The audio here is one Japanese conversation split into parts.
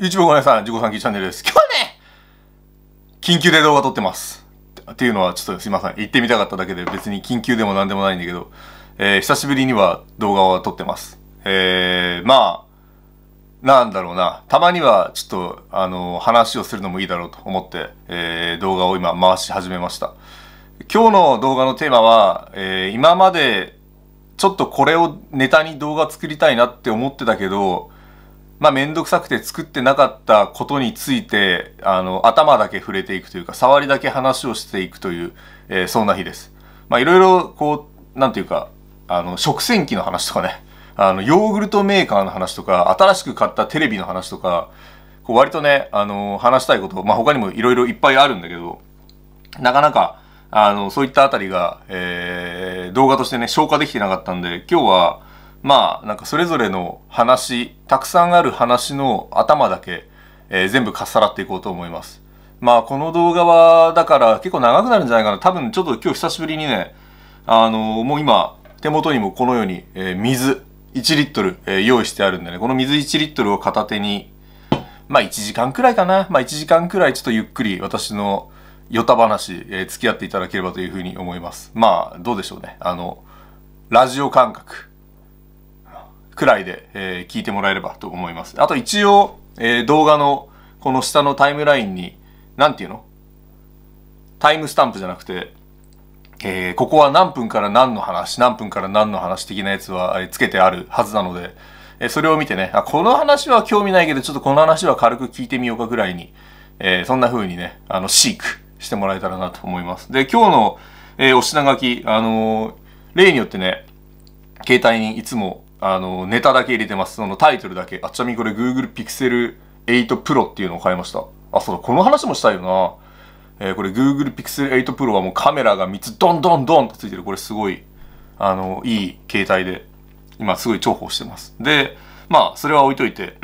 YouTube ごめんなさい、自己産休チャンネルです。今日はね、緊急で動画撮ってます。っていうのはちょっとすいません。言ってみたかっただけで別に緊急でも何でもないんだけど、えー久しぶりには動画を撮ってます。えー、まあ、なんだろうな。たまにはちょっと、あの、話をするのもいいだろうと思って、えー動画を今回し始めました。今日の動画のテーマは、えー今までちょっとこれをネタに動画作りたいなって思ってたけど、まあめんどくさくて作ってなかったことについて、あの、頭だけ触れていくというか、触りだけ話をしていくという、えーそんな日です。まあいろいろこう、なんていうか、あの、食洗機の話とかね、あの、ヨーグルトメーカーの話とか、新しく買ったテレビの話とか、こう割とね、あの、話したいこと、まあ他にもいろいろいっぱいあるんだけど、なかなか、あの、そういったあたりが、えー動画としてね、消化できてなかったんで、今日は、まあ、なんかそれぞれの話、たくさんある話の頭だけ、えー全部かっさらっていこうと思います。まあ、この動画は、だから結構長くなるんじゃないかな。多分ちょっと今日久しぶりにね、あのもう今、手元にもこのように、えー水1リットル、えー用意してあるんでね、この水1リットルを片手に、まあ1時間くらいかな。まあ1時間くらいちょっとゆっくり私のヨタ話、えー付き合っていただければというふうに思います。まあどうでしょうね。あの、ラジオ感覚くらいで、えー聞いてもらえればと思います。あと一応、えー動画のこの下のタイムラインに、なんていうの？タイムスタンプじゃなくて、えーここは何分から何の話、何分から何の話的なやつはえーつけてあるはずなので、えーそれを見てね、あ、この話は興味ないけど、ちょっとこの話は軽く聞いてみようかぐらいに、えーそんな風にね、あの、シークしてもらえたらなと思います。で、今日の、えーお品書き、あのー例によってね、携帯にいつも、あの、ネタだけ入れてます。そのタイトルだけ。あ、ちなみにこれ Google Pixel 8 Pro っていうのを買いました。あ、そうだ、この話もしたいよな。えーこれ Google Pixel 8 Pro はもうカメラが3つドンドンドンとついてる。これすごい、あの、いい携帯で、今すごい重宝してます。で、まあ、それは置いといて、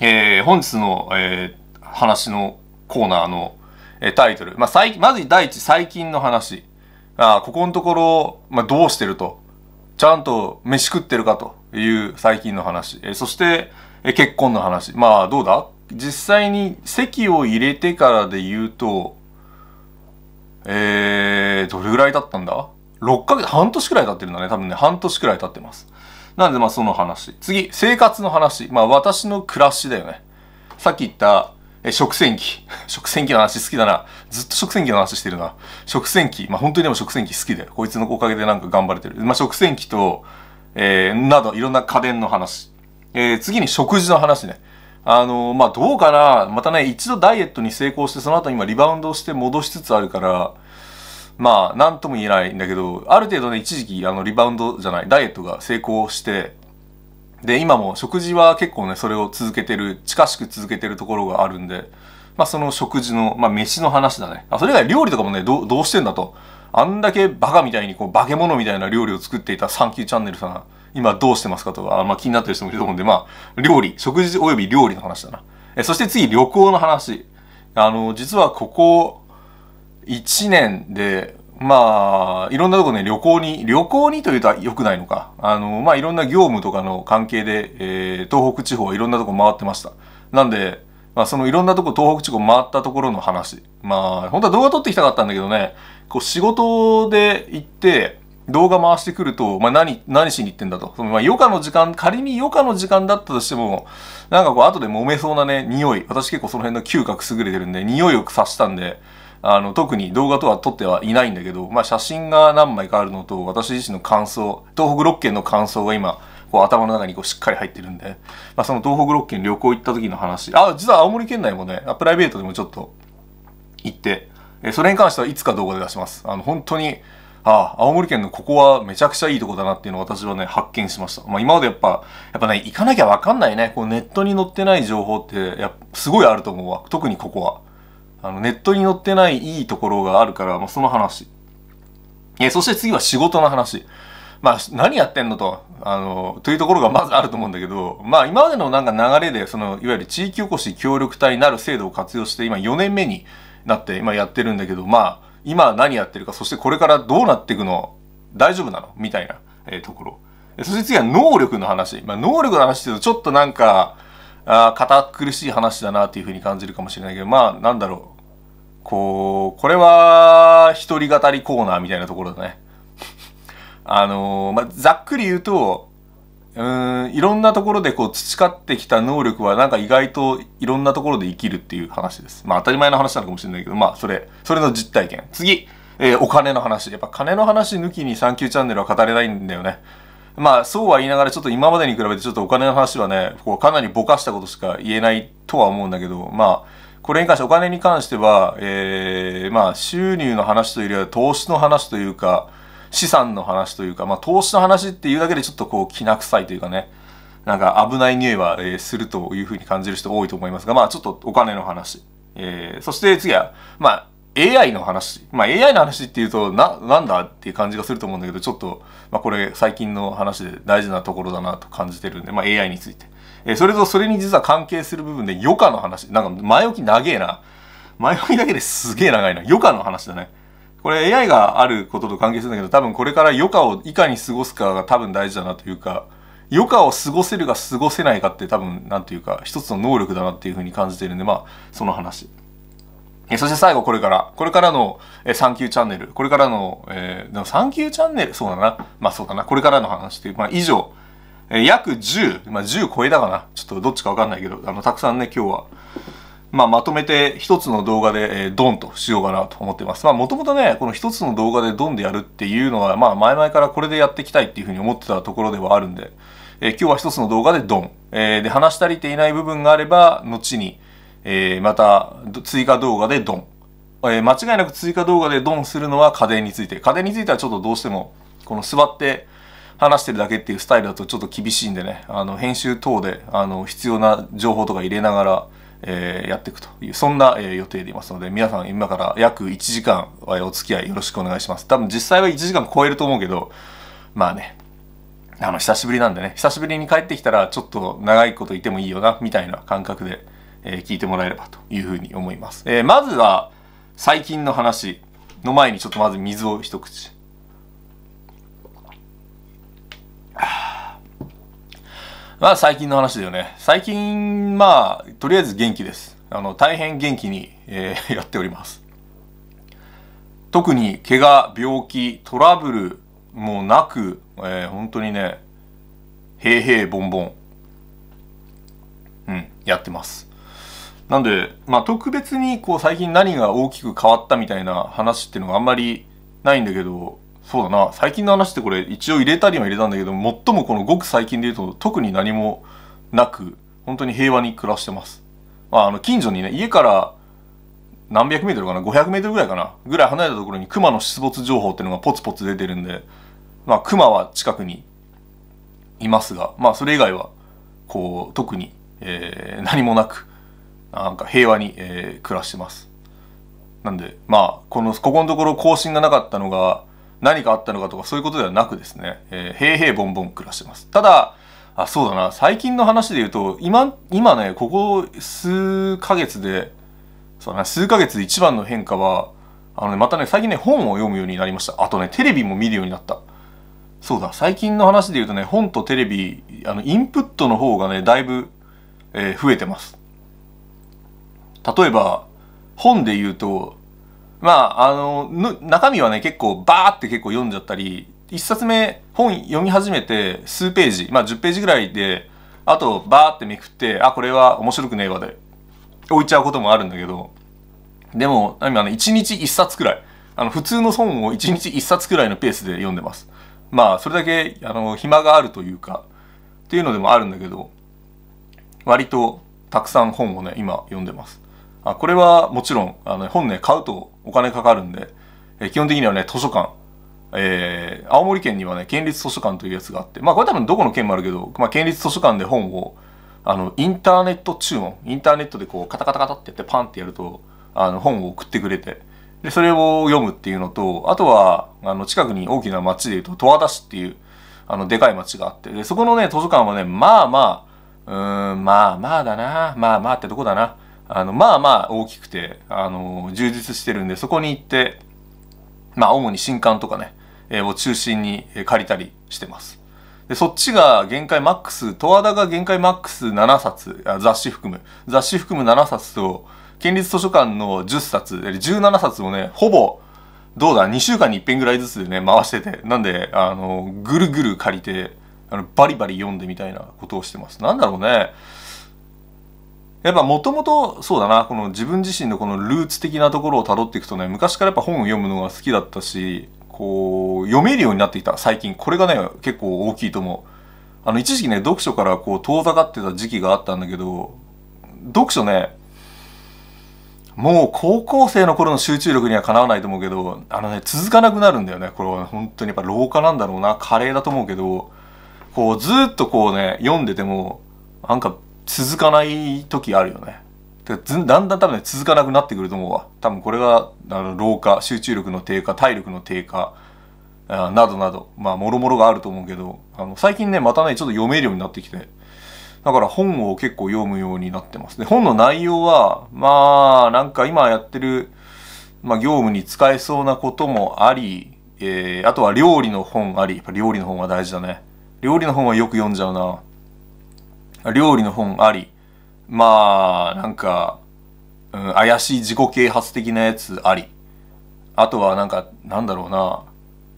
えー本日の、えー話のコーナーの、えータイトル。まあ、最まず第一、最近の話。あーここのところ、まあ、どうしてると。ちゃんと飯食ってるかという最近の話。えそして、え結婚の話。まあ、どうだ？実際に席を入れてからで言うと、えー、どれぐらい経ったんだ ?6 ヶ月、半年くらい経ってるんだね。多分ね、半年くらい経ってます。なので、まあ、その話。次、生活の話。まあ、私の暮らしだよね。さっき言った、え食洗機。食洗機の話好きだな。ずっと食洗機の話してるな。食洗機。まあ、本当にでも食洗機好きだよ。こいつのおかげでなんか頑張れてる。まあ、食洗機と、えー、など、いろんな家電の話。えー、次に食事の話ね。あのーまあ、どうかな。またね、一度ダイエットに成功して、その後今リバウンドして戻しつつあるから、まあ、なんとも言えないんだけど、ある程度ね、一時期、あの、リバウンドじゃない、ダイエットが成功して、で、今も食事は結構ね、それを続けてる、近しく続けてるところがあるんで、まあその食事の、まあ飯の話だね。あ、それ以外料理とかもね、どう、どうしてんだと。あんだけバカみたいにこう、化け物みたいな料理を作っていたサンキューチャンネルさん、今どうしてますかとか、まあ気になってる人もいると思うんで、まあ、料理、食事及び料理の話だな。え、そして次、旅行の話。あの、実はここ、1年で、まあ、いろんなとこね、旅行に、旅行にというと良くないのか。あの、まあ、いろんな業務とかの関係で、えー東北地方いろんなとこ回ってました。なんで、まあ、そのいろんなとこ、東北地方回ったところの話。まあ、本当は動画撮ってきたかったんだけどね、こう、仕事で行って、動画回してくると、まあ、何、何しに行ってんだと。そのまあ、余暇の時間、仮に余暇の時間だったとしても、なんかこう、後で揉めそうなね、匂い。私結構その辺の嗅覚優れてるんで、匂いを察したんで、あの、特に動画とは撮ってはいないんだけど、まあ、写真が何枚かあるのと、私自身の感想、東北6県の感想が今、こう頭の中にこうしっかり入ってるんで、まあ、その東北6県旅行行った時の話、あ、実は青森県内もね、プライベートでもちょっと行って、えそれに関してはいつか動画で出します。あの、本当に、ああ、青森県のここはめちゃくちゃいいとこだなっていうのを私はね、発見しました。まあ今までやっぱ、やっぱね、行かなきゃわかんないね。こうネットに載ってない情報って、やすごいあると思うわ。特にここは。あの、ネットに載ってないいいところがあるから、まあその話。えそして次は仕事の話。まあ、何やってんのと、あの、というところがまずあると思うんだけど、まあ今までのなんか流れで、その、いわゆる地域おこし協力隊になる制度を活用して、今4年目になって今やってるんだけど、まあ、今何やってるか、そしてこれからどうなっていくの、大丈夫なの？みたいな、えーところ。そして次は能力の話。まあ能力の話っていうとちょっとなんか、あ堅苦しい話だなっていうふうに感じるかもしれないけど、まあ、なんだろう。こう、これは、一人語りコーナーみたいなところだね。あのー、まあ、ざっくり言うと、うん、いろんなところでこう培ってきた能力はなんか意外といろんなところで生きるっていう話です。まあ当たり前の話なのかもしれないけど、まあそれ、それの実体験。次、えー、お金の話。やっぱ金の話抜きにサンキューチャンネルは語れないんだよね。まあそうは言いながらちょっと今までに比べてちょっとお金の話はね、こうかなりぼかしたことしか言えないとは思うんだけど、まあこれに関してお金に関しては、えー、まあ収入の話というよりは投資の話というか、資産の話というか、まあ、投資の話っていうだけでちょっとこう、きな臭いというかね、なんか危ない匂いは、えー、するというふうに感じる人多いと思いますが、まあ、ちょっとお金の話。えー、そして次は、まあ、AI の話。まあ、AI の話っていうと、な、なんだっていう感じがすると思うんだけど、ちょっと、まあ、これ最近の話で大事なところだなと感じてるんで、まあ、AI について。えー、それとそれに実は関係する部分で余暇の話。なんか前置き長えな。前置きだけですげえ長いな。余暇の話だね。これ AI があることと関係するんだけど、多分これから余暇をいかに過ごすかが多分大事だなというか、余暇を過ごせるか過ごせないかって多分、なんていうか、一つの能力だなっていうふうに感じているんで、まあ、その話。えそして最後これから、これからの、えサンキューチャンネル、これからの、えー、でもサンキューチャンネル、そうだな。まあそうだな。これからの話っていう、まあ以上、え約10、まあ10超えたかな。ちょっとどっちかわかんないけど、あの、たくさんね、今日は、まあ、まとめて一つの動画で、えー、ドンとしようかなと思ってます。まあ、もともとね、この一つの動画でドンでやるっていうのは、まあ、前々からこれでやっていきたいっていうふうに思ってたところではあるんで、えー、今日は一つの動画でドン。えー、で、話し足りていない部分があれば、後に、えー、また、追加動画でドン。えー、間違いなく追加動画でドンするのは家電について。家電についてはちょっとどうしても、この座って話してるだけっていうスタイルだとちょっと厳しいんでね、あの、編集等で、あの、必要な情報とか入れながら、えー、やっていくという、そんな、えー、予定でいますので、皆さん今から約1時間お付き合いよろしくお願いします。多分実際は1時間超えると思うけど、まあね、あの、久しぶりなんでね、久しぶりに帰ってきたらちょっと長いこといてもいいよな、みたいな感覚で、えー、聞いてもらえればというふうに思います。え、まずは、最近の話の前にちょっとまず水を一口。まあ最近の話だよね。最近、まあ、とりあえず元気です。あの、大変元気に、えー、やっております。特に怪我、病気、トラブルもなく、えー、本当にね、平々ボンボン、うん、やってます。なんで、まあ特別にこう最近何が大きく変わったみたいな話っていうのがあんまりないんだけど、そうだな、最近の話ってこれ一応入れたりは入れたんだけど、最もこのごく最近で言うと特に何もなく、本当に平和に暮らしてます。まあ、あの、近所にね、家から何百メートルかな ?500 メートルぐらいかな？ぐらい離れたところに熊の出没情報っていうのがポツポツ出てるんで、まあ、熊は近くにいますが、まあ、それ以外は、こう、特に、えー、何もなく、なんか平和に、えー、暮らしてます。なんで、まあ、この、ここのところ更新がなかったのが、何かあったのかとかそういうことではなくですね、えー、平々ボンボン暮らしてます。ただ、あ、そうだな、最近の話で言うと、今、今ね、ここ数ヶ月で、そうだね、数ヶ月で一番の変化は、あのね、またね、最近ね、本を読むようになりました。あとね、テレビも見るようになった。そうだ、最近の話で言うとね、本とテレビ、あの、インプットの方がね、だいぶ、えー、増えてます。例えば、本で言うと、まあ、あの、中身はね、結構バーって結構読んじゃったり、一冊目本読み始めて数ページ、まあ10ページぐらいで、あとバーってめくって、あ、これは面白くねえわで置いちゃうこともあるんだけど、でも、今ね、1日1冊くらい、あの、普通の本を1日1冊くらいのペースで読んでます。まあ、それだけ、あの、暇があるというか、っていうのでもあるんだけど、割とたくさん本をね、今読んでます。あこれはもちろん、あの、本ね、買うとお金かかるんで、えー、基本的にはね、図書館、えー、青森県にはね、県立図書館というやつがあって、まあこれ多分どこの県もあるけど、まあ県立図書館で本を、あの、インターネット注文、インターネットでこうカタカタカタってやってパンってやると、あの、本を送ってくれて、で、それを読むっていうのと、あとは、あの、近くに大きな町でいうと、十和田市っていう、あの、でかい町があって、で、そこのね、図書館はね、まあまあ、うん、まあまあだな、まあまあってとこだな。あの、まあまあ大きくて、あの、充実してるんで、そこに行って、まあ主に新刊とかね、えー、を中心に借りたりしてます。で、そっちが限界マックス、十和田が限界マックス7冊、あ雑誌含む。雑誌含む7冊と、県立図書館の10冊、17冊をね、ほぼ、どうだ、2週間に一遍ぐらいずつでね、回してて。なんで、あの、ぐるぐる借りて、あの、バリバリ読んでみたいなことをしてます。なんだろうね。やっぱもともとそうだな。この自分自身のこのルーツ的なところをたどっていくとね昔からやっぱ本を読むのが好きだったしこう読めるようになってきた。最近これがね結構大きいと思う。あの一時期ね読書からこう遠ざかってた時期があったんだけど読書ねもう高校生の頃の集中力にはかなわないと思うけどあのね続かなくなるんだよね。これは本当にやっぱ老化なんだろうな。加齢だと思うけどこうずっとこうね読んでてもなんか続かない時あるよね。だんだん多分ね続かなくなってくると思うわ。多分これがあの老化集中力の低下体力の低下あなどなど。まあもろもろがあると思うけどあの最近ねまたねちょっと読めるようになってきて。だから本を結構読むようになってます。ね本の内容はまあなんか今やってる、まあ、業務に使えそうなこともあり、えー、あとは料理の本あり。やっぱ料理の本は大事だね。料理の本はよく読んじゃうな。料理の本ありまあなんか、うん、怪しい自己啓発的なやつあり。あとはなんかなんだろうな。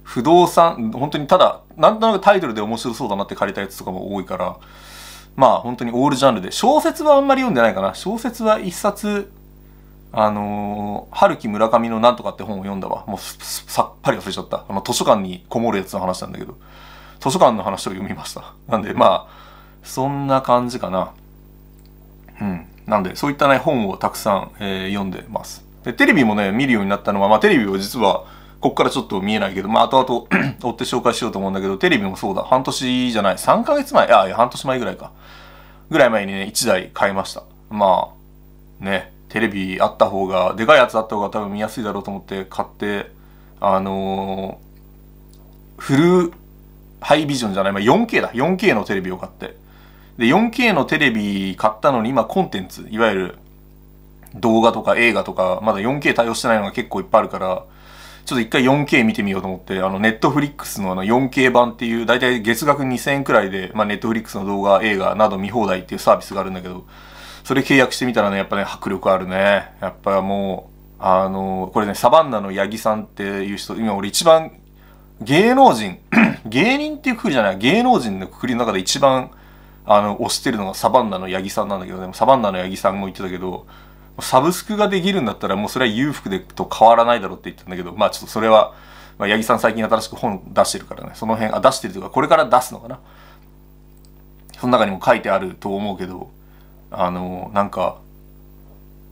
不動産本当にただなんとなくタイトルで面白そうだなって借りたやつとかも多いから。まあ本当にオールジャンルで。小説はあんまり読んでないかな。小説は一冊あのー、春樹村上のなんとかって本を読んだわ。もうさっぱり忘れちゃった。あの図書館にこもるやつの話なんだけど。図書館の話を読みました。なんでまあそんな感じかな。うん。なんで、そういったね、本をたくさん、えー、読んでます。で、テレビもね、見るようになったのは、まあ、テレビを実は、こっからちょっと見えないけど、まあ、後々 追って紹介しようと思うんだけど、テレビもそうだ。半年じゃない。3ヶ月前。あ、いや、半年前ぐらいか。ぐらい前にね、1台買いました。まあ、ね、テレビあった方が、でかいやつあった方が多分見やすいだろうと思って買って、あのー、フルハイビジョンじゃない、まあ、4K だ。4K のテレビを買って。で、4K のテレビ買ったのに今コンテンツ、いわゆる動画とか映画とか、まだ 4K 対応してないのが結構いっぱいあるから、ちょっと一回 4K 見てみようと思って、あの、ネットフリックスのあの 4K 版っていう、だいたい月額2000円くらいで、まあ、ネットフリックスの動画、映画など見放題っていうサービスがあるんだけど、それ契約してみたらね、やっぱね、迫力あるね。やっぱもう、あの、これね、サバンナの八木さんっていう人、今俺一番、芸能人、芸人っていうくくりじゃない、芸能人のくくりの中で一番、あの、推してるのがサバンナの八木さんなんだけど、でもサバンナの八木さんも言ってたけど、サブスクができるんだったらもうそれは裕福でと変わらないだろうって言ったんだけど、まあちょっとそれは、まあ、八木さん最近新しく本出してるからね、その辺、あ、出してるというか、これから出すのかな。その中にも書いてあると思うけど、あの、なんか、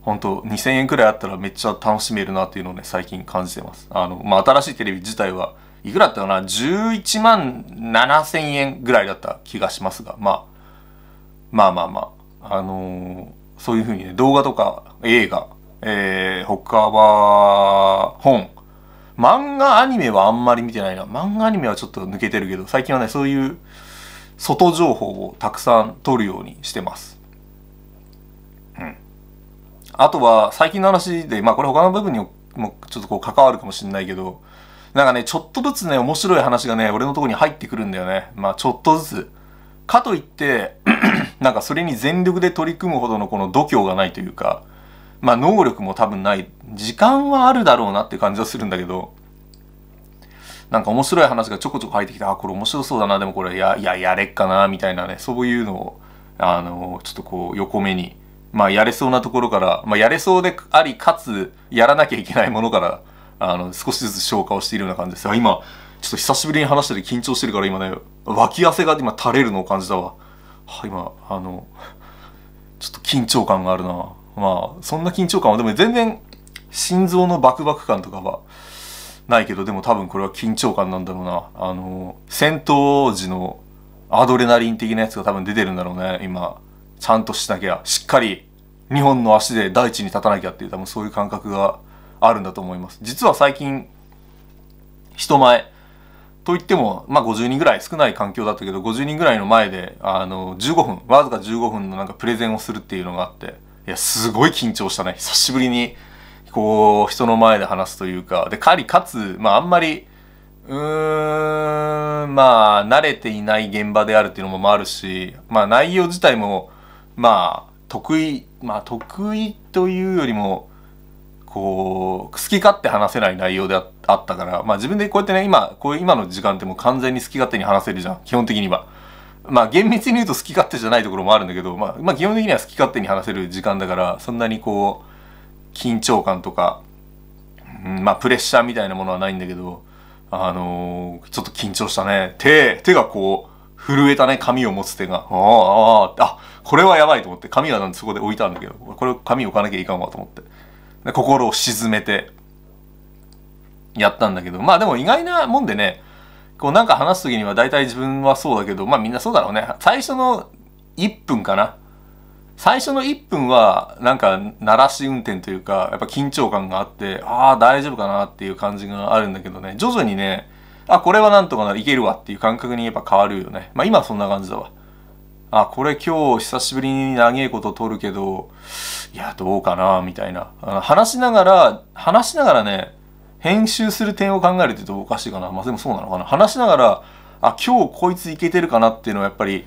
本当2000円くらいあったらめっちゃ楽しめるなっていうのをね、最近感じてます。あの、まあ新しいテレビ自体はいくらだったかな ?11 万7000円ぐらいだった気がしますが、まあ、まあまあまあ、あのー、そういうふうにね、動画とか映画、えー、他は本、漫画アニメはあんまり見てないな。漫画アニメはちょっと抜けてるけど、最近はね、そういう外情報をたくさん取るようにしてます。うん。あとは、最近の話で、まあこれ他の部分にもちょっとこう関わるかもしれないけど、なんかね、ちょっとずつね、面白い話がね、俺のとこに入ってくるんだよね。まあちょっとずつ。かといって なんかそれに全力で取り組むほどのこの度胸がないというか、まあ能力も多分ない。時間はあるだろうなって感じはするんだけど、なんか面白い話がちょこちょこ入ってきて、あ、これ面白そうだな、でもこれ、や、いや、やれっかな、みたいなね、そういうのを、あの、ちょっとこう、横目に、まあ、やれそうなところから、まあ、やれそうであり、かつ、やらなきゃいけないものから、あの、少しずつ消化をしているような感じです。今、ちょっと久しぶりに話してて緊張してるから今ね、脇汗が今垂れるのを感じたわ。は今、あの、ちょっと緊張感があるな。まあ、そんな緊張感は、でも全然、心臓のバクバク感とかはないけど、でも多分これは緊張感なんだろうな。あの、戦闘時のアドレナリン的なやつが多分出てるんだろうね。今、ちゃんとしなきゃ、しっかり日本の足で大地に立たなきゃっていう多分そういう感覚があるんだと思います。実は最近、人前、といっても、まあ、50人ぐらい少ない環境だったけど50人ぐらいの前であの15分わずか15分のなんかプレゼンをするっていうのがあっていやすごい緊張したね。久しぶりにこう人の前で話すというか。でかりかつ、まあ、あんまりうーんまあ慣れていない現場であるっていうのもあるしまあ内容自体もまあ得意まあ得意というよりもこう好き勝手話せない内容であってあったからまあ自分でこうやってね今こういう今の時間ってもう完全に好き勝手に話せるじゃん基本的には。まあ厳密に言うと好き勝手じゃないところもあるんだけど、まあ、まあ基本的には好き勝手に話せる時間だからそんなにこう緊張感とか、うん、まあプレッシャーみたいなものはないんだけどあのー、ちょっと緊張したね。手手がこう震えたね紙を持つ手が。ああああ、あこれはやばいと思って紙はなんでそこで置いたんだけどこれ紙置かなきゃいかんわと思って。で心を沈めて。やったんだけどまあでも意外なもんでねこうなんか話す時には大体自分はそうだけど、まあみんなそうだろうね。最初の1分かな。最初の1分はなんか鳴らし運転というか、やっぱ緊張感があって、ああ大丈夫かなっていう感じがあるんだけどね、徐々にね、あ、これはなんとかなる、いけるわっていう感覚にやっぱ変わるよね。まあ今はそんな感じだわ。あ、これ今日久しぶりに長いこと撮るけど、いや、どうかな、みたいな。話しながら、話しながらね、編集する点を考えるって言うとおかしいかな。まあでもそうなのかな。話しながら、あ、今日こいついけてるかなっていうのはやっぱり、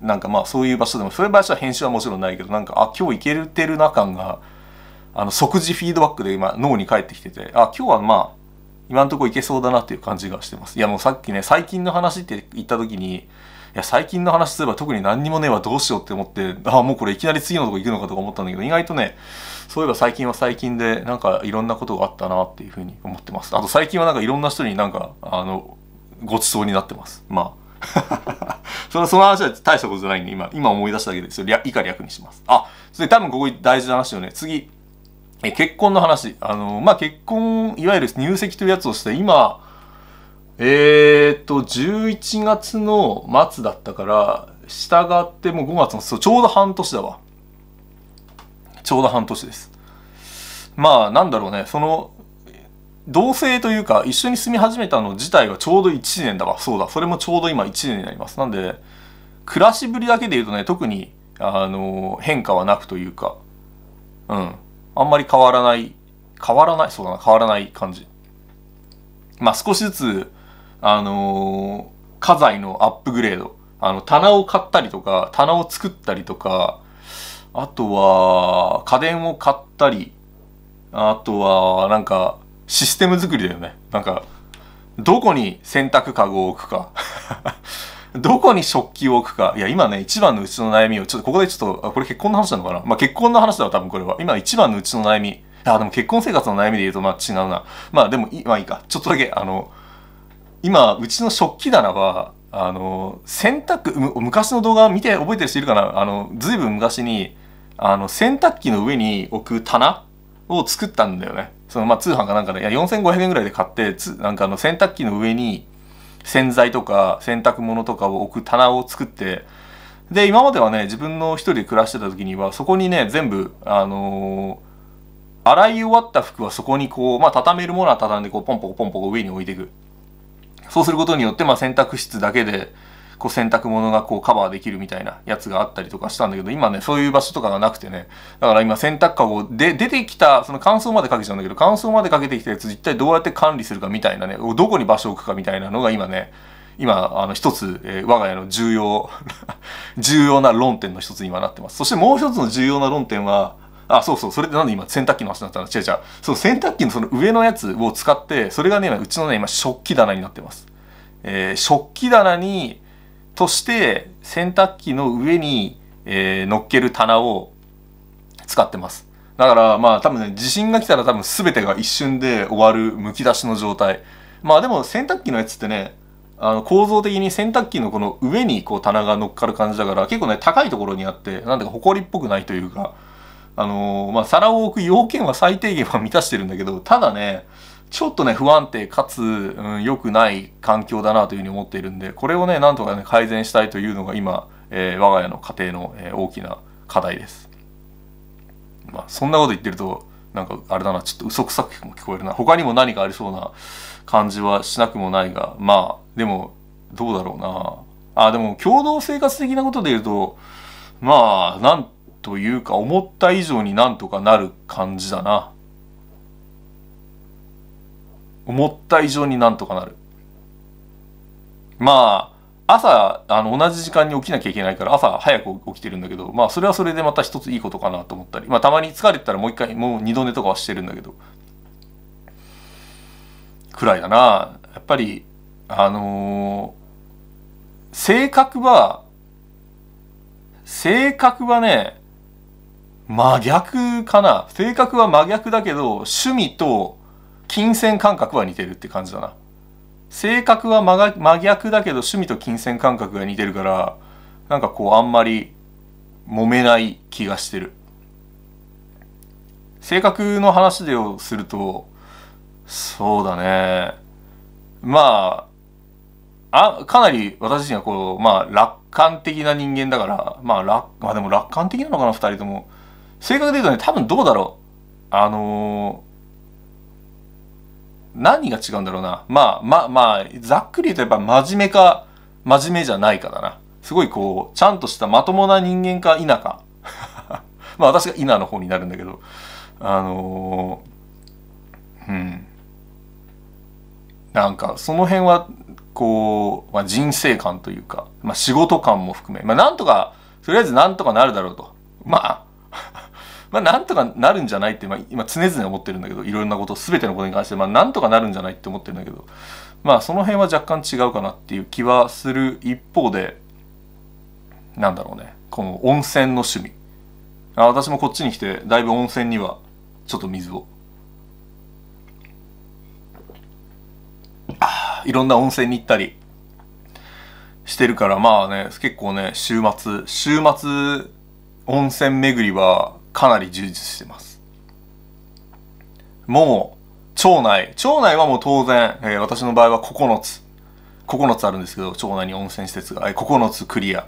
なんかまあそういう場所でも、そういう場所は編集はもちろんないけど、なんか、あ、今日いけてるな感が、あの、即時フィードバックで今脳に返ってきてて、あ、今日はまあ、今んとこいけそうだなっていう感じがしてます。いやもうさっきね、最近の話って言った時に、いや、最近の話すれば特に何にもねえわ、どうしようって思って、あ、もうこれいきなり次のとこ行くのかとか思ったんだけど、意外とね、そういえば最近は最近でなんかいろんなことがあったなっていうふうに思ってます。あと最近はなんかいろんな人になんか、あの、ごちそうになってます。まあ。そのその話は大したことじゃないんで、今、今思い出しただけですよ。以下略にします。あ、それ多分ここ大事な話よね。次。え、結婚の話。あの、まあ、結婚、いわゆる入籍というやつをして、今、えー、っと、11月の末だったから、従ってもう5月の、そう、ちょうど半年だわ。ちょうど半年です。まあ、なんだろうね、その、同棲というか、一緒に住み始めたの自体はちょうど1年だわ。そうだ。それもちょうど今1年になります。なんで、暮らしぶりだけで言うとね、特に、あの、変化はなくというか、うん。あんまり変わらない、変わらない、そうだな、変わらない感じ。まあ、少しずつ、あの家財のアップグレード。あの、棚を買ったりとか、棚を作ったりとか、あとは、家電を買ったり、あとは、なんか、システム作りだよね。なんか、どこに洗濯かごを置くか。どこに食器を置くか。いや、今ね、一番のうちの悩みを、ちょっとここでちょっと、これ結婚の話なのかな？まあ結婚の話だわ、多分これは。今一番のうちの悩み。あ、でも結婚生活の悩みで言うと、まあ違うな。まあでも、まあいいか。ちょっとだけ、あの、今、うちの食器棚は、あの、洗濯、昔の動画見て覚えてる人いるかな？あの、ずいぶん昔に、あの洗濯機の上に置く棚を作ったんだよね。そのまあ通販かなんかで、いや4500円ぐらいで買ってつなんかあの洗濯機の上に洗剤とか洗濯物とかを置く棚を作ってで今まではね自分の一人で暮らしてた時にはそこにね全部あのー、洗い終わった服はそこにこうまあ畳めるものは畳んでこうポンポコポンポコ上に置いていく。そうすることによってまあ洗濯室だけでこう洗濯物がこうカバーできるみたいなやつがあったりとかしたんだけど、今ね、そういう場所とかがなくてね、だから今洗濯かごで出てきた、その乾燥までかけちゃうんだけど、乾燥までかけてきたやつ一体どうやって管理するかみたいなね、どこに場所を置くかみたいなのが今ね、今、あの、一つ、えー、我が家の重要 重要な論点の一つに今なってます。そしてもう一つの重要な論点は、あ、そうそう、それでなんで今洗濯機の話になったの？違う違う。そう、洗濯機のその上のやつを使って、それがね、うちのね、今、食器棚になってます。えー、食器棚に、として洗濯機の上に、えー、乗っける棚を使ってます。だからまあ多分ね地震が来たら多分全てが一瞬で終わるむき出しの状態。まあでも洗濯機のやつってねあの構造的に洗濯機のこの上にこう棚が乗っかる感じだから結構ね高いところにあってなんだか埃っぽくないというかあのー、まあ皿を置く要件は最低限は満たしてるんだけどただねちょっとね、不安定かつ、うん、良くない環境だなというふうに思っているんで、これをね、なんとかね、改善したいというのが今、えー、我が家の家庭の、えー、大きな課題です。まあ、そんなこと言ってると、なんかあれだな、ちょっと嘘くさくも聞こえるな。他にも何かありそうな感じはしなくもないが、まあ、でも、どうだろうな。あ、でも、共同生活的なことで言うと、まあ、なんというか、思った以上になんとかなる感じだな。思った以上になんとかなる。まあ朝あの同じ時間に起きなきゃいけないから朝早く起きてるんだけどまあそれはそれでまた一ついいことかなと思ったり。まあたまに疲れてたらもう一回もう二度寝とかはしてるんだけど。くらいだな。やっぱりあのー、性格は性格はね真逆かな。性格は真逆だけど趣味と金銭感覚は似てるって感じだな。性格は真逆だけど趣味と金銭感覚が似てるからなんかこうあんまり揉めない気がしてる。性格の話でをするとそうだね。まああかなり私自身はこうまあ楽観的な人間だからまあ楽まあでも楽観的なのかな2人とも。性格で言うとね多分どうだろう。あのー、何が違うんだろうな。まあまあまあざっくり言うとやっぱ真面目か真面目じゃないかだな。すごいこうちゃんとしたまともな人間か否か。まあ私が否の方になるんだけど。あのー、うん。なんかその辺はこう、まあ、人生観というか、まあ、仕事観も含め、まあ、なんとかとりあえずなんとかなるだろうと。まあまあ、なんとかなるんじゃないって、まあ、今常々思ってるんだけど、いろんなこと、全てのことに関して、まあ、なんとかなるんじゃないって思ってるんだけど、まあ、その辺は若干違うかなっていう気はする一方で、なんだろうね、この温泉の趣味。あ私もこっちに来て、だいぶ温泉には、ちょっと水を。あいろんな温泉に行ったりしてるから、まあね、結構ね、週末、週末温泉巡りはかなり充実してます。もう、町内、町内はもう当然、えー、私の場合は9つ、9つあるんですけど、町内に温泉施設が、えー、9つクリア。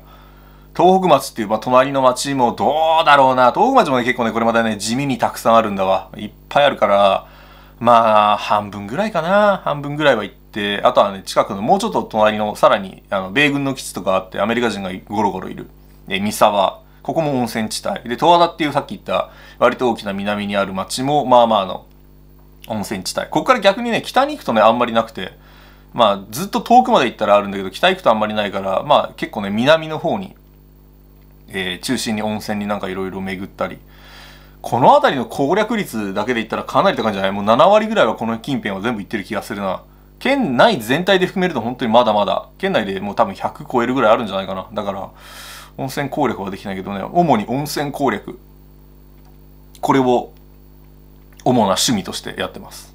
東北町っていう、まあ、隣の町もどうだろうな。東北町もね、結構ね、これまでね、地味にたくさんあるんだわ。いっぱいあるから、まあ、半分ぐらいかな。半分ぐらいは行って、あとはね、近くのもうちょっと隣の、さらに、あの、米軍の基地とかあって、アメリカ人がゴロゴロいる。で、三沢。ここも温泉地帯。で、十和田っていうさっき言った割と大きな南にある町もまあまあの温泉地帯。ここから逆にね、北に行くとね、あんまりなくて、まあずっと遠くまで行ったらあるんだけど、北行くとあんまりないから、まあ結構ね、南の方に、えー、中心に温泉になんかいろいろ巡ったり、この辺りの攻略率だけで言ったらかなり高いんじゃない？もう7割ぐらいはこの近辺は全部行ってる気がするな。県内全体で含めると本当にまだまだ、県内でもう多分100超えるぐらいあるんじゃないかな。だから、温泉攻略はできないけどね、主に温泉攻略。これを主な趣味としてやってます。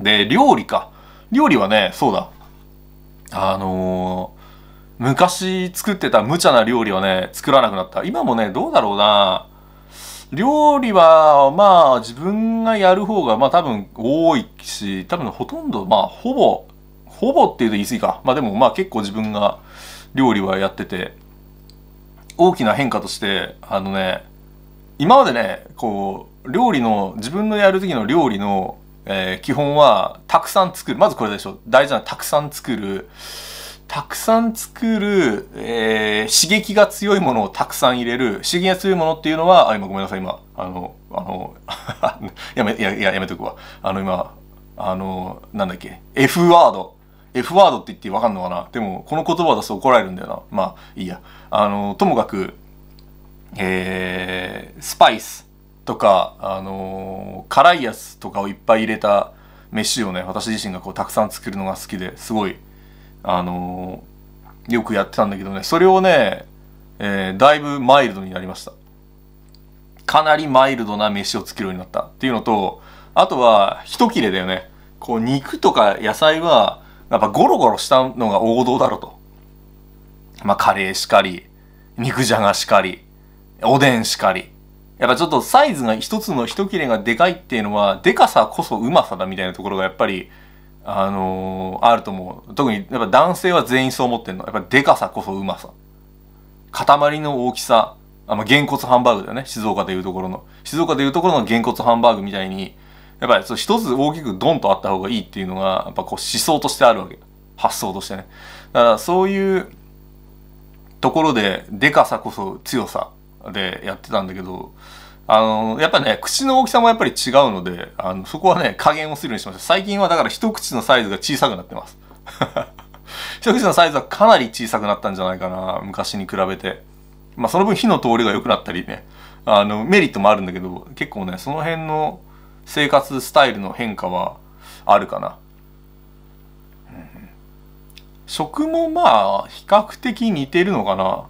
で、料理か。料理はね、そうだ。あのー、昔作ってた無茶な料理はね、作らなくなった。今もね、どうだろうな。料理は、まあ、自分がやる方が、まあ多分多いし、多分ほとんど、まあ、ほぼ、ほぼっていうと言い過ぎか。まあでも、まあ結構自分が料理はやってて、大きな変化として、あのね、今までね、こう、料理の、自分のやる時の料理の、えー、基本は、たくさん作る。まずこれでしょ。大事なたくさん作る。たくさん作る、えー、刺激が強いものをたくさん入れる。刺激が強いものっていうのは、あ、今ごめんなさい、今。あの、あの、やめ、や、いや、やめとくわ。あの、今、あの、なんだっけ、F ワード。F ワードって言ってわかんのかな？でも、この言葉を出すと怒られるんだよな。まあ、いいや。あの、ともかく、えー、スパイスとか、あのー、辛いやつとかをいっぱい入れた飯をね、私自身がこうたくさん作るのが好きですごい、あのー、よくやってたんだけどね、それをね、えー、だいぶマイルドになりました。かなりマイルドな飯を作るようになったっていうのと、あとは一切れだよね。こう肉とか野菜は、やっぱゴロゴロしたのが王道だろうと。まあカレーしかり、肉じゃがしかり、おでんしかり。やっぱちょっとサイズが一つの一切れがでかいっていうのは、でかさこそうまさだみたいなところがやっぱり、あのー、あると思う。特にやっぱ男性は全員そう思ってんの。やっぱでかさこそうまさ。塊の大きさ。あ、まあ、げんこつハンバーグだよね。静岡でいうところの。静岡でいうところのげんこつハンバーグみたいに、やっぱりそう一つ大きくドンとあった方がいいっていうのが、やっぱこう思想としてあるわけ。発想としてね。だからそういうところで、でかさこそ強さでやってたんだけど、あの、やっぱね、口の大きさもやっぱり違うので、あの、そこはね、加減をするようにしました。最近はだから一口のサイズが小さくなってます。一口のサイズはかなり小さくなったんじゃないかな昔に比べてまあその分火の通りが良くなったりねあのメリットもあるんだけど結構ねその辺の生活スタイルの変化はあるかな、食もまあ比較的似てるのかな。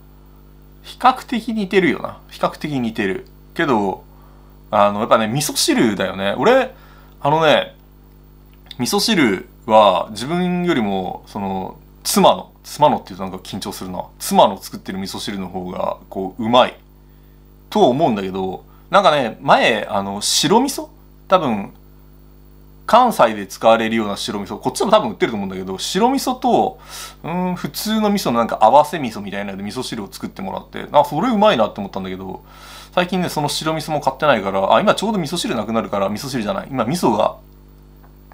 比較的似てるよな。比較的似てる。けどあのやっぱね味噌汁だよね。俺あのね味噌汁は自分よりもその妻の妻のっていうとなんか緊張するな。妻の作ってる味噌汁の方がこううまい。と思うんだけどなんかね前あの白味噌多分関西で使われるような白味噌こっちも多分売ってると思うんだけど白味噌とうん普通の味噌のなんか合わせ味噌みたいなので味噌汁を作ってもらってあそれうまいなって思ったんだけど最近ねその白味噌も買ってないからあ今ちょうど味噌汁なくなるから味噌汁じゃない。今味噌が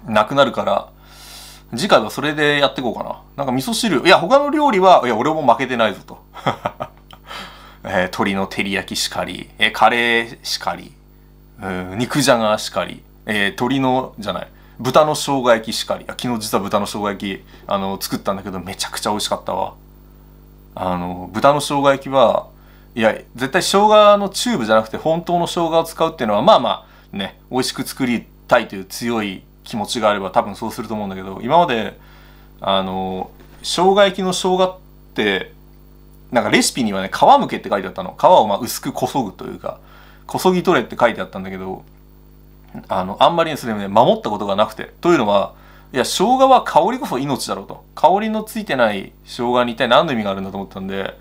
なくなるから次回はそれでやっていこうかな。なんか味噌汁いや他の料理はいや俺も負けてないぞと。えー、鶏の照り焼きしかり、えー、カレーしかり、うん、肉じゃがしかり、えー、鶏のじゃない。豚の生姜焼きしかり。あ昨日実は豚の生姜焼きあの作ったんだけどめちゃくちゃ美味しかったわ。あの豚の生姜焼きはいや絶対生姜のチューブじゃなくて本当の生姜を使うっていうのはまあまあね美味しく作りたいという強い気持ちがあれば多分そうすると思うんだけど今まであの生姜焼きの生姜ってなんかレシピにはね皮むけって書いてあったの。皮をまあ薄くこそぐというかこそぎ取れって書いてあったんだけどあのあんまりねそれね守ったことがなくて。というのはいや生姜は香りこそ命だろうと。香りのついてない生姜に一体何の意味があるんだと思ったんで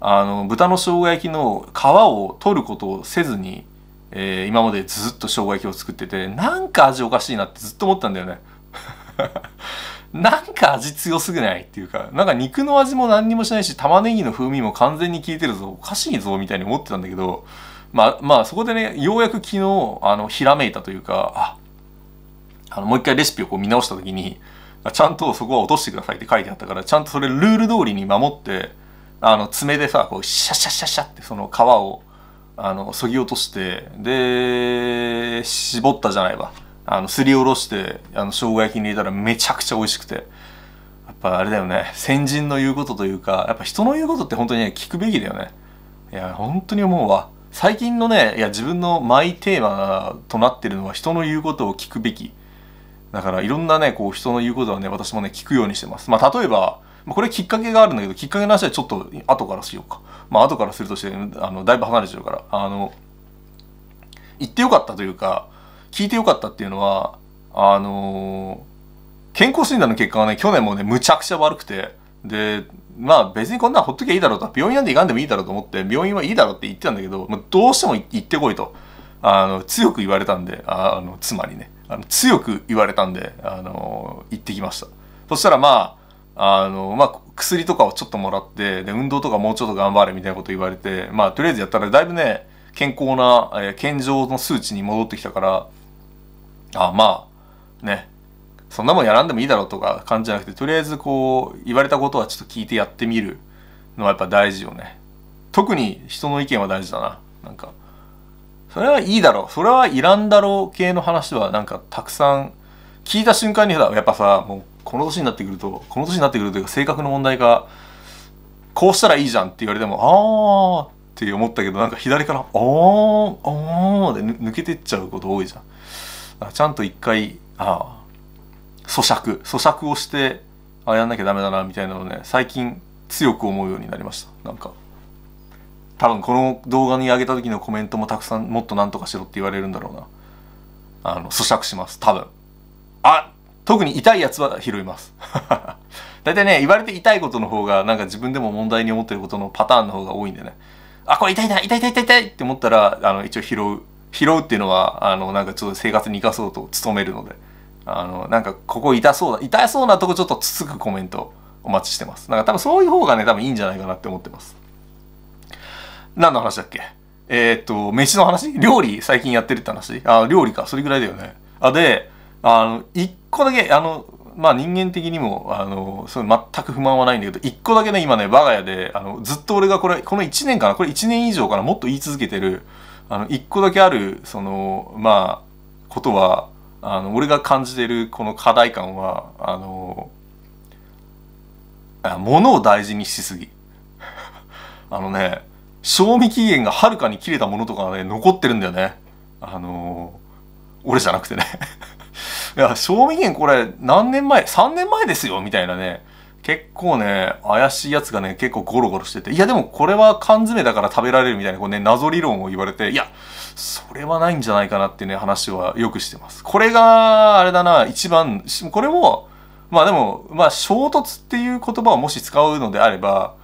あの豚の生姜焼きの皮を取ることをせずに、えー、今までずっと生姜焼きを作っててなんか味おかしいなってずっと思ったんだよね。なんか味強すぎないっていうかなんか肉の味も何にもしないし玉ねぎの風味も完全に効いてるぞ。おかしいぞみたいに思ってたんだけどまあまあそこでねようやく昨日あのひらめいたというかああのもう一回レシピをこう見直した時にちゃんとそこは落としてくださいって書いてあったからちゃんとそれルール通りに守ってあの爪でさこうシャシャシャシャってその皮をあのそぎ落としてで絞ったじゃないわ。あのすりおろしてあの生姜焼きに入れたらめちゃくちゃ美味しくて。やっぱあれだよね。先人の言うことというかやっぱ人の言うことって本当にね聞くべきだよね。いや本当に思うわ。最近のねいや自分のマイテーマとなってるのは人の言うことを聞くべき。だからいろんなねこう人の言うことはね私もね聞くようにしてます。まあ例えばこれきっかけがあるんだけどきっかけの話はちょっと後からしようか。まあ後からするとしてあのだいぶ離れちゃうから。あの言ってよかったというか聞いてよかったっていうのはあの健康診断の結果がね去年もねむちゃくちゃ悪くて。でまあ別にこんなんほっときゃいいだろうと。病院なんで行かんでもいいだろうと思って病院はいいだろうって言ってたんだけど、まあ、どうしても行ってこいと。あの強く言われたんであの妻にねあの強く言われたんであの行ってきました。そしたらまああのまあ薬とかをちょっともらってで運動とかもうちょっと頑張れみたいなこと言われてまあとりあえずやったらだいぶね健康な、えー、健常の数値に戻ってきたからあまあねそんなもんやらんでもいいだろうとか感じじゃなくてとりあえずこう言われたことはちょっと聞いてやってみるのはやっぱ大事よね。特に人の意見は大事だな。なんかそれはいいだろう。それはいらんだろう系の話はなんかたくさん聞いた瞬間にやっぱさもうこの年になってくるとこの年になってくるというか性格の問題がこうしたらいいじゃんって言われてもああって思ったけどなんか左から「あーあー」で抜けてっちゃうこと多いじゃん。ちゃんと一回ああ咀嚼。咀嚼をしてあやんなきゃダメだなみたいなのをね最近強く思うようになりました。なんか。多分この動画に上げた時のコメントもたくさんもっとなんとかしろって言われるんだろうな。あの咀嚼します。多分。あ特に痛いやつは拾います。大体ね言われて痛いことの方がなんか自分でも問題に思ってることのパターンの方が多いんでね。あこれ痛いな痛い痛い痛い痛いって思ったらあの一応拾う。拾うっていうのはあのなんかちょっと生活に生かそうと努めるので。あのなんかここ痛そうだ痛そうなとこちょっとつつくコメントお待ちしてます。なんか多分そういう方がね多分いいんじゃないかなって思ってます。何の話だっけ？えー、っと飯の話？料理最近やってるって話？あ料理か。それぐらいだよね。あであの一個だけあのまあ人間的にもあのそれ全く不満はないんだけど一個だけね今ね我が家であのずっと俺がこれこの1年かな？これ1年以上かな？もっと言い続けてるあの一個だけあるそのまあことはあの俺が感じてるこの課題感はあの、あ物を大事にしすぎ。あのね、賞味期限がはるかに切れたものとかがね、残ってるんだよね。あの、俺じゃなくてね。いや、賞味期限これ何年前 ?3 年前ですよみたいなね。結構ね、怪しいやつがね、結構ゴロゴロしてて、いやでもこれは缶詰だから食べられるみたいな、こうね、謎理論を言われて、いや、それはないんじゃないかなっていうね、話はよくしてます。これが、あれだな、一番、これも、まあでも、まあ衝突っていう言葉をもし使うのであれば、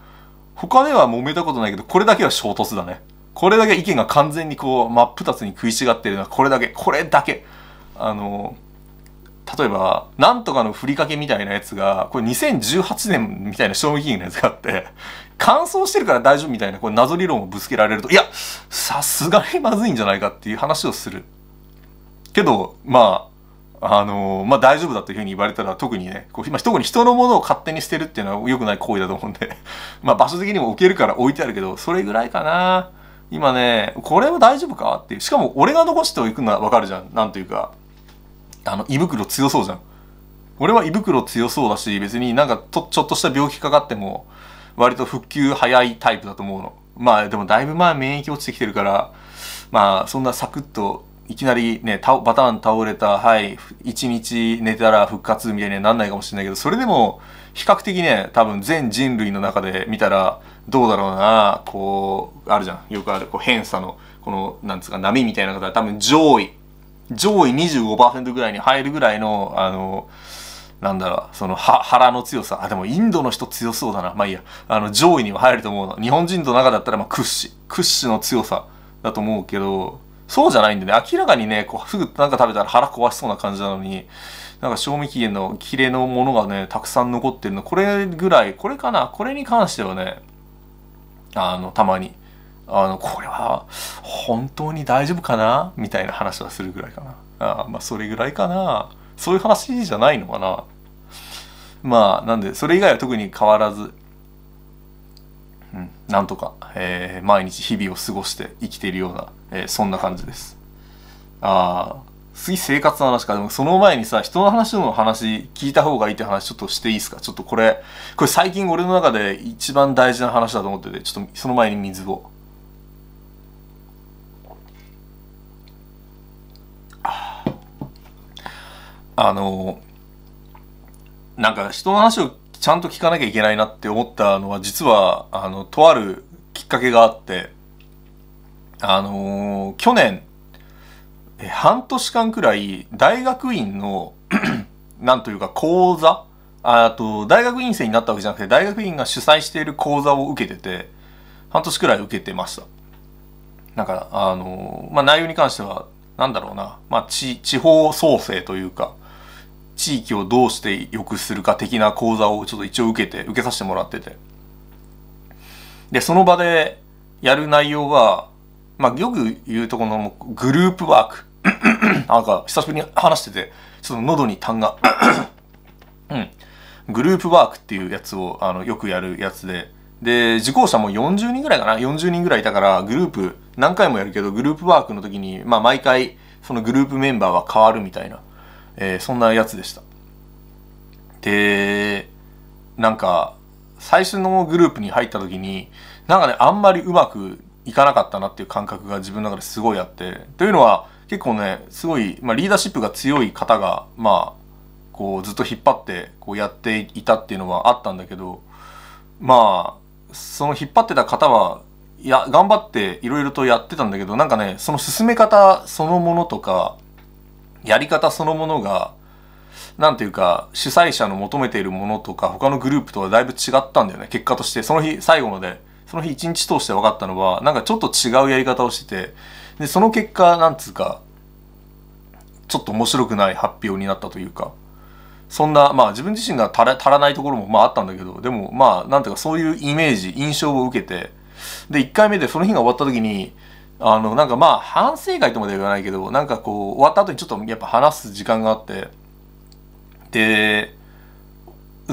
他では揉めたことないけど、これだけは衝突だね。これだけ意見が完全にこう、真っ二つに食い違ってるのは、これだけ、これだけ。あの、例えば、なんとかのふりかけみたいなやつが、これ2018年みたいな賞味期限のやつがあって、乾燥してるから大丈夫みたいなこれ謎理論をぶつけられると、いや、さすがにまずいんじゃないかっていう話をする。けど、まあ、あのー、まあ大丈夫だというふうに言われたら特にね、こうまあ、特に人のものを勝手に捨てるっていうのは良くない行為だと思うんで、まあ場所的にも置けるから置いてあるけど、それぐらいかな。今ね、これは大丈夫かっていう。しかも俺が残しておくのはわかるじゃん。なんというか。あの、胃袋強そうじゃん。俺は胃袋強そうだし、別になんかと、ちょっとした病気かかっても、割と復旧早いタイプだと思うの。まあでもだいぶ前免疫落ちてきてるから、まあそんなサクッといきなりね、バターン倒れた、はい、一日寝たら復活みたいにはなんないかもしれないけど、それでも比較的ね、多分全人類の中で見たら、どうだろうな、こう、あるじゃん。よくある、こう偏差の、この、なんつうか波みたいな方は多分上位上位25%ぐらいに入るぐらいの、あの、なんだろう、その、腹の強さ。あ、でもインドの人強そうだな。まあいいや。あの、上位には入ると思うの。日本人の中だったら、まあ屈指。屈指の強さだと思うけど、そうじゃないんでね。明らかにね、こう、すぐなんか食べたら腹壊しそうな感じなのに、なんか賞味期限の切れのものがね、たくさん残ってるの。これぐらい、これかな。これに関してはね、あの、たまに。あの、これは本当に大丈夫かな？みたいな話はするぐらいかな。あまあ、それぐらいかな。そういう話じゃないのかな。まあ、なんで、それ以外は特に変わらず、うん、なんとか、えー、毎日日々を過ごして生きているような、えー、そんな感じです。ああ、次生活の話か。でもその前にさ、人の話の話聞いた方がいいって話ちょっとしていいですか？ちょっとこれ、これ最近俺の中で一番大事な話だと思ってて、ちょっとその前に水を。あのなんか人の話をちゃんと聞かなきゃいけないなって思ったのは実はあのとあるきっかけがあってあの去年半年間くらい大学院の なんというか講座あと大学院生になったわけじゃなくて大学院が主催している講座を受けてて半年くらい受けてました。だかあのまあ内容に関してはなんだろうな。まあ地地方創生というか地域をどうして良くするか的な講座をちょっと一応受けて、受けさせてもらってて。で、その場でやる内容は、まあよく言うとこのグループワーク。なんか久しぶりに話してて、ちょっと喉に痰が うん。グループワークっていうやつをあのよくやるやつで、で、受講者も40人ぐらいかな ?40 人ぐらいいたから、グループ何回もやるけど、グループワークの時に、まあ毎回そのグループメンバーは変わるみたいな。えー、そんなやつでした。で、なんか、最初のグループに入った時に、なんかね、あんまりうまくいかなかったなっていう感覚が自分の中ですごいあって、というのは、結構ね、すごい、まあ、リーダーシップが強い方が、まあ、こう、ずっと引っ張って、こうやっていたっていうのはあったんだけど、まあ、その引っ張ってた方は、いや、頑張っていろいろとやってたんだけど、なんかね、その進め方そのものとか、やり方そのものが、なんていうか、主催者の求めているものとか、他のグループとはだいぶ違ったんだよね。結果として、その日、最後ので、その日一日通して分かったのは、なんかちょっと違うやり方をしてて、で、その結果、なんつうか、ちょっと面白くない発表になったというか、そんな、まあ自分自身が足ら足らないところもまああったんだけど、でもまあ、なんていうかそういうイメージ、印象を受けて、で、1回目でその日が終わった時に、あの、なんかまあ、反省会とまでは言わないけど、なんかこう、終わった後にちょっとやっぱ話す時間があって、で、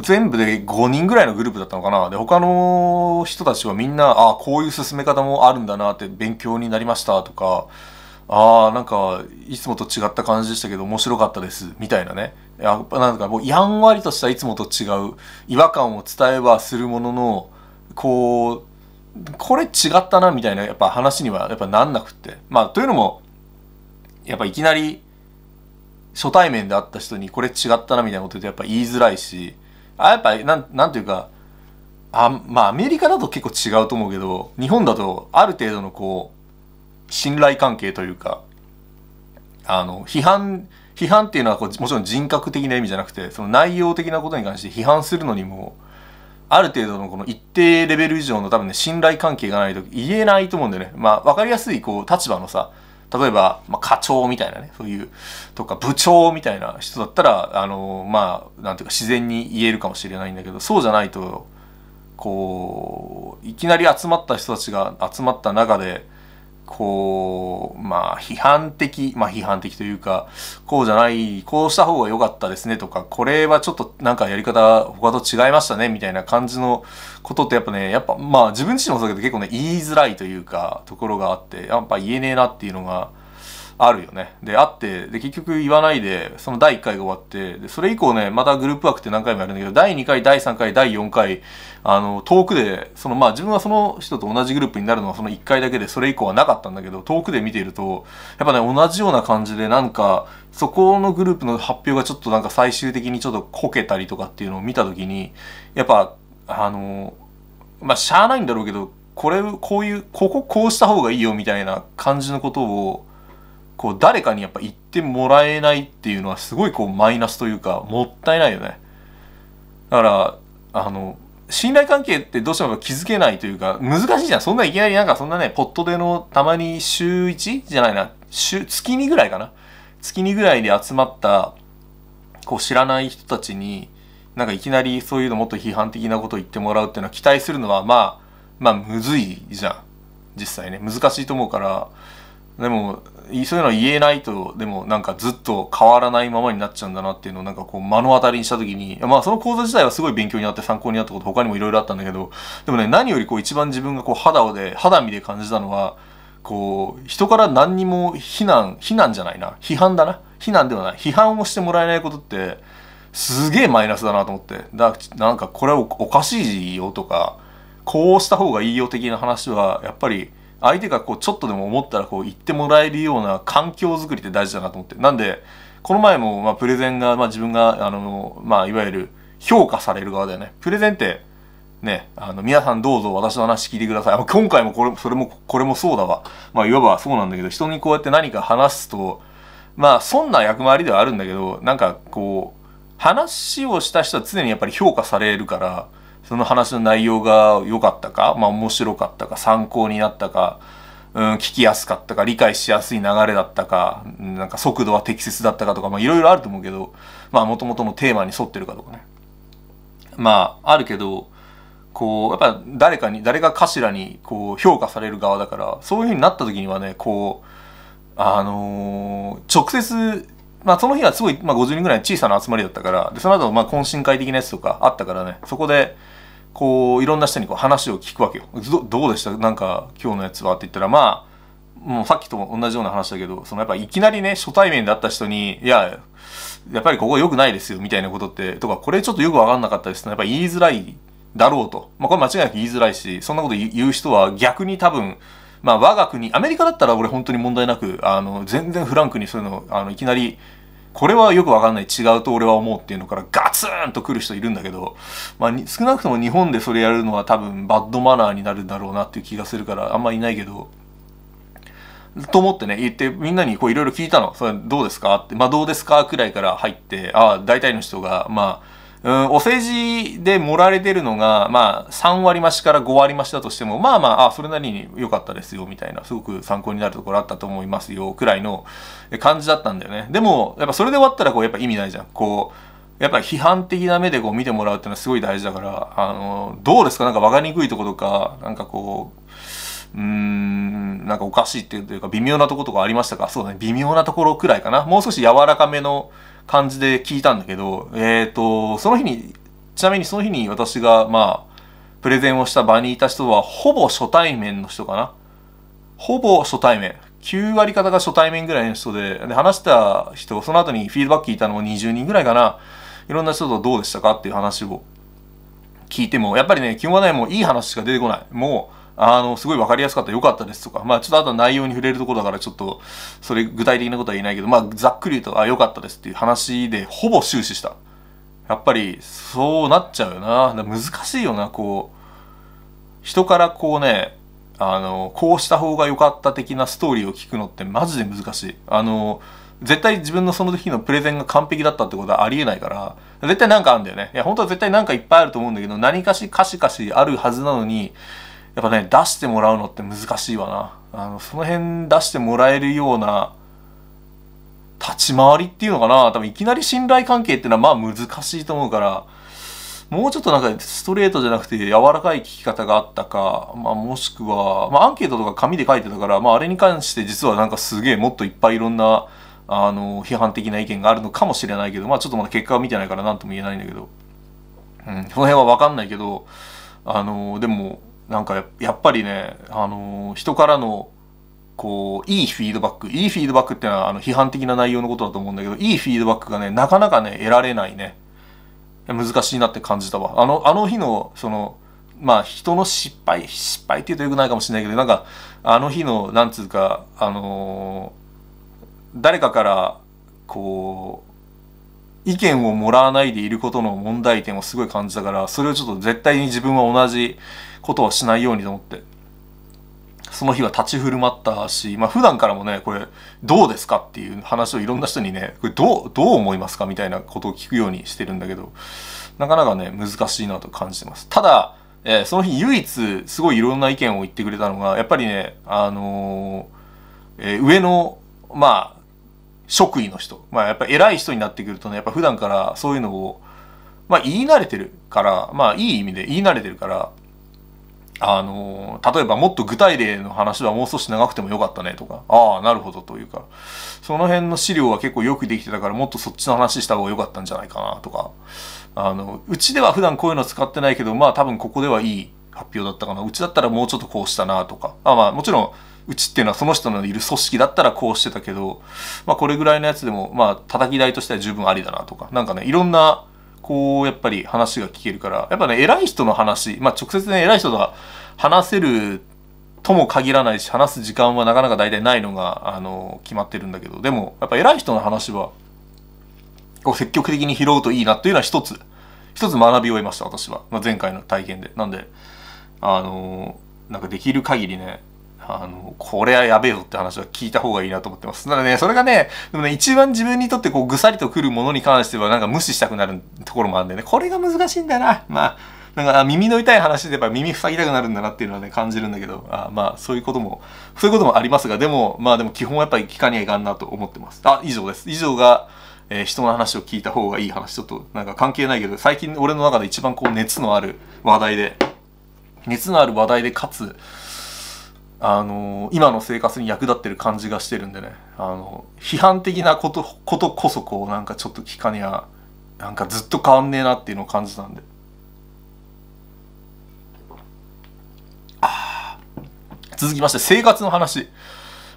全部で5人ぐらいのグループだったのかな。で、他の人たちはみんな、ああ、こういう進め方もあるんだなって勉強になりましたとか、ああ、なんか、いつもと違った感じでしたけど面白かったです、みたいなね、やっぱなんかもうやんわりとしたいつもと違う違和感を伝えはするもののこうこれ違ったなみたいなやっぱ話にはやっぱなんなくって。まあというのもやっぱいきなり初対面で会った人にこれ違ったなみたいなこと言うとやっぱ言いづらいしあやっぱなんなんていうかあまあアメリカだと結構違うと思うけど日本だとある程度のこう信頼関係というかあの批判批判っていうのはこうもちろん人格的な意味じゃなくてその内容的なことに関して批判するのにもある程度のこの一定レベル以上の多分ね信頼関係がないと言えないと思うんだよね。まあ分かりやすいこう立場のさ例えば、まあ、課長みたいなねそういうとか部長みたいな人だったらあのまあなんていうか自然に言えるかもしれないんだけどそうじゃないとこういきなり集まった人たちが集まった中でこうまあ批判的まあ批判的というかこうじゃないこうした方が良かったですねとかこれはちょっとなんかやり方他と違いましたねみたいな感じのことってやっぱねやっぱまあ自分自身もそうだけど結構ね言いづらいというかところがあってやっぱ言えねえなっていうのがあるよね。で、あって、で、結局言わないで、その第1回が終わって、で、それ以降ね、またグループワークって何回もやるんだけど、第2回、第3回、第4回、あの、遠くで、その、まあ自分はその人と同じグループになるのはその1回だけで、それ以降はなかったんだけど、遠くで見ていると、やっぱね、同じような感じで、なんか、そこのグループの発表がちょっとなんか最終的にちょっとこけたりとかっていうのを見たときに、やっぱ、あの、まあ、しゃあないんだろうけど、これ、こういう、こここうした方がいいよみたいな感じのことを、こう誰かにやっぱ言ってもらえないっていうのはすごいこうマイナスというかもったいないよね。だからあの信頼関係ってどうしても気づけないというか難しいじゃん。そんないきなりなんかそんなねポットでのたまに週 1? じゃないな週月2ぐらいかな。月2ぐらいで集まったこう知らない人たちになんかいきなりそういうのもっと批判的なことを言ってもらうっていうのは期待するのはまあまあむずいじゃん実際ね難しいと思うからでもそういうの言えないとでもなんかずっと変わらないままになっちゃうんだなっていうのをなんかこう目の当たりにした時にまあその講座自体はすごい勉強になって参考になったこと他にもいろいろあったんだけどでもね何よりこう一番自分がこう肌で肌身で感じたのはこう人から何にも非難非難じゃないな。批判だな。非難ではない。批判をしてもらえないことってすげえマイナスだなと思って。だなんかこれおかしいよとかこうした方がいいよ的な話はやっぱり相手がこうちょっとでも思ったらこう言ってもらえるような環境づくりって大事だなと思って。なんでこの前もまプレゼンがま自分があのまあいわゆる評価される側だよね。プレゼンってねあの皆さんどうぞ私の話聞いてください。今回もこれそれもこれもそうだわ。まあいわばそうなんだけど人にこうやって何か話すとまあそんな役回りではあるんだけどなんかこう話をした人は常にやっぱり評価されるからその話の内容が良かったか、まあ面白かったか、参考になったか、うん、聞きやすかったか、理解しやすい流れだったか、なんか速度は適切だったかとか、まあいろいろあると思うけど、まあもともとのテーマに沿ってるかとかね。まああるけど、こう、やっぱ誰かに、誰が頭にこう評価される側だから、そういう風になった時にはね、こう、あのー、直接、まあその日はすごい、まあ50人ぐらい小さな集まりだったから、で、その後、まあ懇親会的なやつとかあったからね、そこで、こういろんな人にこう話を聞くわけよ。どどうでした？なんか今日のやつは？って言ったらまあもうさっきと同じような話だけどそのやっぱいきなりね初対面で会った人にいややっぱりここ良くないですよみたいなことってとかこれちょっとよく分かんなかったです。ねやっぱ言いづらいだろうと。まあこれ間違いなく言いづらいしそんなこと言う人は逆に多分まあ我が国アメリカだったら俺本当に問題なくあの全然フランクにそういうのあのいきなりこれはよくわかんない。違うと俺は思うっていうのからガツンと来る人いるんだけど、まあ、少なくとも日本でそれやるのは多分バッドマナーになるんだろうなっていう気がするからあんまいないけどと思ってね。言ってみんなにこういろいろ聞いたの。それどうですかってまあどうですかくらいから入ってああ大体の人がまあうん、お世辞で盛られてるのが、まあ、3割増しから5割増しだとしても、まあまあ、あ、それなりに良かったですよ、みたいな、すごく参考になるところあったと思いますよ、くらいの感じだったんだよね。でも、やっぱそれで終わったら、こう、やっぱ意味ないじゃん。こう、やっぱ批判的な目でこう見てもらうっていうのはすごい大事だから、あの、どうですか？なんか分かりにくいとことか、なんかこう、うーん、なんかおかしいっていうか、微妙なとことかありましたか？そうだね、微妙なところくらいかな。もう少し柔らかめの、感じで聞いたんだけど、えっ、ー、と、その日に、ちなみにその日に私が、まあ、プレゼンをした場にいた人は、ほぼ初対面の人かな？ほぼ初対面。9割方が初対面ぐらいの人で、で、話した人、その後にフィードバック聞いたのも20人ぐらいかな？いろんな人とどうでしたか？っていう話を聞いても、やっぱりね、基本はね、もういい話しか出てこない。もう、あの、すごい分かりやすかった、良かったですとか、まあちょっとあとは内容に触れるところだからちょっと、それ具体的なことは言えないけど、まあざっくり言うと、あ、良かったですっていう話でほぼ終始した。やっぱり、そうなっちゃうよな。難しいよな、こう。人からこうね、あの、こうした方が良かった的なストーリーを聞くのってマジで難しい。あの、絶対自分のその時のプレゼンが完璧だったってことはありえないから、絶対なんかあるんだよね。いや、本当は絶対なんかいっぱいあると思うんだけど、何かしかしかしあるはずなのに、やっぱね、出してもらうのって難しいわな。あの、その辺出してもらえるような、立ち回りっていうのかな多分いきなり信頼関係っていうのはまあ難しいと思うから、もうちょっとなんかストレートじゃなくて柔らかい聞き方があったか、まあもしくは、まあアンケートとか紙で書いてたから、まああれに関して実はなんかすげえもっといっぱいいろんな、あの、批判的な意見があるのかもしれないけど、まあちょっとまだ結果は見てないから何とも言えないんだけど、うん、その辺はわかんないけど、あの、でも、なんかやっぱりね、あのー、人からのこう、いいフィードバック、いいフィードバックっていうのはあの批判的な内容のことだと思うんだけど、いいフィードバックがね、なかなかね、得られないね。難しいなって感じたわ。あの、あの日の、その、まあ人の失敗、失敗って言うと良くないかもしれないけど、なんか、あの日の、なんつうか、あのー、誰かから、こう、意見をもらわないでいることの問題点をすごい感じたから、それをちょっと絶対に自分は同じことはしないようにと思って、その日は立ち振る舞ったし、まあ普段からもね、これどうですかっていう話をいろんな人にね、これどう、どう思いますかみたいなことを聞くようにしてるんだけど、なかなかね、難しいなと感じてます。ただ、えー、その日唯一すごいいろんな意見を言ってくれたのが、やっぱりね、あのー、えー、上の、まあ、職位の人、まあやっぱ偉い人になってくるとね、やっぱ普段からそういうのを、まあ言い慣れてるから、まあいい意味で言い慣れてるから、あの、例えばもっと具体例の話はもう少し長くてもよかったねとか、ああ、なるほどというか、その辺の資料は結構よくできてたからもっとそっちの話した方が良かったんじゃないかなとか、あの、うちでは普段こういうの使ってないけど、まあ多分ここではいい発表だったかな。うちだったらもうちょっとこうしたなとか、あまあもちろん、うちっていうのはその人のいる組織だったらこうしてたけど、まあこれぐらいのやつでも、まあ叩き台としては十分ありだなとか、なんかね、いろんなこう、やっぱり話が聞けるから、やっぱね、偉い人の話、まあ直接ね、偉い人と話せるとも限らないし、話す時間はなかなか大体ないのが、あの、決まってるんだけど、でも、やっぱ偉い人の話は、こう積極的に拾うといいなっていうのは一つ、一つ学びを得ました、私は。まあ、前回の体験で。なんで、あの、なんかできる限りね、あの、これはやべえぞって話は聞いた方がいいなと思ってます。なのでね、それがね、でもね、一番自分にとってこう、ぐさりとくるものに関してはなんか無視したくなるところもあるんでね、これが難しいんだな。まあ、なんか耳の痛い話でやっぱ耳塞ぎたくなるんだなっていうのはね、感じるんだけど、あまあ、そういうことも、そういうこともありますが、でも、まあでも基本はやっぱり聞かにはいかんなと思ってます。あ、以上です。以上が、えー、人の話を聞いた方がいい話。ちょっとなんか関係ないけど、最近俺の中で一番こう熱のある話題で、熱のある話題でかつ、あの今の生活に役立ってる感じがしてるんでね、あの批判的なこと、ことこそこうなんかちょっと聞かには、なんかずっと変わんねえなっていうのを感じたんで。あ続きまして、生活の話。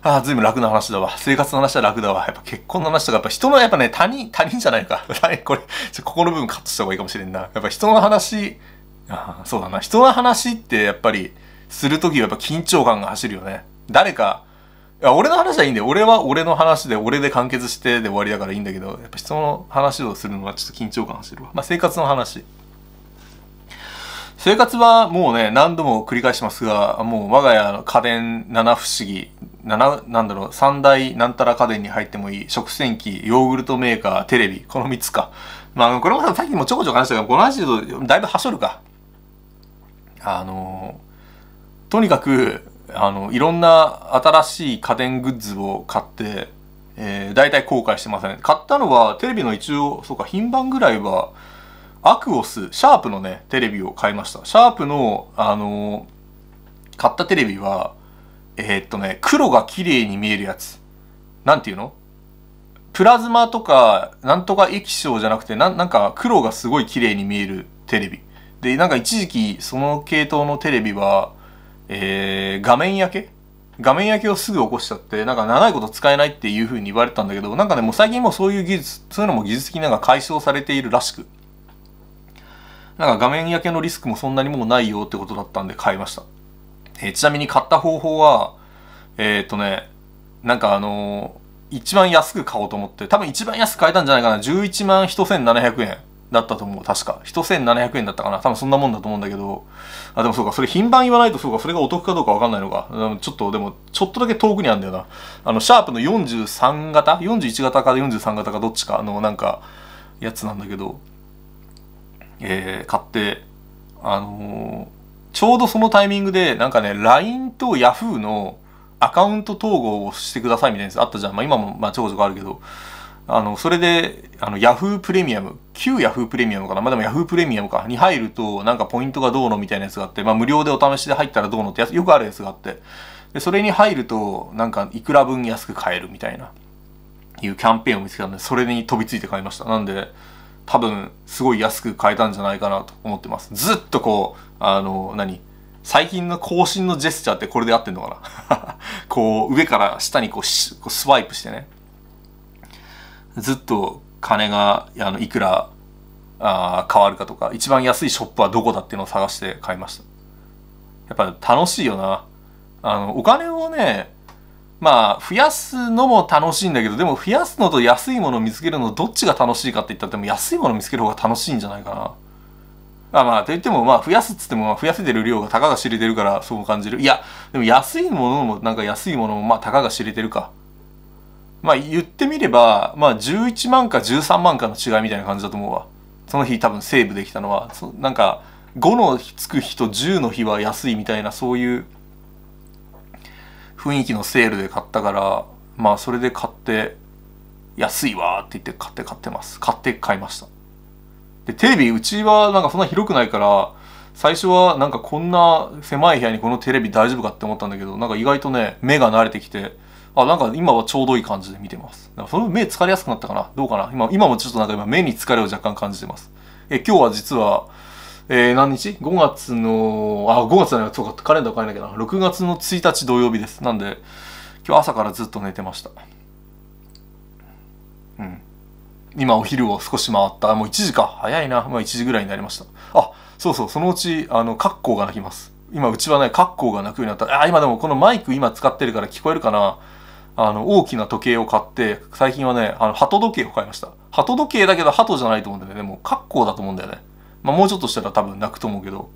ああ、ずいぶん楽な話だわ。生活の話は楽だわ。やっぱ結婚の話とか、やっぱ人の、やっぱね、他人、他人じゃないか。これ、ここの部分カットした方がいいかもしれんな。やっぱ人の話、ああ、そうだな。人の話ってやっぱり、するときはやっぱ緊張感が走るよね。誰か、いや、俺の話はいいんだよ。俺は俺の話で、俺で完結してで終わりだからいいんだけど、やっぱ人の話をするのはちょっと緊張感走るわ。まあ、生活の話。生活はもうね、何度も繰り返しますが、もう我が家の家電七不思議、七、なんだろう、三大なんたら家電に入ってもいい、食洗機、ヨーグルトメーカー、テレビ、この三つか。まあ、これもさっきもちょこちょこ話したけど、この話で言うとだいぶはしょるか。あのとにかく、あの、いろんな新しい家電グッズを買って、えー、大体後悔してません。買ったのは、テレビの一応、そうか、品番ぐらいは、アクオス、シャープのね、テレビを買いました。シャープの、あのー、買ったテレビは、えー、っとね、黒が綺麗に見えるやつ。なんていうの？プラズマとか、なんとか液晶じゃなくて、ななんか黒がすごい綺麗に見えるテレビ。で、なんか一時期その系統のテレビは、えー、画面焼け？画面焼けをすぐ起こしちゃって、なんか長いこと使えないっていう風に言われたんだけど、なんかね、もう最近もそういう技術、そういうのも技術的になんか解消されているらしく、なんか画面焼けのリスクもそんなにもうないよってことだったんで買いました。えー、ちなみに買った方法は、えー、っとね、なんかあのー、一番安く買おうと思って、多分一番安く買えたんじゃないかな。11万1700円だったと思う。確か。1700円だったかな。多分そんなもんだと思うんだけど、あ、でもそうか、それ品番言わないとそうか、それがお得かどうかわかんないのか。ちょっと、でも、ちょっとだけ遠くにあるんだよな。あの、シャープの43型 ?41 型か43型かどっちかのなんか、やつなんだけど、えー、買って、あのー、ちょうどそのタイミングで、なんかね、LINE と Yahoo のアカウント統合をしてくださいみたいなやつあったじゃん。まあ今も、まあちょこちょこあるけど、あの、それで、あの、Yahoo プレミアム、旧 Yahoo プレミアムかな？まあ、でも Yahoo プレミアムか、に入ると、なんかポイントがどうの？みたいなやつがあって、まあ無料でお試しで入ったらどうの？ってやつ、よくあるやつがあって、で、それに入ると、なんかいくら分安く買える？みたいな、いうキャンペーンを見つけたんで、それに飛びついて買いました。なんで、多分、すごい安く買えたんじゃないかなと思ってます。ずっとこう、あの、何？最近の更新のジェスチャーってこれで合ってんのかな？こう、上から下にこうスワイプしてね。ずっと金があのいくらあ変わるかとか一番安いショップはどこだっていうのを探して買いました。やっぱ楽しいよな。あのお金をねまあ増やすのも楽しいんだけどでも増やすのと安いものを見つけるのどっちが楽しいかって言ったらでも安いものを見つける方が楽しいんじゃないかな。あまあと言ってもまあ増やすっつっても増やせてる量がたかが知れてるからそう感じる。いやでも安いものもなんか安いものもまあたかが知れてるか。まあ言ってみれば、まあ11万か13万かの違いみたいな感じだと思うわ。その日多分セーブできたのは、そなんか5のつく日と10の日は安いみたいなそういう雰囲気のセールで買ったから、まあそれで買って安いわって言って買って買ってます。買って買いました。で、テレビうちはなんかそんな広くないから、最初はなんかこんな狭い部屋にこのテレビ大丈夫かって思ったんだけど、なんか意外とね、目が慣れてきて、あ、なんか今はちょうどいい感じで見てます。その目疲れやすくなったかな？どうかな？今、今もちょっとなんか今目に疲れを若干感じてます。え、今日は実は、えー、何日 ?5 月の、あ、5月じゃない、そうか、カレンダー変えなきゃな。6月の1日土曜日です。なんで、今日朝からずっと寝てました。うん。今お昼を少し回った。もう1時か。早いな。まあ1時ぐらいになりました。あ、そうそう、そのうち、あの、カッコウが鳴きます。今、うちはね、カッコウが鳴くようになった。あ、今でもこのマイク今使ってるから聞こえるかな？あの、大きな時計を買って、最近はね、あの、鳩時計を買いました。鳩時計だけど鳩じゃないと思うんだよね。でも、格好だと思うんだよね。まあ、もうちょっとしたら多分泣くと思うけど、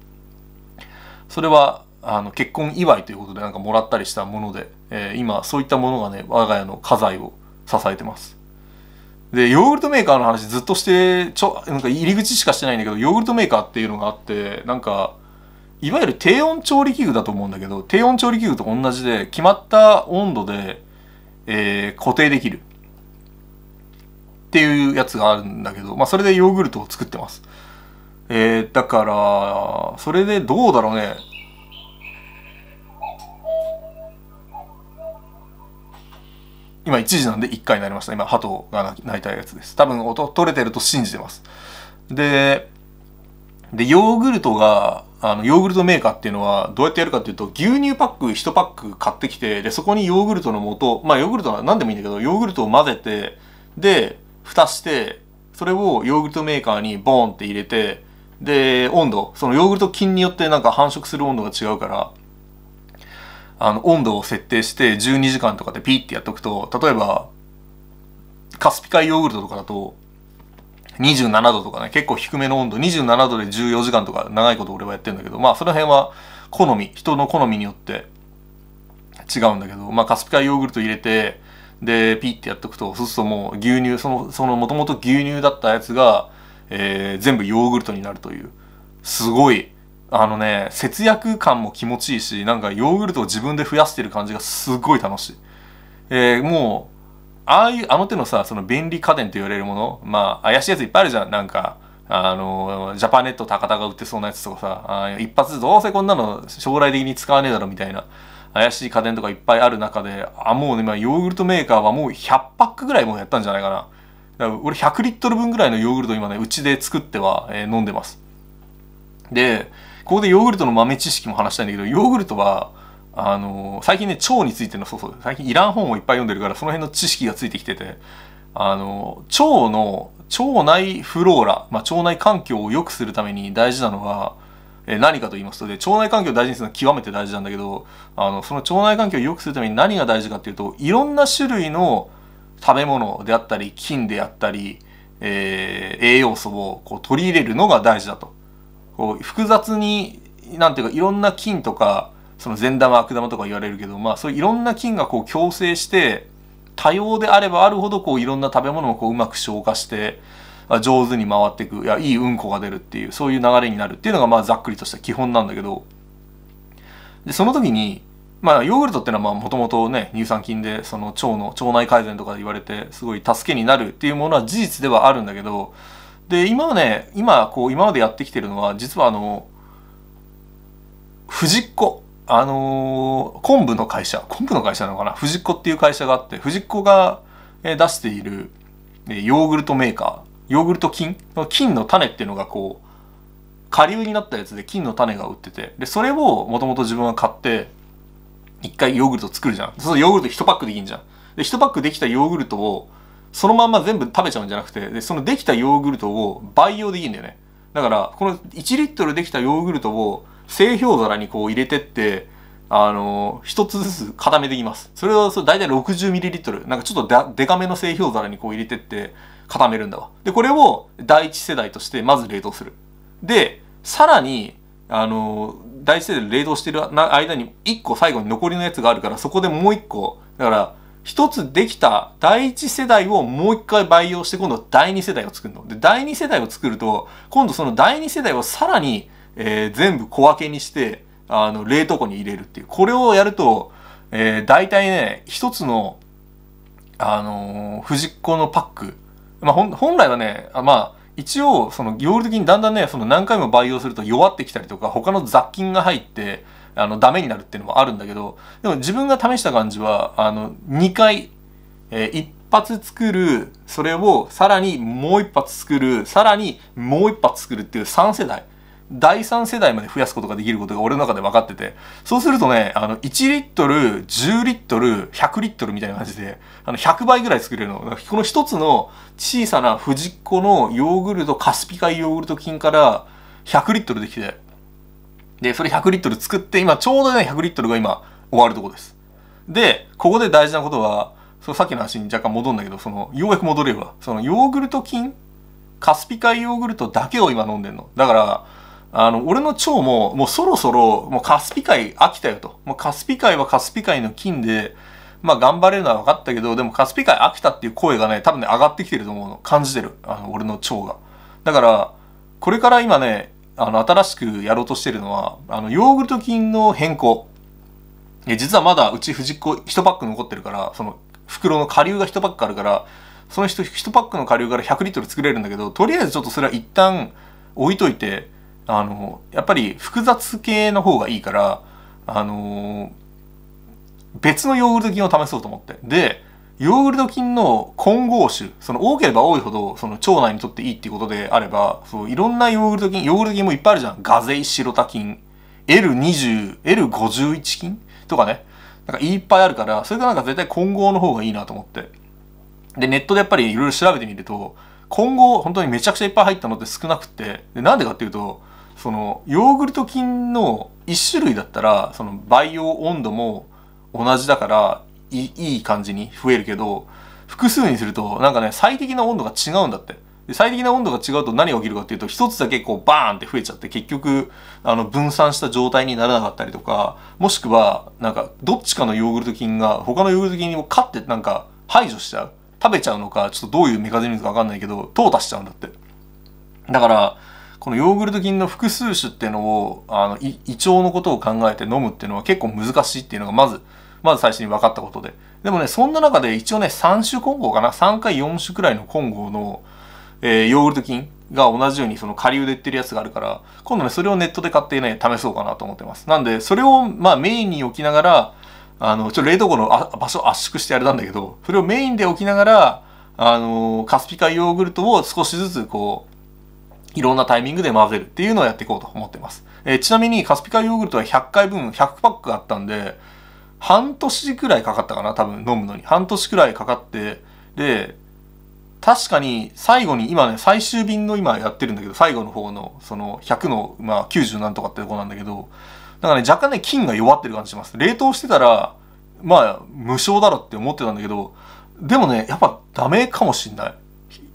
それは、あの、結婚祝いということでなんかもらったりしたもので、えー、今、そういったものがね、我が家の家財を支えてます。で、ヨーグルトメーカーの話ずっとして、ちょ、なんか入り口しかしてないんだけど、ヨーグルトメーカーっていうのがあって、なんか、いわゆる低温調理器具だと思うんだけど、低温調理器具と同じで、決まった温度で、えー、固定できるっていうやつがあるんだけど、まあ、それでヨーグルトを作ってます。えー、だから、それでどうだろうね。今1時なんで1回になりました。今、鳩が鳴いたやつです。多分音取れてると信じてます。で、で、ヨーグルトが、あの、ヨーグルトメーカーっていうのはどうやってやるかっていうと、牛乳パック1パック買ってきて、で、そこにヨーグルトの素、まあヨーグルトは何でもいいんだけど、ヨーグルトを混ぜて、で、蓋して、それをヨーグルトメーカーにボーンって入れて、で、温度、そのヨーグルト菌によってなんか繁殖する温度が違うから、あの、温度を設定して12時間とかでピーってやっとくと、例えば、カスピ海ヨーグルトとかだと、27度とかね、結構低めの温度、27度で14時間とか長いこと俺はやってんだけど、まあその辺は好み、人の好みによって違うんだけど、まあカスピカヨーグルト入れて、で、ピッてやっとくと、そうするともう牛乳、その、そのもともと牛乳だったやつが、えー、全部ヨーグルトになるという、すごい、あのね、節約感も気持ちいいし、なんかヨーグルトを自分で増やしてる感じがすごい楽しい。えー、もう、ああいう、あの手のさ、その便利家電と言われるもの、まあ、怪しいやついっぱいあるじゃん。なんか、あの、ジャパネット高田が売ってそうなやつとかさ、あ一発どうせこんなの将来的に使わねえだろみたいな、怪しい家電とかいっぱいある中で、あ、もうね、まあ、ヨーグルトメーカーはもう100パックぐらいもうやったんじゃないかな。だから俺100リットル分ぐらいのヨーグルト今ね、うちで作っては、えー、飲んでます。で、ここでヨーグルトの豆知識も話したいんだけど、ヨーグルトは、あの最近ね腸についてのそうそう最近いらん本をいっぱい読んでるからその辺の知識がついてきててあの腸の腸内フローラ、まあ、腸内環境を良くするために大事なのはえ何かと言いますとで腸内環境を大事にするのは極めて大事なんだけどあのその腸内環境を良くするために何が大事かっていうといろんな種類の食べ物であったり菌であったり、えー、栄養素をこう取り入れるのが大事だと。こう複雑になんていうかいろんな菌とかその善玉悪玉とか言われるけどまあそういういろんな菌がこう共生して多様であればあるほどこういろんな食べ物をこううまく消化して上手に回っていくいやいいうんこが出るっていうそういう流れになるっていうのがまあざっくりとした基本なんだけど。でその時にまあヨーグルトっていうのはもともとね乳酸菌でその腸の腸内改善とか言われてすごい助けになるっていうものは事実ではあるんだけど。で今はね今こう今までやってきてるのは実はあの藤子。あのー、昆布の会社昆布の会社なのかな？藤子っていう会社があって藤子が出しているヨーグルトメーカーヨーグルト菌の菌の種っていうのがこう下流になったやつで菌の種が売っててでそれをもともと自分は買って一回ヨーグルト作るじゃん。そうするとヨーグルト1パックできんじゃん。で1パックできたヨーグルトをそのまんま全部食べちゃうんじゃなくてでそのできたヨーグルトを培養できるんだよね。だからこの1リットルできたヨーグルトを製氷皿にこう入れてってあの一つずつ固めていきます。それをそれ大体 60ml なんかちょっとでかめの製氷皿にこう入れてって固めるんだわ。でこれを第一世代としてまず冷凍する。でさらにあの第一世代冷凍してる間に1個最後に残りのやつがあるからそこでもう1個だから一つできた第一世代をもう一回培養して今度第二世代を作るの。で、第二世代を作ると、今度その第二世代をさらに、えー、全部小分けにして、あの、冷凍庫に入れるっていう。これをやると、えー、大体ね、一つの、あのー、藤子のパック。まあ、本来はね、あまあ、一応、その、ヨーグルト菌だんだんね、その何回も培養すると弱ってきたりとか、他の雑菌が入って、あの、ダメになるっていうのもあるんだけど、でも自分が試した感じは、あの、2回、えー、一発作る、それをさらにもう一発作る、さらにもう一発作るっていう3世代。第3世代まで増やすことができることが俺の中で分かってて、そうするとね、あの、1リットル、10リットル、100リットルみたいな感じで、あの、100倍ぐらい作れるの。この一つの小さな藤っ子のヨーグルト、カスピ海ヨーグルト菌から100リットルできて、で、それ100リットル作って、今ちょうどね、100リットルが今終わるとこです。で、ここで大事なことは、そのさっきの話に若干戻るんだけど、その、ようやく戻れるわ。そのヨーグルト菌カスピ海ヨーグルトだけを今飲んでんの。だから、あの、俺の腸も、もうそろそろ、もうカスピ海飽きたよと。もうカスピ海はカスピ海の菌で、まあ頑張れるのは分かったけど、でもカスピ海飽きたっていう声がね、多分ね、上がってきてると思うの。感じてる。あの、俺の腸が。だから、これから今ね、あの、新しくやろうとしてるのは、あの、ヨーグルト菌の変更。え、実はまだうち藤子1パック残ってるから、その、袋の下流が1パックあるから、その 1, 1パックの下流から100リットル作れるんだけど、とりあえずちょっとそれは一旦置いといて、あの、やっぱり複雑系の方がいいから、あの別のヨーグルト菌を試そうと思って。で、ヨーグルト菌の混合種、その多ければ多いほど、その腸内にとっていいっていうことであれば、そういろんなヨーグルト菌、ヨーグルト菌もいっぱいあるじゃん。ガゼイシロタ菌、L20、L51 菌とかね。なんかいっぱいあるから、それがなんか絶対混合の方がいいなと思って。で、ネットでやっぱりいろいろ調べてみると、混合、本当にめちゃくちゃいっぱい入ったのって少なくて、で、なんでかっていうと、その、ヨーグルト菌の一種類だったら、その培養温度も同じだから、いい感じに増えるけど、複数にすると、なんかね、最適な温度が違うんだって。で最適な温度が違うと何が起きるかっていうと、一つだけこうバーンって増えちゃって、結局、あの、分散した状態にならなかったりとか、もしくは、なんか、どっちかのヨーグルト菌が他のヨーグルト菌を勝ってなんか排除しちゃう。食べちゃうのか、ちょっとどういうメカニズムかわかんないけど、淘汰しちゃうんだって。だから、このヨーグルト菌の複数種っていうのを、あの、胃腸のことを考えて飲むっていうのは結構難しいっていうのがまず、まず最初に分かったことで。でもね、そんな中で一応ね、3種混合かな ?3 回4種くらいの混合の、えー、ヨーグルト菌が同じようにその下流で売ってるやつがあるから、今度ね、それをネットで買ってね、試そうかなと思ってます。なんで、それをまあメインに置きながら、あの、ちょっと冷凍庫の場所圧縮してあれなんだけど、それをメインで置きながら、あの、カスピカヨーグルトを少しずつこう、いろんなタイミングで混ぜるっていうのをやっていこうと思ってます。えー、ちなみにカスピカヨーグルトは100回分100パックあったんで、半年くらいかかったかな、多分飲むのに。半年くらいかかって、で、確かに最後に今ね、最終便の今やってるんだけど、最後の方の、その100の、まあ90なんとかってとこなんだけど、だからね、若干ね、菌が弱ってる感じします。冷凍してたら、まあ、無償だろって思ってたんだけど、でもね、やっぱダメかもしんない。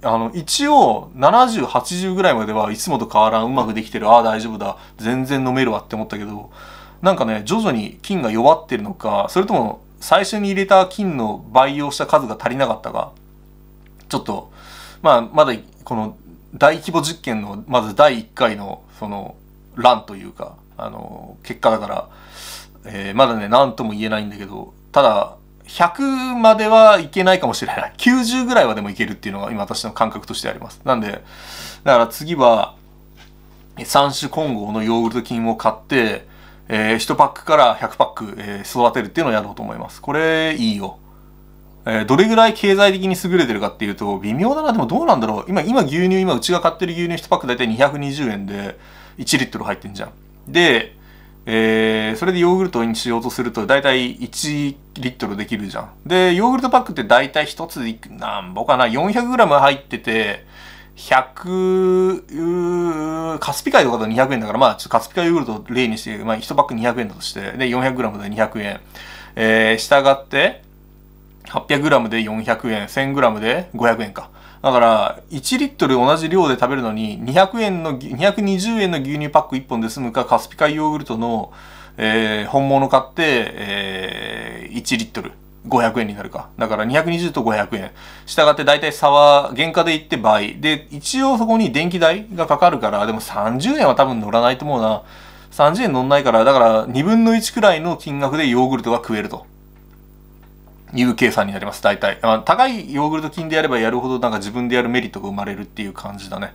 あの、一応、70、80ぐらいまではいつもと変わらん、うまくできてる、ああ、大丈夫だ、全然飲めるわって思ったけど、なんかね、徐々に菌が弱ってるのか、それとも、最初に入れた菌の培養した数が足りなかったか、ちょっと、まあ、まだ、この、大規模実験の、まず第1回の、その、欄というか、あの、結果だから、えー、まだね、何とも言えないんだけど、ただ、100まではいけないかもしれない。90ぐらいはでもいけるっていうのが今私の感覚としてあります。なんで、だから次は、3種混合のヨーグルト菌を買って、えー、1パックから100パック、えー、育てるっていうのをやろうと思います。これ、いいよ。えー、どれぐらい経済的に優れてるかっていうと、微妙だな。でもどうなんだろう。今、今牛乳、今うちが買ってる牛乳1パックだいたい220円で1リットル入ってんじゃん。で、えー、それでヨーグルトにしようとすると、だいたい1リットルできるじゃん。で、ヨーグルトパックってだいたい1つでなんぼかな、400g 入ってて、100、カスピ海とかだと200円だから、まあ、ちょっとカスピ海ヨーグルトを例にして、まあ、1パック200円だとして、で、400g で200円。えー、従って、800g で400円、1000g で500円か。だから、1リットル同じ量で食べるのに、200円の、220円の牛乳パック1本で済むか、カスピ海ヨーグルトの、えー、本物買って、えー、1リットル。500円になるか。だから220と500円。したがって大体差は原価で言って倍。で、一応そこに電気代がかかるから、でも30円は多分乗らないと思うな。30円乗んないから、だから2分の1くらいの金額でヨーグルトが食えると。いう計算になります、大体。あ、高いヨーグルト菌でやればやるほどなんか自分でやるメリットが生まれるっていう感じだね。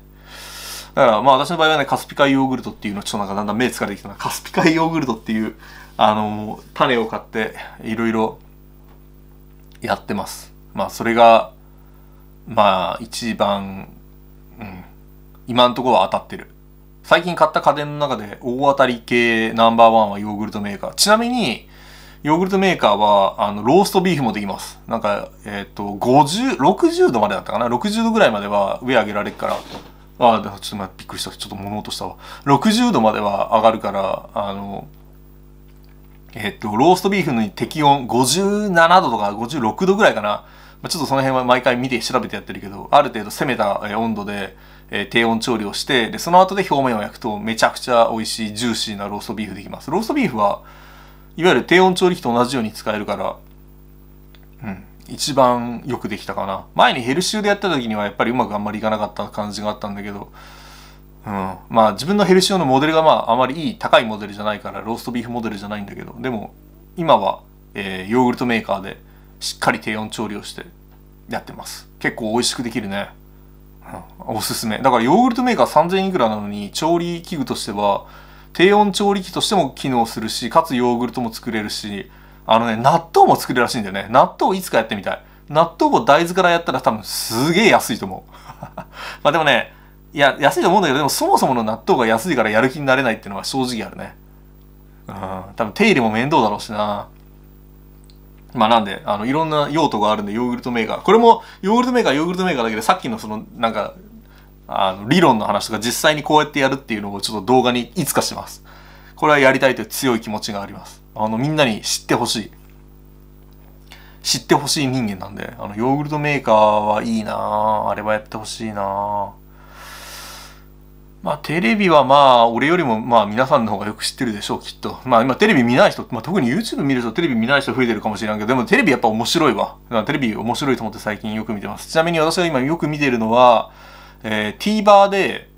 だからまあ私の場合はね、カスピ海ヨーグルトっていうのちょっとなんかだんだん目疲れてきたな。カスピ海ヨーグルトっていう、あの、種を買っていろいろやってます。まあそれが、まあ一番、うん、今のところは当たってる。最近買った家電の中で大当たり系ナンバーワンはヨーグルトメーカー。ちなみに、ヨーグルトメーカーは、あの、ローストビーフもできます。なんか、えっ、ー、と、50、60度までだったかな ?60 度ぐらいまでは上上げられるから、ああ、ちょっと待って、びっくりした。ちょっと物音したわ。60度までは上がるから、あの、えっ、ー、と、ローストビーフの適温57度とか56度ぐらいかな？ちょっとその辺は毎回見て調べてやってるけど、ある程度攻めた温度で、えー、低温調理をして、で、その後で表面を焼くとめちゃくちゃ美味しいジューシーなローストビーフできます。ローストビーフは、いわゆる低温調理器と同じように使えるから、うん、一番よくできたかな。前にヘルシューでやった時にはやっぱりうまくあんまりいかなかった感じがあったんだけど、うん、まあ自分のヘルシオのモデルがまああまりいい高いモデルじゃないからローストビーフモデルじゃないんだけどでも今は、えー、ヨーグルトメーカーでしっかり低温調理をしてやってます。結構美味しくできるね、うん、おすすめ。だからヨーグルトメーカー3000いくらなのに調理器具としては低温調理器としても機能するし、かつヨーグルトも作れるし、あのね、納豆も作れるらしいんだよね。納豆いつかやってみたい。納豆を大豆からやったら多分すげえ安いと思う。まあでもね、いや、安いと思うんだけど、でもそもそもの納豆が安いからやる気になれないっていうのは正直あるね。うん、多分手入れも面倒だろうしな。まあなんで、あの、いろんな用途があるんで、ヨーグルトメーカー。これも、ヨーグルトメーカー、ヨーグルトメーカーだけで、さっきのその、なんか、あの、理論の話とか実際にこうやってやるっていうのをちょっと動画にいつかします。これはやりたいという強い気持ちがあります。あの、みんなに知ってほしい。知ってほしい人間なんで、あの、ヨーグルトメーカーはいいなあれはやってほしいなまあ、テレビはまあ、俺よりもまあ、皆さんの方がよく知ってるでしょう、きっと。まあ、今テレビ見ない人、まあ、特に YouTube 見るとテレビ見ない人増えてるかもしれんけど、でもテレビやっぱ面白いわ。テレビ面白いと思って最近よく見てます。ちなみに私が今よく見てるのは、えー、TVer で、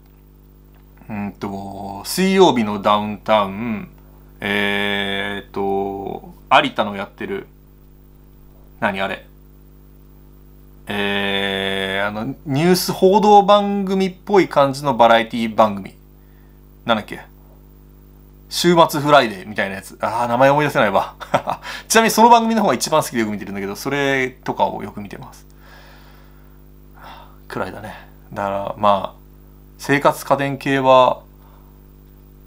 うんと、水曜日のダウンタウン、えー、と、有田のやってる、何あれえー、あの、ニュース報道番組っぽい感じのバラエティ番組。なんだっけ週末フライデーみたいなやつ。ああ、名前思い出せないわ。ちなみにその番組の方が一番好きでよく見てるんだけど、それとかをよく見てます。くらいだね。だからまあ生活家電系は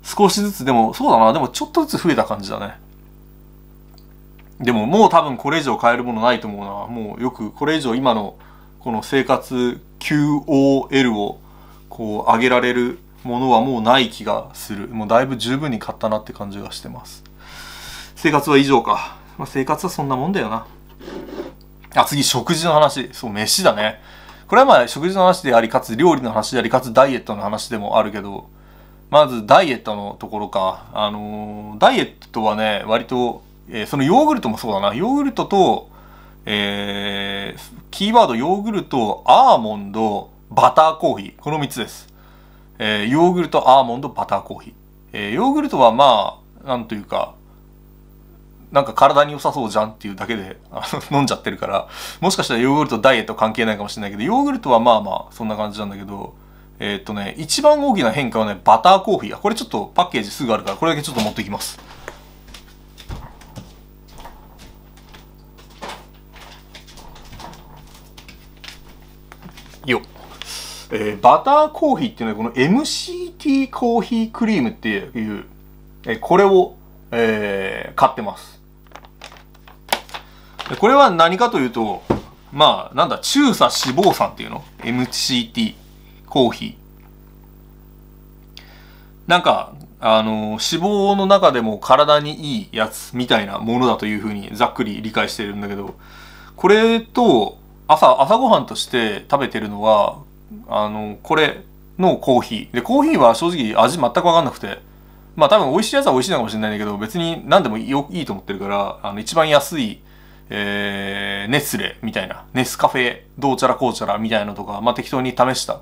少しずつ、でも、そうだな、でもちょっとずつ増えた感じだね。でももう多分これ以上変えるものないと思うな。もうよくこれ以上今のこの生活 QOL をこう上げられるものはもうない気がする。もうだいぶ十分に買ったなって感じがしてます。生活は以上か。まあ、生活はそんなもんだよな。あ、次、食事の話。そう、飯だね。これはまあ食事の話であり、かつ料理の話であり、かつダイエットの話でもあるけど、まずダイエットのところか。あのー、ダイエットはね、割とえー、そのヨーグルトもそうだな。ヨーグルトと、えー、キーワードヨーグルト、アーモンド、バターコーヒー。この3つです。えー、ヨーグルト、アーモンド、バターコーヒー。えー、ヨーグルトはまあ、なんというか、なんか体に良さそうじゃんっていうだけで 飲んじゃってるから、もしかしたらヨーグルトダイエット関係ないかもしれないけど、ヨーグルトはまあまあ、そんな感じなんだけど、えー、っとね、一番大きな変化はね、バターコーヒー。これちょっとパッケージすぐあるから、これだけちょっと持ってきます。よえー、バターコーヒーっていうのはこの MCT コーヒークリームっていう、えー、これを、えー、買ってます。これは何かというと、まあ、なんだ、中鎖脂肪酸っていうの ?MCT コーヒー。なんか、あの、脂肪の中でも体にいいやつみたいなものだというふうにざっくり理解してるんだけど、これと、朝、朝ごはんとして食べてるのは、あの、これのコーヒー。で、コーヒーは正直味全くわかんなくて、まあ多分美味しいやつは美味しいのかもしれないんだけど、別に何でもいいと思ってるから、あの、一番安い、えー、ネスレみたいな、ネスカフェ、どうちゃらこうちゃらみたいなとか、まあ適当に試した、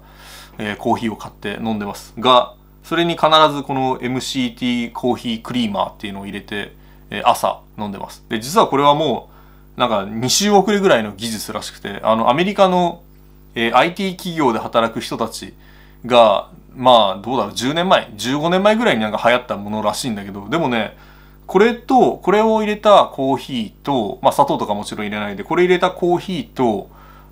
えー、コーヒーを買って飲んでます。が、それに必ずこの MCT コーヒークリーマーっていうのを入れて、えー、朝飲んでます。で、実はこれはもう、なんか2週遅れぐらいの技術らしくて、あの、アメリカの、えー、IT 企業で働く人たちが、まあ、どうだろう、10年前、15年前ぐらいになんか流行ったものらしいんだけど、でもね、これと、これを入れたコーヒーと、まあ砂糖とかもちろん入れないで、これ入れたコーヒーと、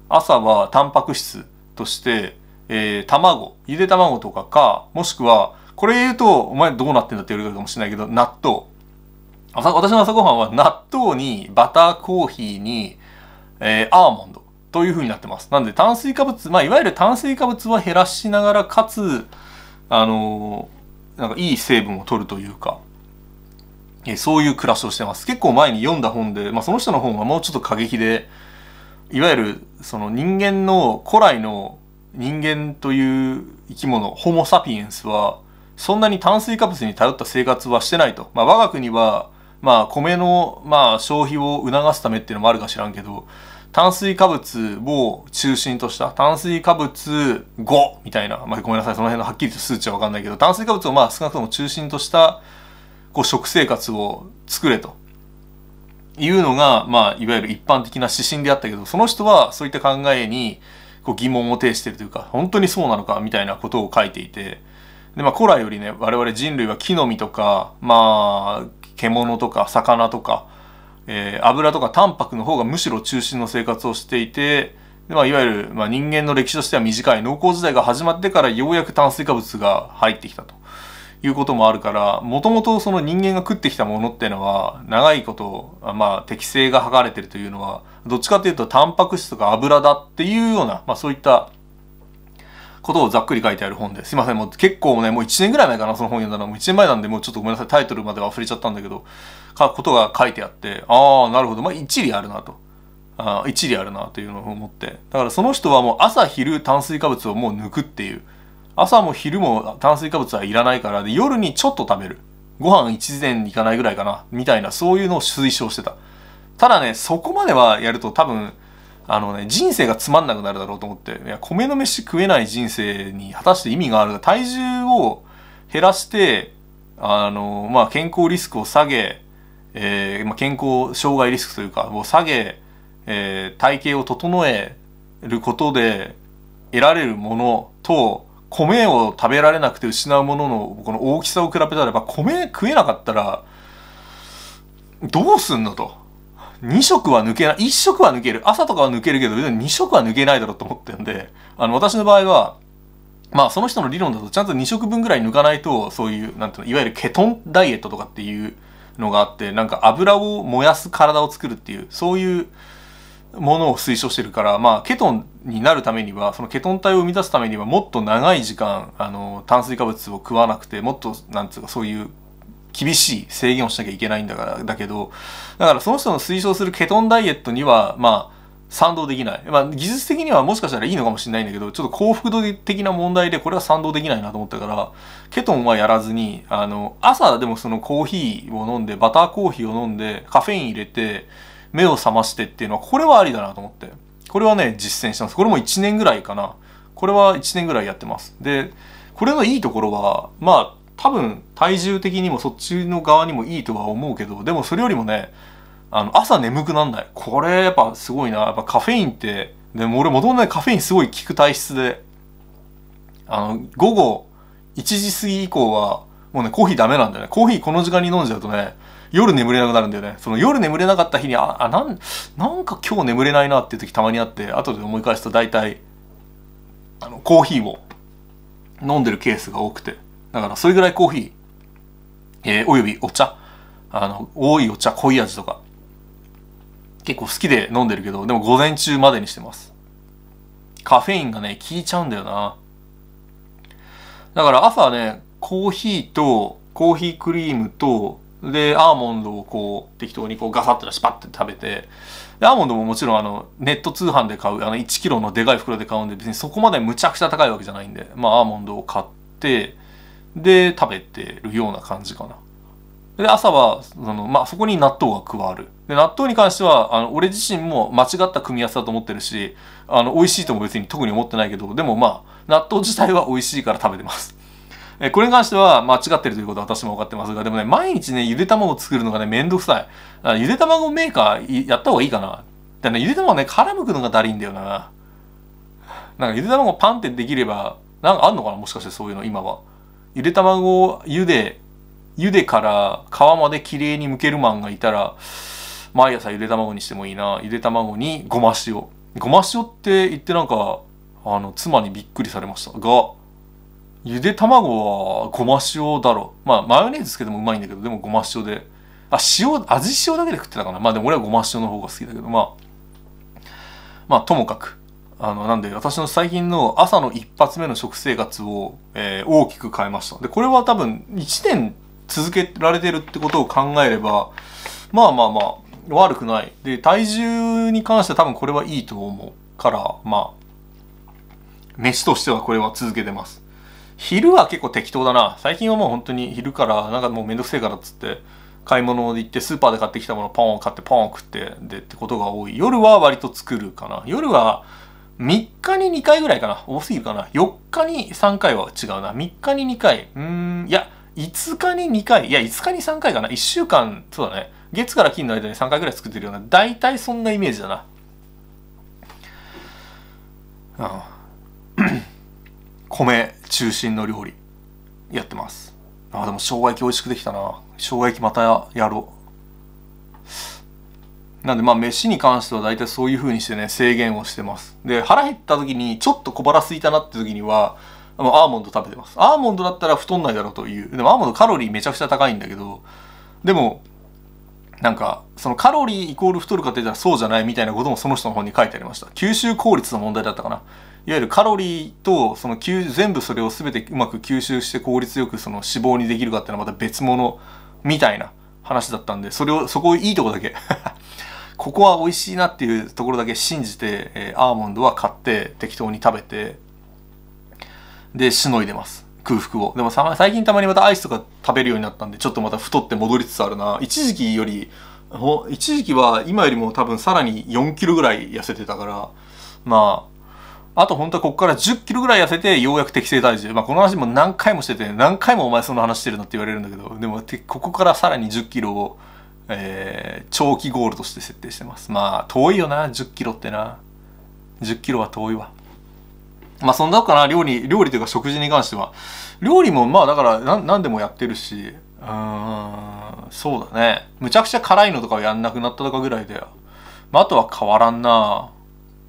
朝はタンパク質として、えー、卵、ゆで卵とかか、もしくは、これ言うと、お前どうなってんだって言われるかもしれないけど、納豆。朝私の朝ごはんは納豆にバターコーヒーに、えー、アーモンドという風になってます。なんで炭水化物、まあいわゆる炭水化物は減らしながらかつ、あのー、なんかいい成分を取るというか、え、そういう暮らしをしてます。結構前に読んだ本で、まあその人の本はもうちょっと過激で、いわゆるその人間の古来の人間という生き物、ホモ・サピエンスは、そんなに炭水化物に頼った生活はしてないと。まあ我が国は、まあ、米の、まあ、消費を促すためっていうのもあるか知らんけど、炭水化物を中心とした炭水化物5みたいな、まあ、ごめんなさい、その辺のはっきりと数値はわかんないけど、炭水化物をまあ少なくとも中心としたこう食生活を作れと。いうのが、まあ、いわゆる一般的な指針であったけど、その人はそういった考えにこう疑問を呈してるというか、本当にそうなのかみたいなことを書いていて、で、まあ、古来よりね、我々人類は木の実とか、まあ、獣とか魚とか、えー、油とかタンパクの方がむしろ中心の生活をしていて、でまあ、いわゆる、まあ、人間の歴史としては短い農耕時代が始まってからようやく炭水化物が入ってきたと。いうこともあるから、もともとその人間が食ってきたものっていうのは、長いこと、まあ、適性が図れてるというのは、どっちかというとタンパク質とか油だっていうような、まあそういったことをざっくり書いてある本です。すいません、もう結構ね、もう1年ぐらい前かな、その本読んだの。もう1年前なんで、もうちょっとごめんなさい、タイトルまで忘れちゃったんだけど、か、ことが書いてあって、ああ、なるほど。まあ、一理あるなと。あ一理あるなというのを思って。だからその人はもう朝昼炭水化物をもう抜くっていう。朝も昼も炭水化物はいらないから、で、夜にちょっと食べる。ご飯一膳いかないぐらいかな。みたいな、そういうのを推奨してた。ただね、そこまではやると多分、あのね、人生がつまんなくなるだろうと思って、いや、米の飯食えない人生に果たして意味があるか、体重を減らして、あの、まあ、健康リスクを下げ、えー、まあ、健康障害リスクというか、を下げ、えー、体型を整えることで得られるものと、米を食べられなくて失うもののこの大きさを比べたらば米食えなかったらどうすんのと。2食は抜けない、1食は抜ける。朝とかは抜けるけど、2食は抜けないだろうと思ってるんで、あの、私の場合は、まあその人の理論だとちゃんと2食分ぐらい抜かないとそういうなんていうのいわゆるケトンダイエットとかっていうのがあってなんか油を燃やす体を作るっていうそういうものを推奨してるからまあケトンになるためにはそのケトン体を生み出すためにはもっと長い時間あの炭水化物を食わなくてもっとなんつうかそういう厳しい制限をしなきゃいけないんだからだけどだからその人の推奨するケトンダイエットにはまあ賛同できない。まあ、技術的にはもしかしたらいいのかもしれないんだけど、ちょっと幸福度的な問題でこれは賛同できないなと思ったから、ケトンはやらずに、あの、朝でもそのコーヒーを飲んで、バターコーヒーを飲んで、カフェイン入れて、目を覚ましてっていうのは、これはありだなと思って。これはね、実践してます。これも1年ぐらいかな。これは1年ぐらいやってます。で、これのいいところは、まあ、多分体重的にもそっちの側にもいいとは思うけど、でもそれよりもね、あの、朝眠くなんない。これやっぱすごいな。やっぱカフェインって、でも俺もともとね、カフェインすごい効く体質で、あの、午後1時過ぎ以降は、もうね、コーヒーダメなんだよね。コーヒーこの時間に飲んじゃうとね、夜眠れなくなるんだよね。その夜眠れなかった日に、あ、あなん、なんか今日眠れないなっていう時たまにあって、後で思い返すと大体、あの、コーヒーを飲んでるケースが多くて。だからそれぐらいコーヒー、えー、およびお茶、あの、多いお茶、濃い味とか、結構好きで飲んでるけど、でも午前中までにしてます。カフェインがね、効いちゃうんだよな。だから朝ね、コーヒーと、コーヒークリームと、で、アーモンドをこう、適当にこうガサッとシパッて食べて、で、アーモンドももちろんあの、ネット通販で買う、あの、1キロのでかい袋で買うんで、別にそこまでむちゃくちゃ高いわけじゃないんで、まあ、アーモンドを買って、で、食べてるような感じかな。で、朝は、その、まあ、そこに納豆が加わる。で、納豆に関しては、あの、俺自身も間違った組み合わせだと思ってるし、あの、美味しいとも別に特に思ってないけど、でもまあ、納豆自体は美味しいから食べてます。え、これに関しては間違ってるということは私も分かってますが、でもね、毎日ね、ゆで卵を作るのがね、めんどくさい。ゆで卵メーカーやった方がいいかな。でね、ゆで卵ね、殻むくのがだりいんだよな。なんかゆで卵パンってできれば、なんかあんのかなもしかしてそういうの、今は。ゆで卵を茹で茹でから皮まで綺麗に剥けるマンがいたら毎朝ゆで卵にしてもいいなゆで卵にごま塩ごま塩って言ってなんかあの妻にびっくりされましたがゆで卵はごま塩だろまあマヨネーズつけてもうまいんだけどでもごま塩で。あ塩味塩だけで食ってたかな。まあでも俺はごま塩の方が好きだけどまあまあともかく。あのなんで私の最近の朝の一発目の食生活を、えー、大きく変えました。でこれは多分1年続けられてるってことを考えれば、まあまあまあ、悪くない。で、体重に関しては多分これはいいと思うから、まあ、飯としてはこれは続けてます。昼は結構適当だな。最近はもう本当に昼からなんかもうめんどくせえからっつって、買い物で行ってスーパーで買ってきたものポンを買ってポンを食ってでってことが多い。夜は割と作るかな。夜は3日に2回ぐらいかな。多すぎるかな。4日に3回は違うな。3日に2回。うん、いや、5日に2回、いや、5日に3回かな。1週間、そうだね。月から金の間に3回ぐらい作ってるような、大体そんなイメージだな。うん。米中心の料理、やってます。あ、でも生姜焼き美味しくできたな。生姜焼きまたやろう。なんでまあ飯に関しては大体そういう風にしてね制限をしてます。で腹減った時にちょっと小腹空いたなって時にはあのアーモンド食べてます。アーモンドだったら太んないだろうという。でもアーモンドカロリーめちゃくちゃ高いんだけど、でも、なんか、そのカロリーイコール太るかって言ったらそうじゃないみたいなこともその人の本に書いてありました。吸収効率の問題だったかな。いわゆるカロリーと、その全部それを全てうまく吸収して効率よくその脂肪にできるかっていうのはまた別物みたいな話だったんで、それを、そこをいいとこだけ ここは美味しいなっていうところだけ信じて、えー、アーモンドは買って適当に食べて、で、しのいでます。空腹を。でも、最近たまにまたアイスとか食べるようになったんで、ちょっとまた太って戻りつつあるな。一時期より、一時期は今よりも多分さらに4キロぐらい痩せてたから、まあ、あと本当はここから10キロぐらい痩せてようやく適正体重。まあこの話も何回もしてて、何回もお前その話してるなって言われるんだけど、でもここからさらに10キロを、えー、長期ゴールとして設定してます。まあ遠いよな、10キロってな。10キロは遠いわ。まあそんなかな、料理、料理というか食事に関しては。料理もまあだから何何でもやってるし、うーん、そうだね。むちゃくちゃ辛いのとかはやんなくなったとかぐらいで。まああとは変わらんな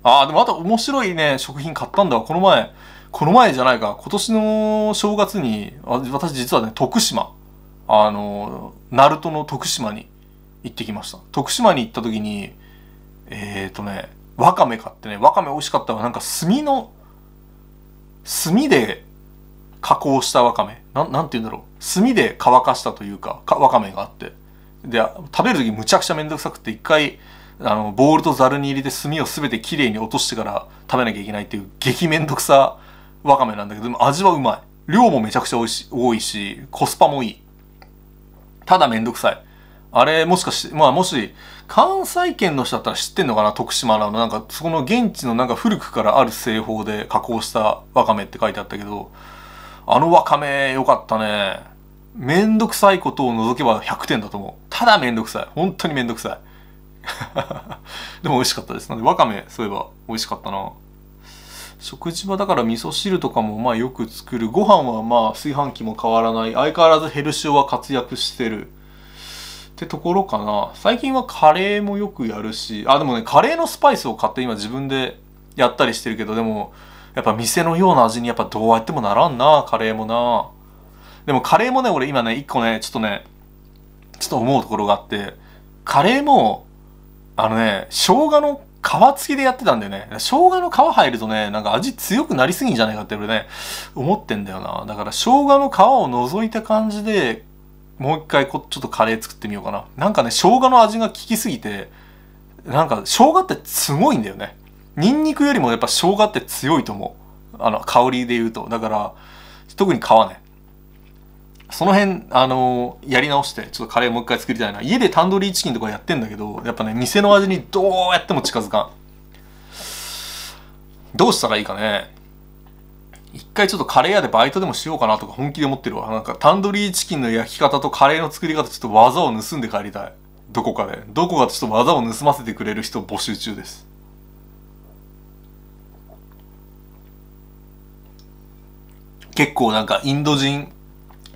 ああ、でもあと面白いね、食品買ったんだわ。この前、この前じゃないか、今年の正月に、私実はね、徳島、あの、ナルトの徳島に行ってきました。徳島に行った時に、えっ、ー、とね、わかめ買ってね、わかめ美味しかったわ。なんか炭の、炭で加工したわかめ。な、なんて言うんだろう。炭で乾かしたというか、かわかめがあって。で、食べる時むちゃくちゃめんどくさくて、一回、あの、ボールとザルに入れて炭を全てきれいに落としてから食べなきゃいけないっていう激めんどくさわかめなんだけど、味はうまい。量もめちゃくちゃ美味し、多いし、コスパもいい。ただめんどくさい。あれ、もしかして、まあもし、関西圏の人だったら知ってんのかな徳島のなんか、そこの現地のなんか古くからある製法で加工したわかめって書いてあったけど、あのわかめ良かったね。めんどくさいことを除けば100点だと思う。ただめんどくさい。本当にめんどくさい。でも美味しかったです。なので、わかめ、そういえば美味しかったな。食事はだから味噌汁とかもまあよく作る。ご飯はまあ炊飯器も変わらない。相変わらずヘルシオは活躍してる。ってところかな。最近はカレーもよくやるし、あ、でもね、カレーのスパイスを買って今自分でやったりしてるけど、でも、やっぱ店のような味にやっぱどうやってもならんな、カレーもな。でもカレーもね、俺今ね、一個ね、ちょっとね、ちょっと思うところがあって、カレーも、あのね、生姜の皮付きでやってたんだよね。生姜の皮入るとね、なんか味強くなりすぎんじゃないかって俺ね、思ってんだよな。だから生姜の皮を除いた感じで、もう一回こちょっとカレー作ってみようかな。なんかね、生姜の味が効きすぎて、なんか生姜ってすごいんだよね。ニンニクよりもやっぱ生姜って強いと思う。あの、香りで言うと。だから、特に皮ね。その辺、あのー、やり直して、ちょっとカレーもう一回作りたいな。家でタンドリーチキンとかやってんだけど、やっぱね、店の味にどうやっても近づかん。どうしたらいいかね。一回ちょっとカレー屋でバイトでもしようかなとか本気で思ってるわ。なんかタンドリーチキンの焼き方とカレーの作り方ちょっと技を盗んで帰りたい。どこかで。どこかちょっと技を盗ませてくれる人募集中です。結構なんかインド人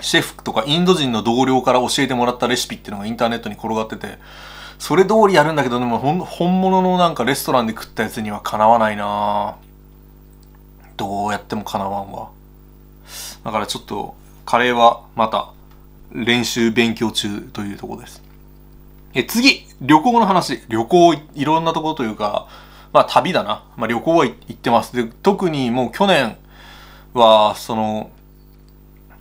シェフとかインド人の同僚から教えてもらったレシピっていうのがインターネットに転がってて、それ通りやるんだけど、でも本物のなんかレストランで食ったやつにはかなわないなぁどうやってもかなわんわ。だからちょっと、カレーはまた練習勉強中というところです。え、次旅行の話。旅行いろんなところというか、まあ旅だな。まあ旅行は行ってます。で、特にもう去年は、その、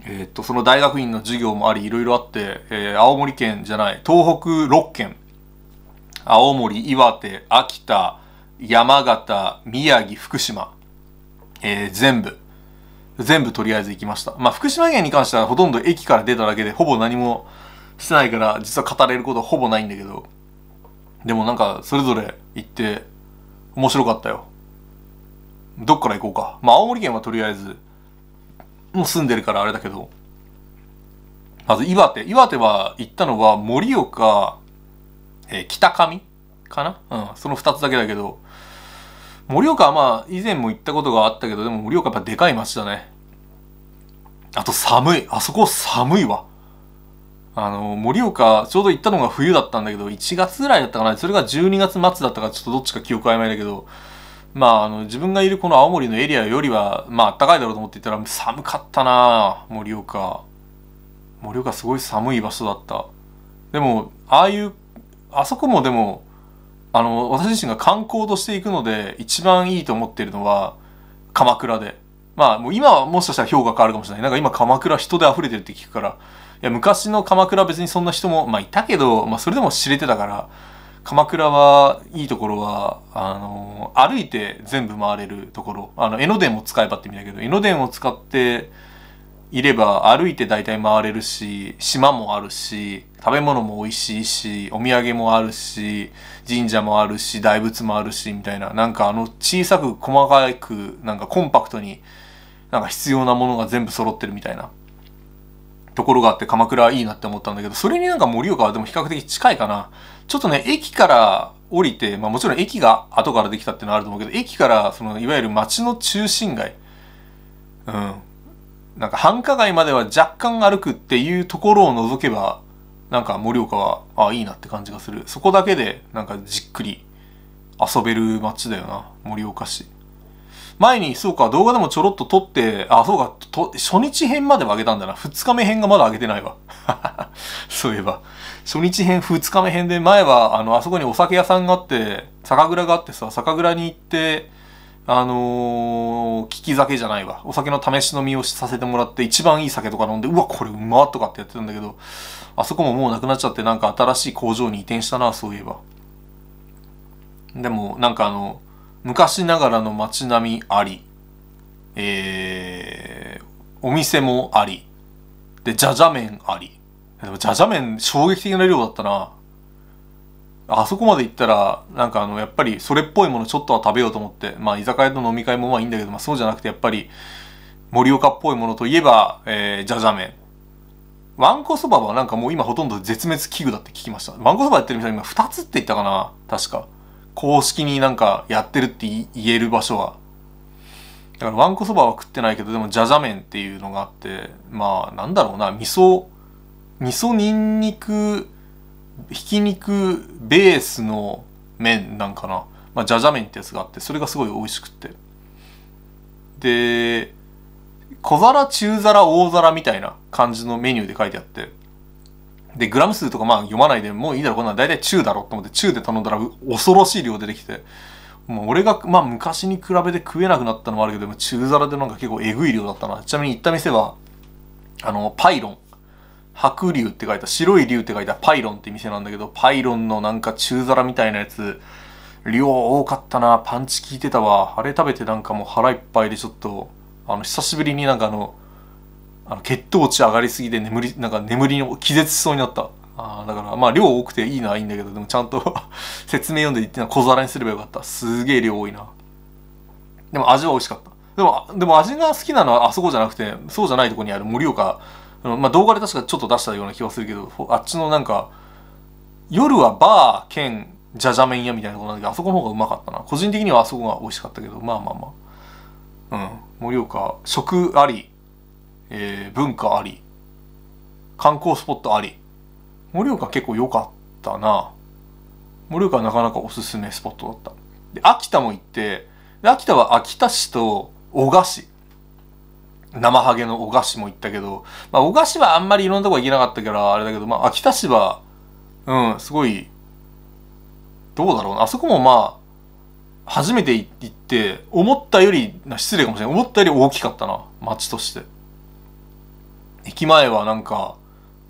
えっ、と、その大学院の授業もあり、いろいろあって、えー、青森県じゃない、東北6県。青森、岩手、秋田、山形、宮城、福島。えー、全部、全部とりあえず行きました。まあ、福島県に関してはほとんど駅から出ただけで、ほぼ何もしてないから、実は語れることはほぼないんだけど、でもなんか、それぞれ行って、面白かったよ。どっから行こうか。まあ、青森県はとりあえず、もう住んでるからあれだけど、まず岩手。岩手は行ったのは盛岡、えー、北上かな？うん、その二つだけだけど、盛岡はまあ以前も行ったことがあったけどでも盛岡やっぱでかい街だね。あと寒い。あそこ寒いわ。あの盛岡ちょうど行ったのが冬だったんだけど1月ぐらいだったかな。それが12月末だったかちょっとどっちか記憶曖昧だけどまああの自分がいるこの青森のエリアよりはまあ暖かいだろうと思って行ったら寒かったな盛岡。盛岡すごい寒い場所だった。でもああいうあそこもでもあの、私自身が観光として行くので、一番いいと思っているのは、鎌倉で。まあ、もう今はもしかしたら評価変わるかもしれない。なんか今鎌倉人で溢れてるって聞くから、いや、昔の鎌倉別にそんな人も、まあいたけど、まあそれでも知れてたから、鎌倉はいいところは、あの、歩いて全部回れるところ。あの、江ノ電も使えばって意味だけど、江ノ電を使って、いれば歩いて大体回れるし、島もあるし、食べ物も美味しいし、お土産もあるし、神社もあるし、大仏もあるし、みたいな。なんかあの小さく細かく、なんかコンパクトに、なんか必要なものが全部揃ってるみたいな。ところがあって鎌倉いいなって思ったんだけど、それになんか盛岡はでも比較的近いかな。ちょっとね、駅から降りて、まあもちろん駅が後からできたっていうのはあると思うけど、駅からそのいわゆる街の中心街、うん、なんか繁華街までは若干歩くっていうところを除けば、なんか盛岡は、あ、いいなって感じがする。そこだけで、なんかじっくり遊べる街だよな、盛岡市。前に、そうか、動画でもちょろっと撮って、あ、そうか、と初日編までは上げたんだな。二日目編がまだ上げてないわ。そういえば。初日編、二日目編で、前は、あの、あそこにお酒屋さんがあって、酒蔵があってさ、酒蔵に行って、あのー、利き酒じゃないわ。お酒の試し飲みをさせてもらって、一番いい酒とか飲んで、うわ、これうまっとかってやってたんだけど、あそこももうなくなっちゃって、なんか新しい工場に移転したな、そういえば。でも、なんかあの、昔ながらの街並みあり、えー、お店もあり、で、じゃじゃ麺あり。でも、じゃじゃ麺衝撃的な量だったな。あそこまで行ったら、なんかあの、やっぱりそれっぽいものちょっとは食べようと思って、まあ居酒屋の飲み会もまあいいんだけど、まあそうじゃなくてやっぱり、盛岡っぽいものといえば、えー、じゃじゃ麺。わんこそばはなんかもう今ほとんど絶滅危惧だって聞きました。わんこそばやってる店は今2つって言ったかな確か。公式になんかやってるって言える場所は。だからわんこそばは食ってないけど、でもじゃじゃ麺っていうのがあって、まあなんだろうな、味噌、味噌ニンニク、ひき肉ベースの麺なんかな。まあじゃじゃ麺ってやつがあって、それがすごい美味しくって。で、小皿、中皿、大皿みたいな感じのメニューで書いてあって、で、グラム数とかまあ読まないでもういいだろ、こんなん大体中だろうと思って中で頼んだら恐ろしい量出てきて、もう俺がまあ昔に比べて食えなくなったのもあるけど、中皿でなんか結構えぐい量だったな。ちなみに行った店は、あの、パイロン。白龍って書いた、白い龍って書いたパイロンって店なんだけど、パイロンのなんか中皿みたいなやつ、量多かったな。パンチ効いてたわ。あれ食べてなんかもう腹いっぱいでちょっと、あの、久しぶりになんかあの、あの血糖値上がりすぎて眠り、なんか眠りに気絶しそうになった。あだから、まあ量多くていいのはいいんだけど、でもちゃんと 説明読んで言ってのは小皿にすればよかった。すげえ量多いな。でも味は美味しかった。でも、でも味が好きなのはあそこじゃなくて、そうじゃないとこにある盛岡、まあ動画で確かちょっと出したような気がするけど、あっちのなんか、夜はバー兼じゃじゃ麺屋みたいなとこなんだけど、あそこの方がうまかったな。個人的にはあそこが美味しかったけど、まあまあまあ。うん。盛岡、食あり、えー、文化あり、観光スポットあり。盛岡結構良かったな。盛岡はなかなかおすすめスポットだった。で、秋田も行って、秋田は秋田市と小菓子。生ハゲの小菓子も行ったけど、まあ、小菓子はあんまりいろんなとこ行けなかったからあれだけど、まあ、秋田市は、うん、すごい、どうだろうな。あそこもまあ、初めて行って、思ったより、失礼かもしれない。思ったより大きかったな。街として。駅前はなんか、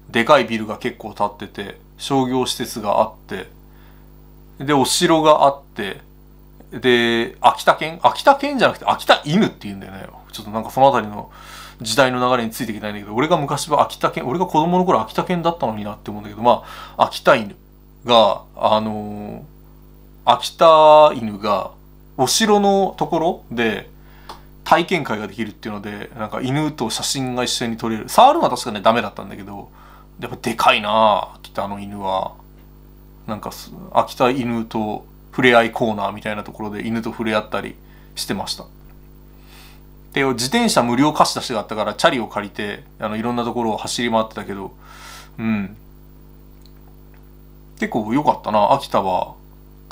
でかいビルが結構建ってて、商業施設があって、で、お城があって、で、秋田県？秋田県じゃなくて秋田犬って言うんだよね。ちょっとなんかそのあたりの時代の流れについていけないんだけど、俺が昔は秋田県、俺が子供の頃秋田県だったのになって思うんだけど、まあ、秋田犬が、あのー、秋田犬が、お城のところで、体験会ができるっていうので、なんか犬と写真が一緒に撮れる。触るのは確かね、ダメだったんだけど、やっぱでかいな秋田の犬は。なんか、秋田犬と触れ合いコーナーみたいなところで犬と触れ合ったりしてました。で、自転車無料貸し出しがあったから、チャリを借りて、あの、いろんなところを走り回ってたけど、うん。結構良かったな、秋田は。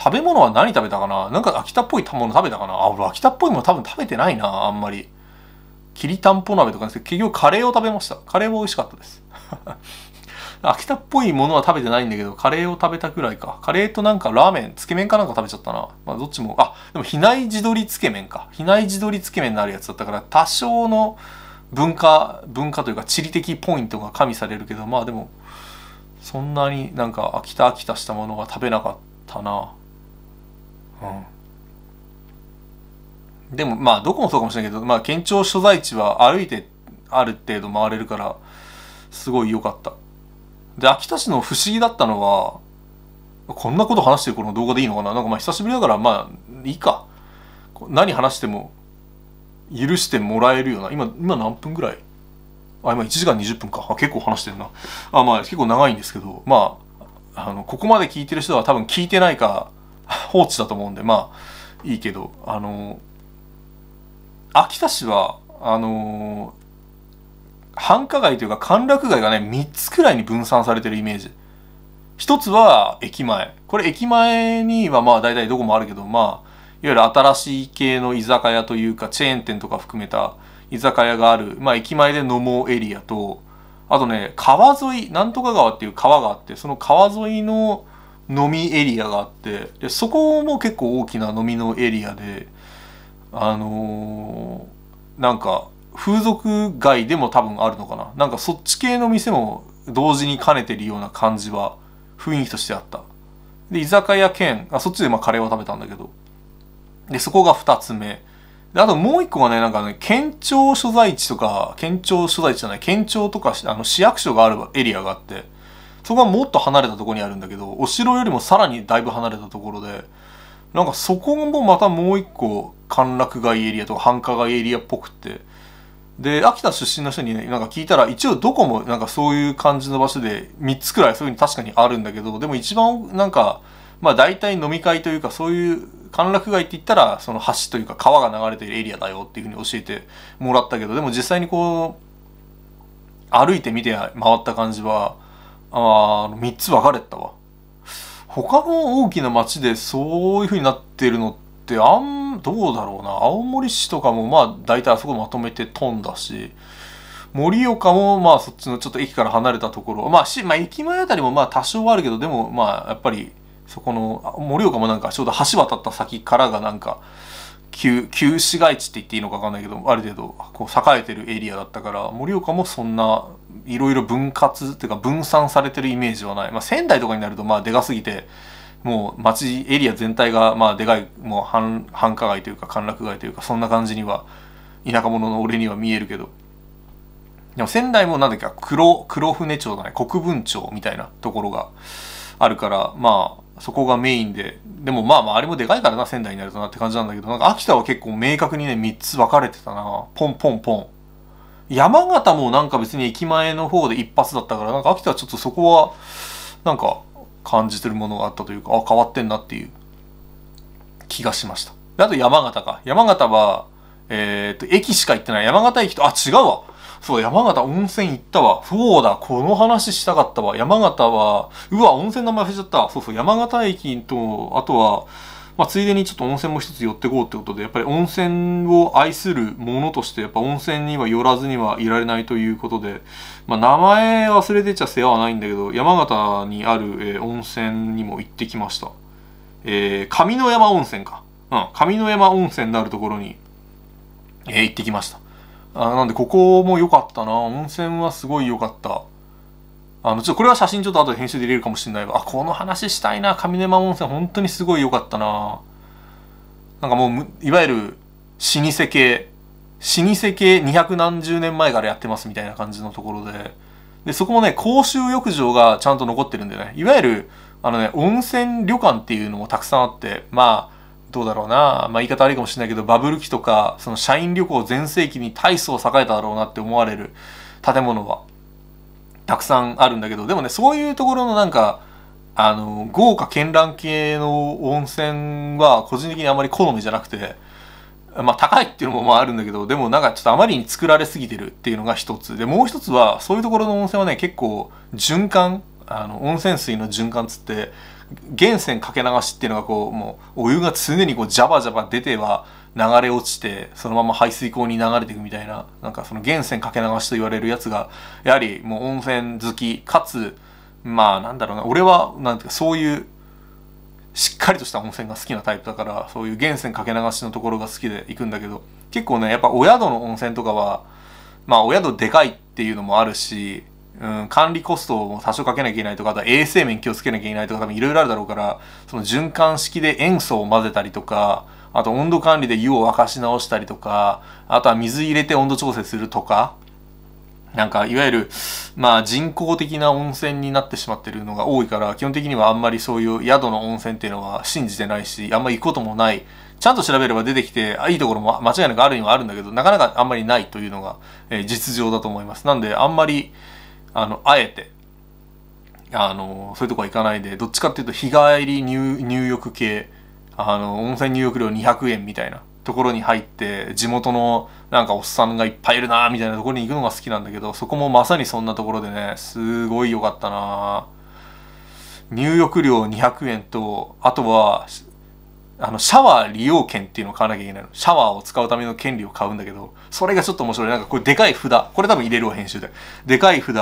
食べ物は何食べたかな？なんか秋田っぽいもの食べたかな？あ、俺秋田っぽいもの多分食べてないな、あんまり。きりたんぽ鍋とかですけど、結局カレーを食べました。カレーも美味しかったです。秋田っぽいものは食べてないんだけど、カレーを食べたくらいか。カレーとなんかラーメン、つけ麺かなんか食べちゃったな。まあどっちも、あ、でも比内地鶏つけ麺か。比内地鶏つけ麺のあるやつだったから、多少の文化、文化というか地理的ポイントが加味されるけど、まあでも、そんなになんか飽きた飽きたしたものが食べなかったな。うん。でもまあどこもそうかもしれないけど、まあ県庁所在地は歩いてある程度回れるから、すごい良かった。で、秋田市の不思議だったのは、こんなこと話してるこの動画でいいのかな？なんかまあ久しぶりだからまあいいか。何話しても許してもらえるような。今、今何分ぐらい？あ、今1時間20分か。あ、結構話してんな。あ、まあ結構長いんですけど、まあ、あの、ここまで聞いてる人は多分聞いてないか放置だと思うんで、まあいいけど、あの、秋田市は、あの繁華街というか歓楽街がね、3つくらいに分散されてるイメージ。一つは駅前。これ駅前にはまあ大体どこもあるけど、まあいわ、ゆる新しい系の居酒屋というかチェーン店とか含めた居酒屋がある、まあ、駅前で飲もうエリアとあとね川沿いなんとか川っていう川があってその川沿いの飲みエリアがあってでそこも結構大きな飲みのエリアであのー、なんか風俗街でも多分あるのかな。なんかそっち系の店も同時に兼ねてるような感じは雰囲気としてあった。で居酒屋兼あそっちでまあカレーは食べたんだけど。でそこが2つ目。であともう一個がねなんかね県庁所在地とか県庁所在地じゃない県庁とかあの市役所があるエリアがあって。そこはもっと離れたところにあるんだけどお城よりもさらにだいぶ離れたところでなんかそこもまたもう一個歓楽街エリアとか繁華街エリアっぽくって。で秋田出身の人に、ね、なんか聞いたら一応どこもなんかそういう感じの場所で3つくらいそういうに確かにあるんだけどでも一番なんかまあ大体飲み会というかそういう歓楽街って言ったらその橋というか川が流れてるエリアだよっていうふうに教えてもらったけどでも実際にこう歩いてみて回った感じはああ3つ分かれたわ。他の大きな町でそういうふうになってるのってあんどうだろうな。青森市とかもまあ大体あそこまとめて飛んだし。盛岡もまあそっちのちょっと駅から離れたところ。まあし、まあ、駅前あたりもまあ多少はあるけどでもまあやっぱりそこの盛岡もなんかちょうど橋渡った先からがなんか旧旧市街地って言っていいのか分かんないけどある程度こう栄えてるエリアだったから盛岡もそんないろいろ分割っていうか分散されてるイメージはない、まあ、仙台とかになるとまあでかすぎてもう街エリア全体がまあでかいもう繁繁華街というか歓楽街というかそんな感じには田舎者の俺には見えるけど。でも仙台もなんだっけ黒黒船町だね。国分町みたいなところがあるからまあそこがメインで。でもまあまああれもでかいからな仙台になるとなって感じなんだけど。なんか秋田は結構明確にね3つ分かれてたな。ポンポンポン。山形もなんか別に駅前の方で一発だったからなんか秋田はちょっとそこはなんか感じてるものがあったというかあ変わってんなっていう。気がしました。あと山形か。山形はえっ、と駅しか行ってない。山形駅とあ違うわ。そう山形温泉行ったわ。そうだこの話したかったわ。山形はうわ温泉名前忘れちゃった。そうそう山形駅とあとはまあ、ついでにちょっと温泉も一つ寄ってこうってことでやっぱり温泉を愛するものとしてやっぱ温泉には寄らずにはいられないということで、まあ、名前忘れてちゃ世話はないんだけど山形にある、えー、温泉にも行ってきました、えー、上山温泉か。うん上山温泉になるところに、えー、行ってきました。あなんでここも良かったな温泉はすごい良かったあの、ちょっとこれは写真ちょっと後で編集で入れるかもしれないわ。あ、この話したいな。上沼温泉本当にすごい良かったな。なんかもう、いわゆる老舗系、老舗系二百何十年前からやってますみたいな感じのところで、で、そこもね、公衆浴場がちゃんと残ってるんだよね。いわゆる、あのね、温泉旅館っていうのもたくさんあって、まあ、どうだろうな。まあ言い方悪いかもしれないけど、バブル期とか、その社員旅行全盛期に大層栄えただろうなって思われる建物はたくさんあるんだけどでもねそういうところのなんかあの豪華絢爛系の温泉は個人的にあまり好みじゃなくてまあ高いっていうのもまああるんだけどでもなんかちょっとあまりに作られすぎてるっていうのが一つでもう一つはそういうところの温泉はね結構循環あの温泉水の循環つって源泉かけ流しっていうのがこうもうお湯が常にこうジャバジャバ出ては流れ落ちてそのまま排水溝に流れていくみたいななんかその源泉かけ流しと言われるやつがやはりもう温泉好きかつまあなんだろうな俺はなんていうかそういうしっかりとした温泉が好きなタイプだからそういう源泉かけ流しのところが好きで行くんだけど結構ねやっぱお宿の温泉とかはまあお宿でかいっていうのもあるし、うん、管理コストも多少かけなきゃいけないとかあと衛生面気をつけなきゃいけないとか多分いろいろあるだろうからその循環式で塩素を混ぜたりとかあと温度管理で湯を沸かし直したりとか、あとは水入れて温度調整するとか、なんかいわゆる、まあ人工的な温泉になってしまってるのが多いから、基本的にはあんまりそういう宿の温泉っていうのは信じてないし、あんまり行くこともない。ちゃんと調べれば出てきて、あいいところも間違いなくあるにはあるんだけど、なかなかあんまりないというのが、えー、実情だと思います。なんで、あんまり、あの、あえて、あの、そういうとこは行かないで、どっちかっていうと日帰り入浴系、あの温泉入浴料200円みたいなところに入って地元のなんかおっさんがいっぱいいるなみたいなところに行くのが好きなんだけどそこもまさにそんなところでねすごい良かったな。入浴料200円とあとはあの、シャワー利用券っていうのを買わなきゃいけないの。シャワーを使うための権利を買うんだけど、それがちょっと面白い。なんかこれでかい札。これ多分入れるわ、編集で。でかい札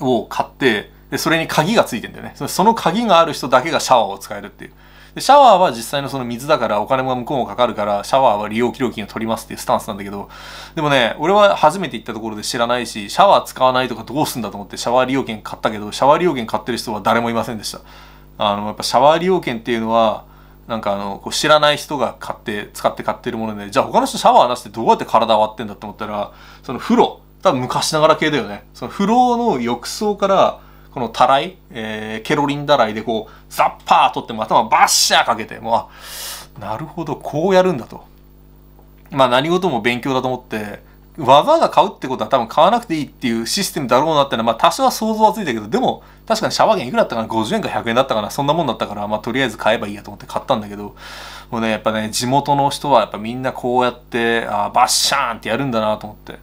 を買って、で、それに鍵がついてんだよね。その鍵がある人だけがシャワーを使えるっていう。で、シャワーは実際のその水だからお金も向こうもかかるから、シャワーは利用料金を取りますっていうスタンスなんだけど、でもね、俺は初めて行ったところで知らないし、シャワー使わないとかどうすんだと思ってシャワー利用券買ったけど、シャワー利用券買ってる人は誰もいませんでした。あの、やっぱシャワー利用券っていうのは、なんかあの、こう知らない人が買って、使って買ってるもので、じゃあ他の人シャワーなしでどうやって体洗ってんだって思ったら、その風呂、多分昔ながら系だよね。その風呂の浴槽から、このたらい、えー、ケロリンだらいでこう、ザッパー取っても頭バッシャーかけて、もう、なるほど、こうやるんだと。まあ何事も勉強だと思って、技が買うってことは多分買わなくていいっていうシステムだろうなってのは、まあ多少は想像はついたけど、でも確かにシャワー券いくらだったかな ?50 円か100円だったかな？そんなもんだったから、まあとりあえず買えばいいやと思って買ったんだけど、もうね、やっぱね、地元の人はやっぱみんなこうやって、あバッシャーンってやるんだなと思って。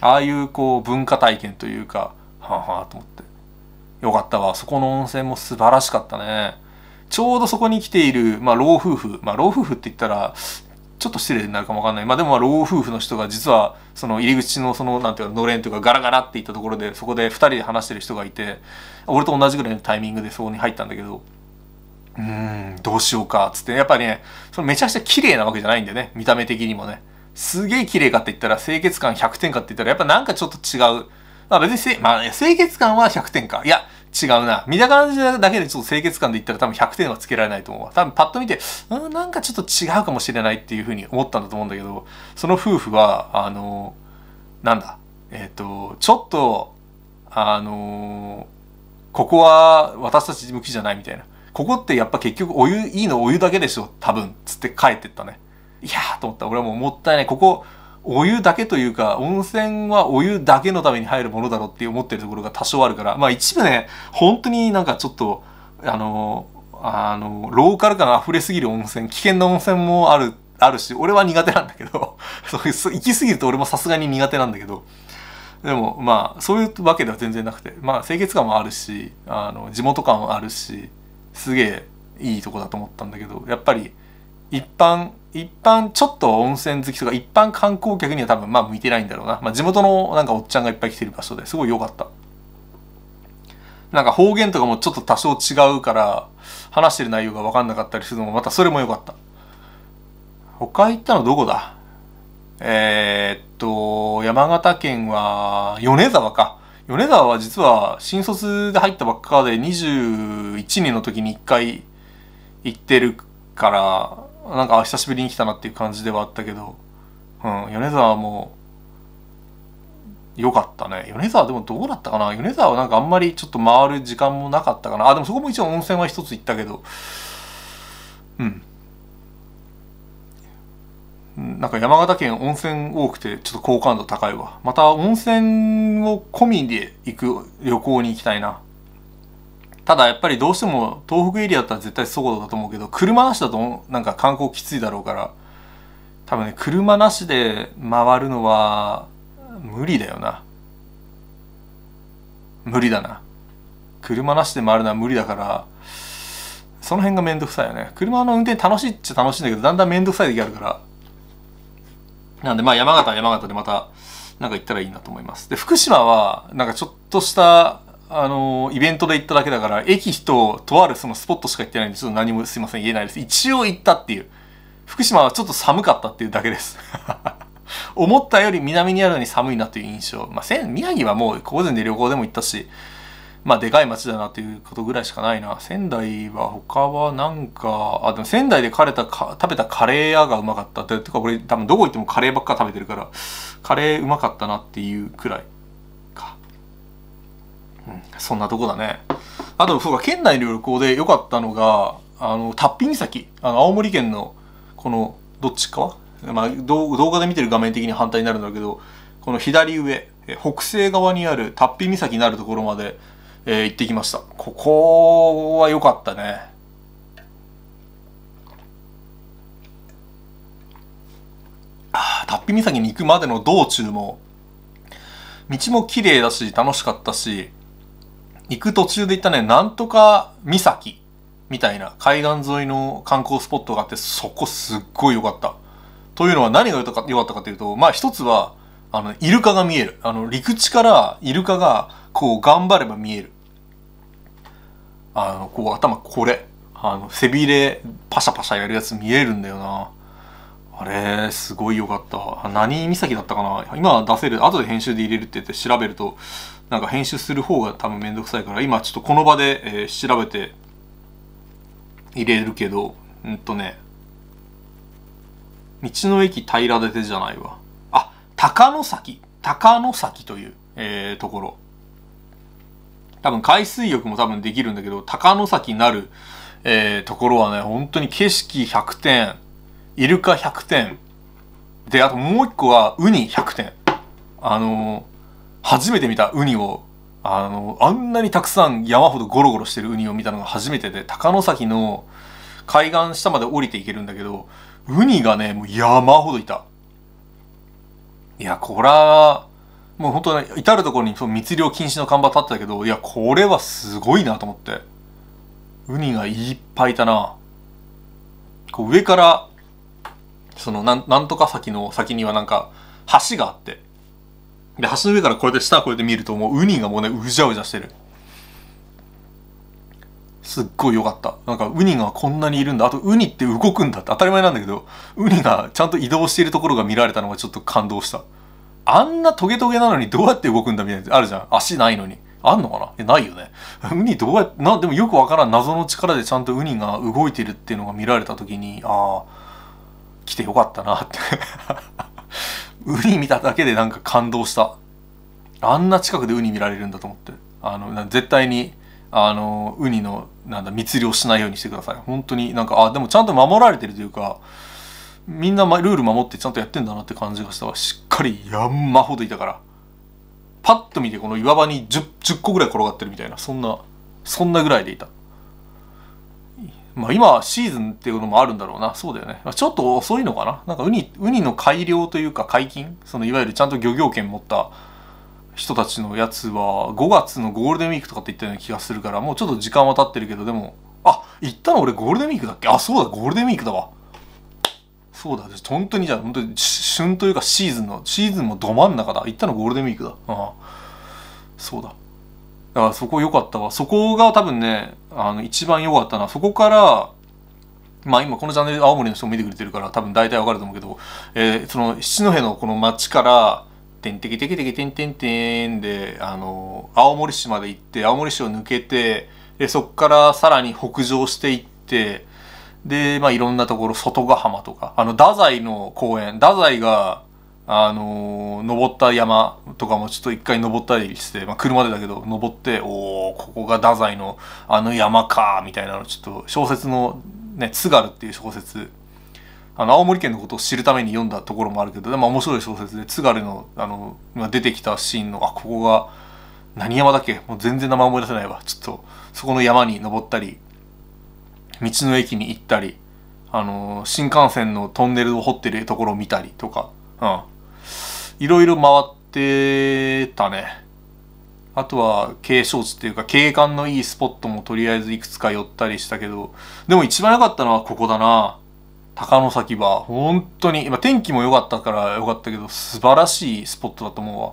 ああいうこう文化体験というか、はあはあと思って。よかったわ。そこの温泉も素晴らしかったね。ちょうどそこに来ている、まあ老夫婦。まあ老夫婦って言ったら、ちょっと失礼になるかもわかんない。まあでも老夫婦の人が実はその入り口のそのなんていうかのれんというかガラガラっていったところでそこで2人で話してる人がいて俺と同じぐらいのタイミングでそこに入ったんだけどうーんどうしようかっつってやっぱりねそのめちゃくちゃ綺麗なわけじゃないんだよね見た目的にもね。すげえ綺麗かって言ったら清潔感100点かって言ったらやっぱなんかちょっと違う。まあ別にせ、まあ、清潔感は100点か。いや違うな。見た感じだけでちょっと清潔感で言ったら多分100点はつけられないと思うわ。多分パッと見て、うん、なんかちょっと違うかもしれないっていうふうに思ったんだと思うんだけど、その夫婦は、あの、なんだ、えっ、ー、と、ちょっと、あの、ここは私たち向きじゃないみたいな。ここってやっぱ結局お湯、いいのお湯だけでしょ、多分。つって帰ってったね。いやーと思った。俺はもうもったいない。ここ、お湯だけというか、温泉はお湯だけのために入るものだろうって思ってるところが多少あるから、まあ一部ね、本当になんかちょっと、あの、あの、ローカル感溢れすぎる温泉、危険な温泉もある、あるし、俺は苦手なんだけど、そう行き過ぎると俺もさすがに苦手なんだけど、でもまあそういうわけでは全然なくて、まあ清潔感もあるし、あの、地元感もあるし、すげえいいとこだと思ったんだけど、やっぱり一般一般ちょっと温泉好きとか一般観光客には多分まあ向いてないんだろうな。まあ地元のなんかおっちゃんがいっぱい来てる場所ですごい良かった。なんか方言とかもちょっと多少違うから話してる内容が分かんなかったりするのもまたそれも良かった。他行ったのどこだ？えー、っと、山形県は米沢か。米沢は実は新卒で入ったばっかで21人の時に1回行ってるからなんか久しぶりに来たなっていう感じではあったけど、うん、米沢も良かったね。米沢でもどうだったかな？米沢はなんかあんまりちょっと回る時間もなかったかな。あ、でもそこも一応温泉は一つ行ったけど、うん。なんか山形県温泉多くてちょっと好感度高いわ。また温泉を込みで行く旅行に行きたいな。ただやっぱりどうしても東北エリアだったら絶対そうだと思うけど車なしだとなんか観光きついだろうから。多分ね車なしで回るのは無理だよな。無理だな。車なしで回るのは無理だからその辺がめんどくさいよね。車の運転楽しいっちゃ楽しいんだけどだんだんめんどくさい時あるから。なんでまあ山形は山形でまたなんか行ったらいいなと思います。で福島はなんかちょっとしたあのイベントで行っただけだから、駅ととあるそのスポットしか行ってないんで、ちょっと何もすいません、言えないです。一応行ったっていう。福島はちょっと寒かったっていうだけです。思ったより南にあるのに寒いなという印象。まあ、宮城はもう、個人で旅行でも行ったし、まあ、でかい町だなということぐらいしかないな。仙台は他はなんか、あ、でも仙台でかれたか食べたカレー屋がうまかった。てか、俺多分どこ行ってもカレーばっか食べてるから、カレーうまかったなっていうくらい。そんなとこだね。あと、そうか、県内の旅行で良かったのが、あの、タッピ岬。あの、青森県の、この、どっちか？まあ、動画で見てる画面的に反対になるんだけど、この左上、北西側にあるタッピ岬になるところまで、えー、行ってきました。ここは良かったね。あタッピ岬に行くまでの道中も、道も綺麗だし、楽しかったし、行く途中で行ったね、なんとか岬みたいな海岸沿いの観光スポットがあって、そこすっごい良かった。というのは何が良かったかというと、まあ一つは、あの、イルカが見える。あの、陸地からイルカが、こう、頑張れば見える。あの、こう、頭、これ。あの、背びれ、パシャパシャやるやつ見えるんだよな。あれ、すごい良かった。何岬だったかな？今出せる、後で編集で入れるって言って調べると、なんか編集する方が多分めんどくさいから、今ちょっとこの場で、えー、調べて入れるけど、うんとね、道の駅平出じゃないわ。あ、高野崎。高野崎という、えー、ところ。多分海水浴も多分できるんだけど、高野崎なる、えー、ところはね、本当に景色100点、イルカ100点、で、あともう一個はウニ100点。あの、初めて見たウニを、あの、あんなにたくさん山ほどゴロゴロしてるウニを見たのが初めてで、高野崎の海岸下まで降りていけるんだけど、ウニがね、もう山ほどいた。いや、こら、もう本当ね、至るところにその密漁禁止の看板立ってたけど、いや、これはすごいなと思って。ウニがいっぱいいたな。こう上から、そのなん、なんとか先の先にはなんか、橋があって。で、橋の上からこうやって下こうやって見るともうウニがもうね、うじゃうじゃしてる。すっごい良かった。なんか、ウニがこんなにいるんだ。あと、ウニって動くんだって当たり前なんだけど、ウニがちゃんと移動しているところが見られたのがちょっと感動した。あんなトゲトゲなのにどうやって動くんだみたいなあるじゃん。足ないのに。あんのかな？え、ないよね。ウニどうやって、な、でもよくわからん謎の力でちゃんとウニが動いてるっていうのが見られた時に、ああ、来てよかったなって ウニ見ただけでなんか感動した。あんな近くでウニ見られるんだと思って。あの、絶対に、あの、ウニの、なんだ、密漁しないようにしてください。本当になんか、あ、でもちゃんと守られてるというか、みんなルール守ってちゃんとやってんだなって感じがしたわ。しっかり山ほどいたから。パッと見てこの岩場に 10, 10個ぐらい転がってるみたいな、そんな、そんなぐらいでいた。まあ今シーズンっていうのもあるんだろうな。そうだよね。ちょっと遅いのかな。なんかウニ、ウニの改良というか解禁？そのいわゆるちゃんと漁業権持った人たちのやつは5月のゴールデンウィークとかって言ったような気がするからもうちょっと時間は経ってるけどでもあ行ったの俺ゴールデンウィークだっけ？あそうだゴールデンウィークだわ。そうだ本当にじゃあ本当に旬というかシーズンのシーズンもど真ん中だ。行ったのゴールデンウィークだ。ああ。そうだ。だからそこ良かったわ。そこが多分ねあの一番良かったな。そこからまあ今このチャンネル青森の人も見てくれてるから多分大体わかると思うけど、えー、その七戸のこの町からてんてけてけてけてんてんてんで、あの、青森市まで行って、青森市を抜けて、で、そこからさらに北上していって、で、まあいろんなところ、外ヶ浜とか、あの、太宰の公園、太宰が、あの登った山とかもちょっと一回登ったりして、まあ車でだけど、登って、おおここが太宰のあの山か、みたいなの、ちょっと小説のね、津軽っていう小説、あの、青森県のことを知るために読んだところもあるけど、でも面白い小説で、津軽の、あの、今出てきたシーンの、あ、ここが、何山だっけ？もう全然名前思い出せないわ。ちょっと、そこの山に登ったり、道の駅に行ったり、あの、新幹線のトンネルを掘ってるところを見たりとか、うん。いろいろ回ってたね。あとは、景勝地っていうか、景観のいいスポットもとりあえずいくつか寄ったりしたけど、でも一番良かったのはここだな。高野崎は本当に、今天気も良かったから良かったけど、素晴らしいスポットだと思うわ。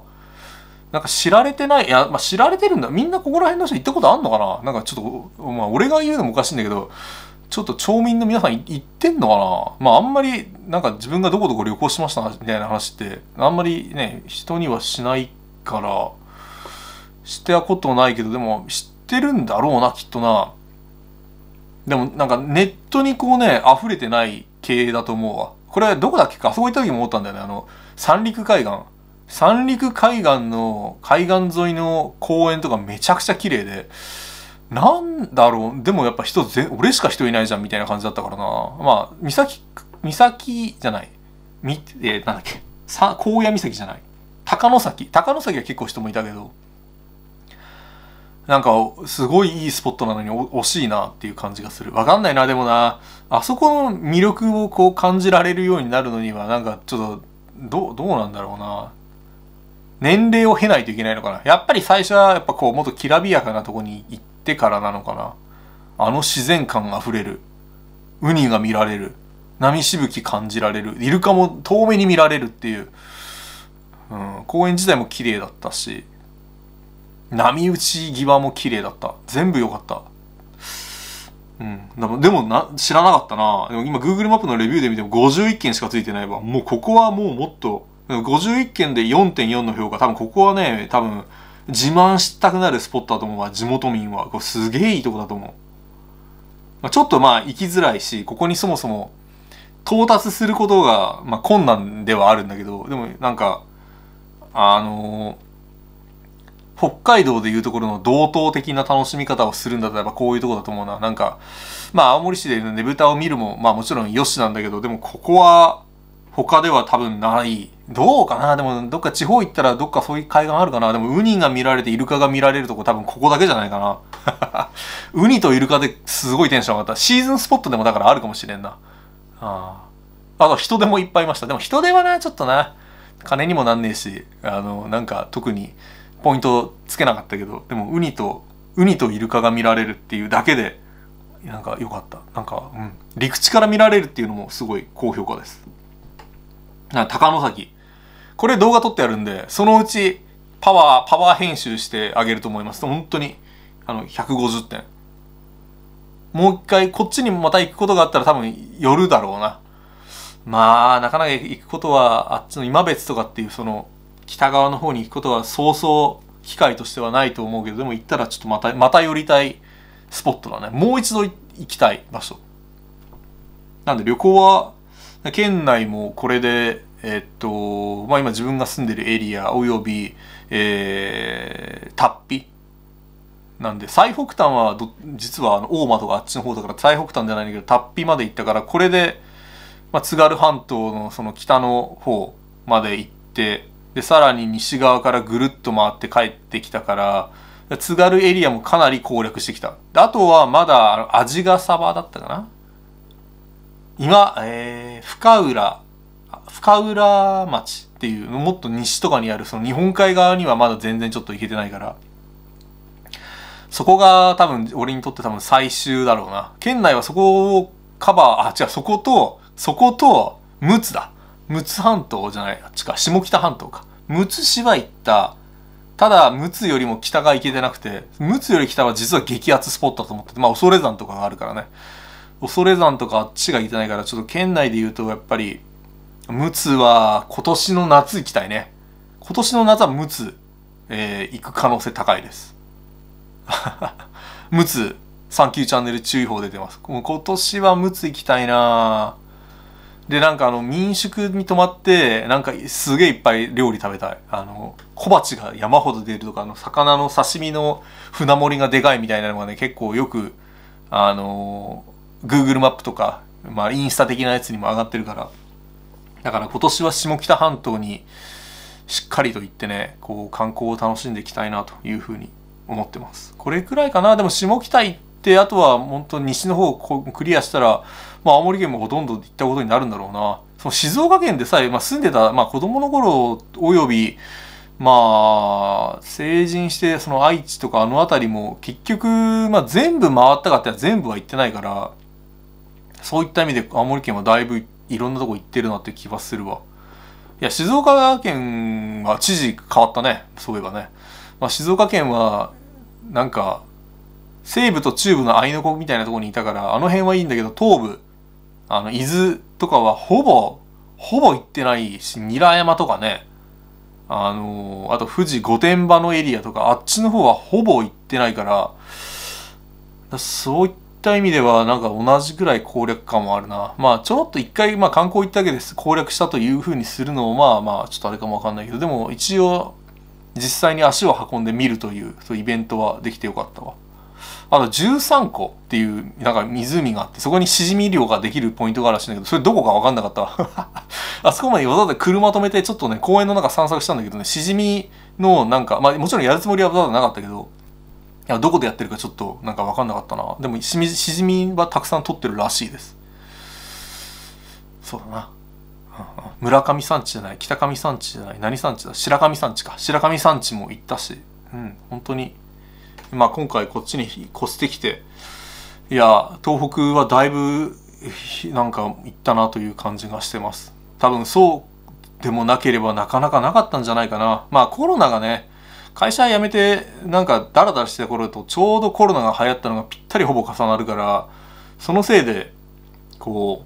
なんか知られてない、いや、まあ、知られてるんだ。みんなここら辺の人行ったことあんのかな？なんかちょっと、まあ俺が言うのもおかしいんだけど、ちょっと町民の皆さん行ってんのかな？まああんまり、なんか自分がどこどこ旅行しましたみたいな話って、あんまりね、人にはしないから、してたことないけど、でも知ってるんだろうな、きっとな。でもなんかネットにこうね、溢れてない経営だと思うわ。これどこだっけか？あそこ行った時も思ったんだよね。あの、三陸海岸。三陸海岸の海岸沿いの公園とかめちゃくちゃ綺麗で、なんだろう、でもやっぱ人ぜ、俺しか人いないじゃんみたいな感じだったからな。まあ、岬、岬じゃない。み、えー、なんだっけ。さ、高野岬じゃない。高野崎。高野崎は結構人もいたけど、なんか、すごいいいスポットなのに惜しいなっていう感じがする。わかんないな、でもな、あそこの魅力をこう感じられるようになるのには、なんかちょっと、どう、どうなんだろうな。年齢を経ないといけないのかな。やっぱり最初は、やっぱこう、もっときらびやかなとこに行っててからなのかな。あの自然感あふれる。ウニが見られる。波しぶき感じられる。イルカも遠目に見られるっていう、うん、公園自体も綺麗だったし。波打ち際も綺麗だった。全部良かった。うん、でもな知らなかったな。でも今 Google マップのレビューで見ても51件しかついてないわ。もうここはもうもっと。51件で4.4の評価。多分ここはね多分自慢したくなるスポットだと思うわ。地元民は。これすげえいいとこだと思う、まあ、ちょっとまあ行きづらいしここにそもそも到達することが、まあ、困難ではあるんだけどでもなんかあのー北海道でいうところの同等的な楽しみ方をするんだったらこういうとこだと思うな。なんか、まあ青森市でねぶたを見るも、まあもちろんよしなんだけど、でもここは他では多分ない。どうかな？でもどっか地方行ったらどっかそういう海岸あるかな？でもウニが見られてイルカが見られるとこ多分ここだけじゃないかな。ウニとイルカですごいテンション上がった。シーズンスポットでもだからあるかもしれんな。ああと人手もいっぱいいました。でも人手はな、ちょっとな、金にもなんねえし、あの、なんか特にポイントつけなかったけどでもウニとウニとイルカが見られるっていうだけでなんか良かったなんか、うん、陸地から見られるっていうのもすごい高評価です高野崎これ動画撮ってあるんでそのうちパワーパワー編集してあげると思います。本当にあの150点もう一回こっちにまた行くことがあったら多分寄るだろうな。まあなかなか行くことはあっちの今別とかっていうその北側の方に行くことはそうそう機会としてはないと思うけどでも行ったらちょっとまたまた寄りたいスポットだね。もう一度行きたい場所。なんで旅行は県内もこれでえっとまあ今自分が住んでるエリアおよびえー、タッピなんで最北端は実はあの大間とかあっちの方だから最北端じゃないんだけどタッピまで行ったからこれで、まあ、津軽半島のその北の方まで行ってで、さらに西側からぐるっと回って帰ってきたから、津軽エリアもかなり攻略してきた。あとはまだ、味ヶ沢だったかな今、えー、深浦、深浦町っていう、もっと西とかにあるその日本海側にはまだ全然ちょっと行けてないから、そこが多分、俺にとって多分最終だろうな。県内はそこをカバー、あ、違う、そこと、そこと、陸奥だ。陸奥半島じゃない、あっちか、下北半島か。陸奥市は行った。ただ、陸奥よりも北が行けてなくて、陸奥より北は実は激アツスポットだと思ってて、まあ、恐山とかがあるからね。恐山とかあっちが行けてないから、ちょっと県内で言うと、やっぱり、陸奥は今年の夏行きたいね。今年の夏は陸奥、えー、行く可能性高いです。陸奥、サンキューチャンネル注意報出てます。もう今年は陸奥行きたいなでなんかあの民宿に泊まってなんかすげえいっぱい料理食べたいあの小鉢が山ほど出るとかあの魚の刺身の船盛りがでかいみたいなのがね結構よくあの Google マップとか、まあ、インスタ的なやつにも上がってるから。だから今年は下北半島にしっかりと行ってねこう観光を楽しんでいきたいなというふうに思ってます。これくらいかな。でも下北行ってあとは本当西の方をクリアしたらまあ、青森県もほとんど行ったことになるんだろうな。その静岡県でさえ、まあ、住んでた、まあ、子供の頃および、まあ、成人してその愛知とかあの辺りも結局、まあ、全部回ったかって全部は行ってないからそういった意味で青森県はだいぶいろんなとこ行ってるなって気はするわ。いや静岡県は知事変わったねそういえばね。まあ、静岡県はなんか西部と中部の合いの子みたいなとこにいたからあの辺はいいんだけど東部あの、伊豆とかはほぼ、ほぼ行ってないし、韮山とかね、あのー、あと富士御殿場のエリアとか、あっちの方はほぼ行ってないから、そういっった意味では、なんか同じぐらい攻略感もあるな。まあ、ちょろっと一回、まあ観光行ったわけです。攻略したというふうにするのも、まあまあ、ちょっとあれかもわかんないけど、でも一応、実際に足を運んでみるという、そうイベントはできてよかったわ。あの13個っていうなんか湖があってそこにシジミ漁ができるポイントがあるらしいんだけどそれどこか分かんなかったわ あそこまでわざわざ車止めてちょっとね公園の中散策したんだけどねシジミのなんかまあもちろんやるつもりはわざわざなかったけどいやどこでやってるかちょっとなんか分かんなかったな。でもシジミはたくさん取ってるらしいです。そうだな。村上山地じゃない。北上山地じゃない。何山地だ？白神山地か。白神山地も行ったし。うん。本当に。まあ、今回こっちに越してきて。いや東北はだいぶなんか行ったなという感じがしてます。多分そうでもなければなかなかなかったんじゃないかな。まあコロナがね会社辞めてなんかダラダラしてた頃とちょうどコロナが流行ったのがぴったりほぼ重なるからそのせいでこ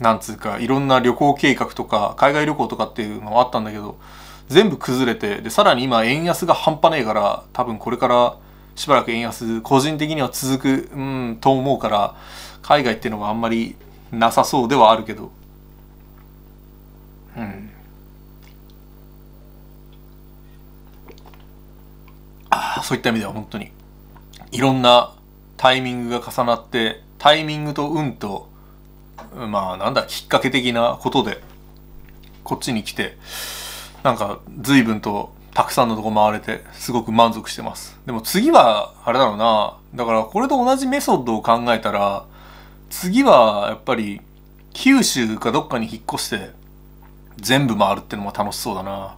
うなんつうかいろんな旅行計画とか海外旅行とかっていうのはあったんだけど全部崩れてでさらに今円安が半端ねえから多分これからしばらく円安個人的には続くうんと思うから海外っていうのがあんまりなさそうではあるけど。うんあそういった意味では本当にいろんなタイミングが重なってタイミングと運とまあなんだきっかけ的なことでこっちに来てなんか随分とたくさんのとこ回れてすごく満足してます。でも次はあれだろうな。だからこれと同じメソッドを考えたら次はやっぱり九州かどっかに引っ越して全部回るってのも楽しそうだな。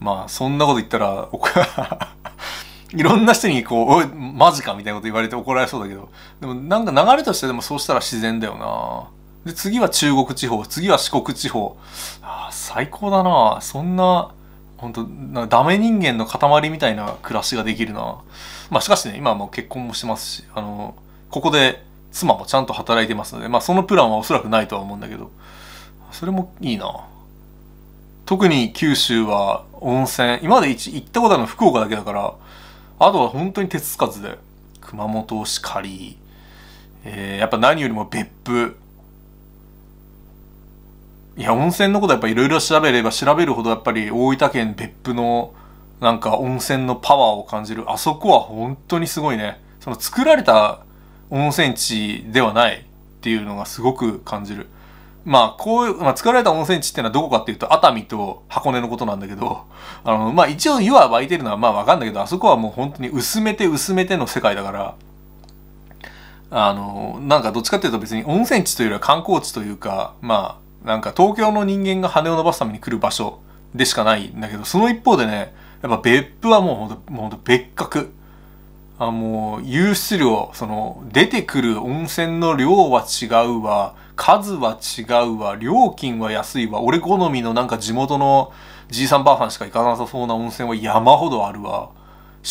まあそんなこと言ったら いろんな人にこう「おマジか」みたいなこと言われて怒られそうだけどでもなんか流れとしてでもそうしたら自然だよな。で次は中国地方次は四国地方。あ最高だな。そんな本当なダメ人間の塊みたいな暮らしができるな。まあしかしね今はもう結婚もしてますしあのここで妻もちゃんと働いてますのでまあそのプランはおそらくないとは思うんだけどそれもいいな。特に九州は温泉。今まで行ったことあるの福岡だけだからあとは本当に手つかずで。熊本をしかり、えー、やっぱ何よりも別府。いや温泉のことやっぱいろいろ調べれば調べるほどやっぱり大分県別府のなんか温泉のパワーを感じる。あそこは本当にすごいね。その作られた温泉地ではないっていうのがすごく感じる。まあこういう、まあ、作られた温泉地っていうのはどこかっていうと熱海と箱根のことなんだけどあのまあ一応湯は湧いてるのはまあわかんないけどあそこはもう本当に薄めて薄めての世界だからあのなんかどっちかっていうと別に温泉地というよりは観光地というかまあなんか東京の人間が羽を伸ばすために来る場所でしかないんだけどその一方でねやっぱ別府はもうほんともう別格。あもう湧出量その出てくる温泉の量は違うわ。数は違うわ料金は安いわ。俺好みのなんか地元のじいさんばあさんしか行かなさそうな温泉は山ほどあるわ。